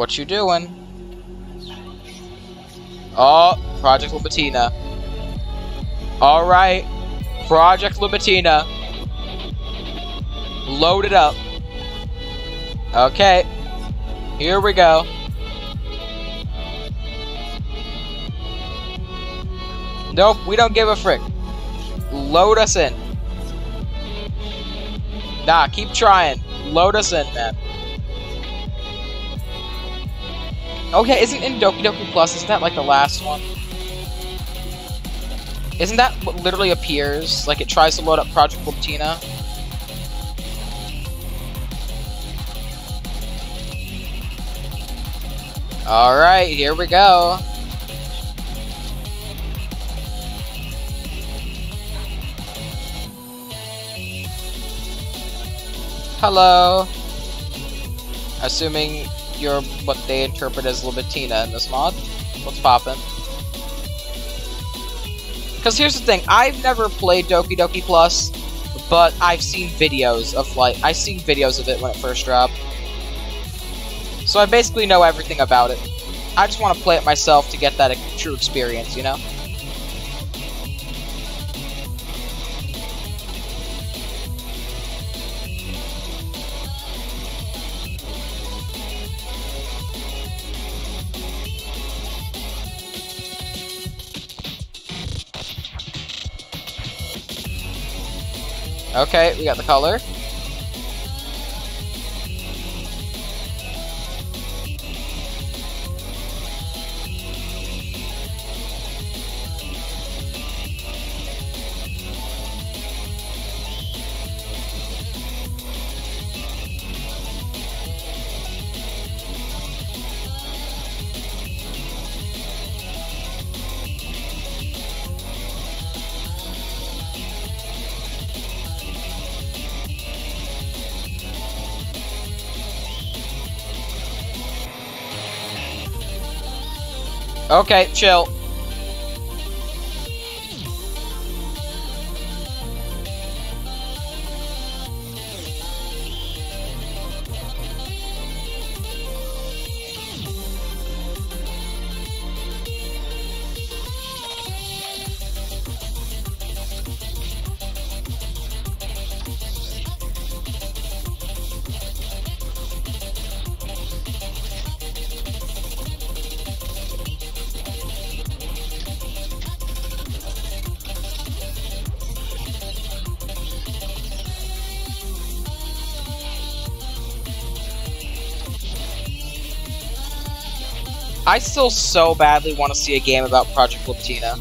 A: What you doing? Oh, Project Libitina. Alright. Project Libitina. Load it up. Okay. Here we go. Nope, we don't give a frick. Load us in. Nah, keep trying. Load us in, man. Okay, isn't in Doki Doki Plus, isn't that like the last one? Isn't that what literally appears? Like it tries to load up Project Libitina? Alright, here we go. Hello. Assuming you're what they interpret as Libitina in this mod. What's poppin'? Because here's the thing, I've never played Doki Doki Plus, but I've seen videos of like I've seen videos of it when it first dropped. So I basically know everything about it. I just want to play it myself to get that true experience, you know? Okay, we got the color. Okay, chill. I still so badly want to see a game about Project Libitina.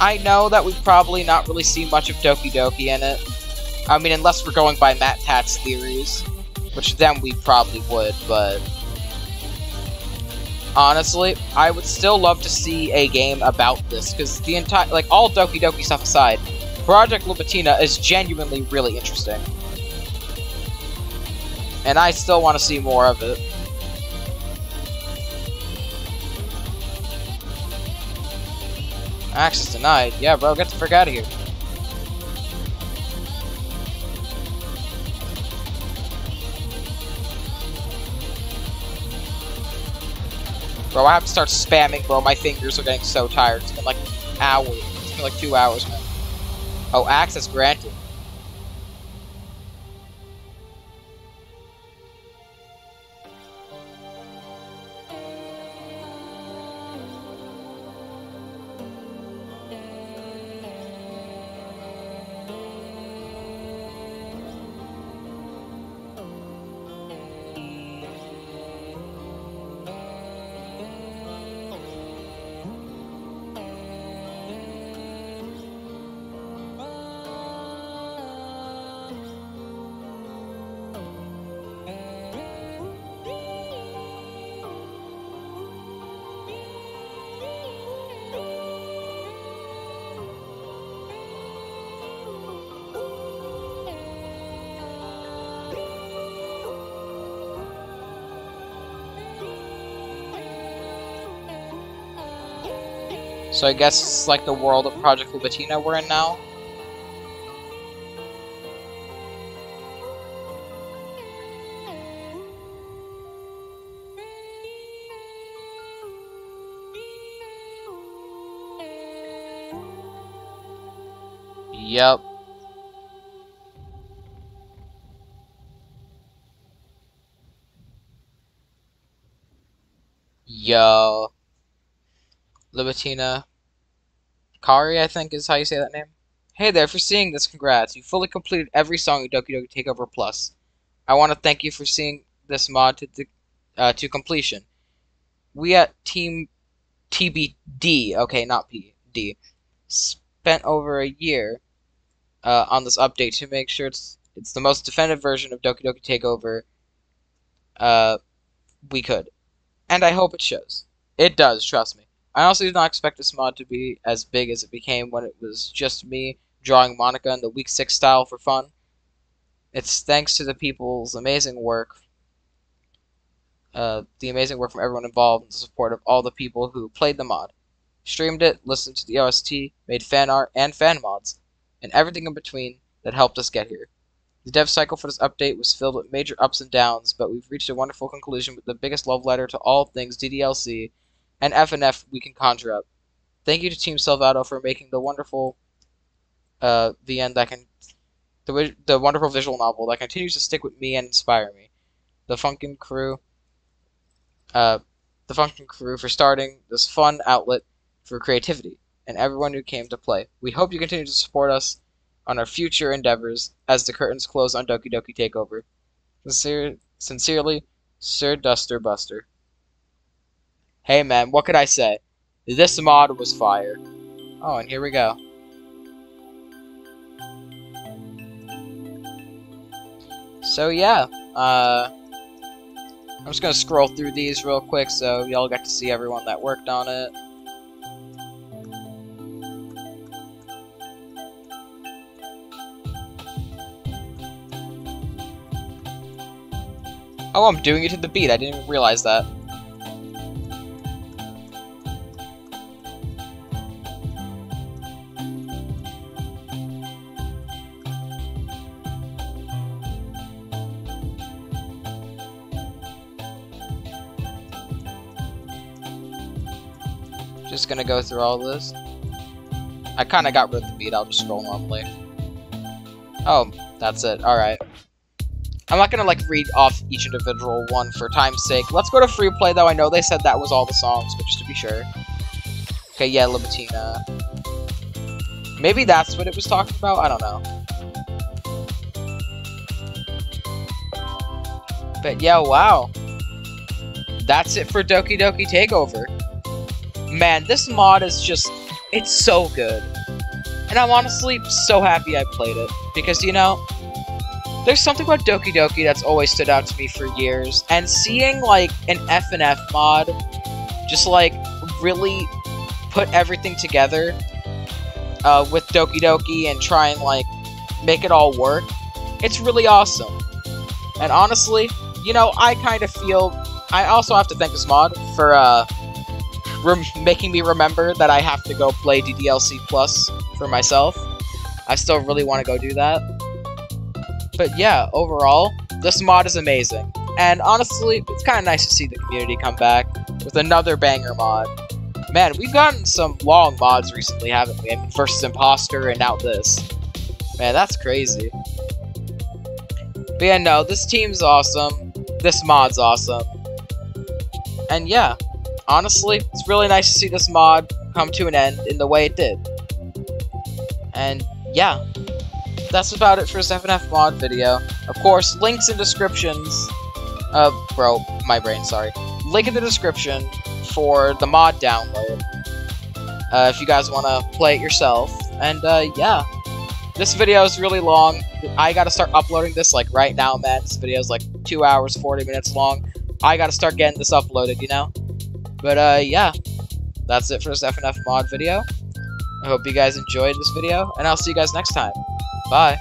A: I know that we've probably not really seen much of Doki Doki in it. I mean, unless we're going by Matt Pat's theories, which then we probably would, but... Honestly, I would still love to see a game about this, because the entire, like, all Doki Doki stuff aside, Project Libitina is genuinely really interesting. And I still want to see more of it. Access denied. Yeah, bro, get the frick out of here. Bro, I have to start spamming, bro. My fingers are getting so tired. It's been like hours. It's been like two hours, man. Oh, access granted. So I guess it's like the world of Project Libitina we're in now. Yep. Yo. Libitina. Kari, I think is how you say that name. Hey there, for seeing this, congrats. You fully completed every song in Doki Doki Takeover Plus. I want to thank you for seeing this mod to, uh, to completion. We at Team TBD, okay, not P, D, spent over a year uh, on this update to make sure it's it's the most definitive version of Doki Doki Takeover uh, we could. And I hope it shows. It does, trust me. I also did not expect this mod to be as big as it became when it was just me drawing Monika in the Week 6 style for fun. It's thanks to the people's amazing work, uh, the amazing work from everyone involved, and the support of all the people who played the mod, streamed it, listened to the OST, made fan art and fan mods, and everything in between that helped us get here. The dev cycle for this update was filled with major ups and downs, but we've reached a wonderful conclusion with the biggest love letter to all things DDLC and FNF we can conjure up. Thank you to Team Salvato for making the wonderful uh, the end that can the the wonderful visual novel that continues to stick with me and inspire me. The Funkin crew, uh, the Funkin crew for starting this fun outlet for creativity, and everyone who came to play. We hope you continue to support us on our future endeavors as the curtains close on Doki Doki Takeover. Sincere, sincerely, Sir Duster Buster. Hey man, what could I say? This mod was fire. Oh, and here we go. So yeah, uh, I'm just gonna scroll through these real quick so y'all get to see everyone that worked on it. Oh, I'm doing it to the beat. I didn't even realize that. Gonna go through all this. I kinda got rid of the beat, I'll just scroll normally. Oh, that's it, alright. I'm not gonna like read off each individual one for time's sake. Let's go to free play though. I know they said that was all the songs, but just to be sure. Okay, yeah, Libitina. Maybe that's what it was talking about. I don't know. But yeah, wow. That's it for Doki Doki Takeover. Man, this mod is just, it's so good. And I'm honestly so happy I played it. Because, you know, there's something about Doki Doki that's always stood out to me for years, and seeing like an FNF mod just like really put everything together uh, with Doki Doki and try and like make it all work, it's really awesome. And honestly, you know, I kind of feel I also have to thank this mod for uh, making me remember that I have to go play DDLC Plus for myself. I still really want to go do that. But yeah, overall, this mod is amazing. And honestly, it's kind of nice to see the community come back with another banger mod. Man, we've gotten some long mods recently, haven't we? I mean, versus Imposter and now this. Man, that's crazy. But yeah, no, this team's awesome. This mod's awesome. And yeah, honestly, it's really nice to see this mod come to an end in the way it did. And yeah, that's about it for this FNF mod video. Of course, links in descriptions. Uh, bro, my brain, sorry. Link in the description for the mod download. Uh, if you guys want to play it yourself. And, uh, yeah. This video is really long. I gotta start uploading this, like, right now, man. This video is, like, 2 hours, 40 minutes long. I gotta start getting this uploaded, you know? But, uh, yeah. That's it for this FNF mod video. I hope you guys enjoyed this video, and I'll see you guys next time. Bye.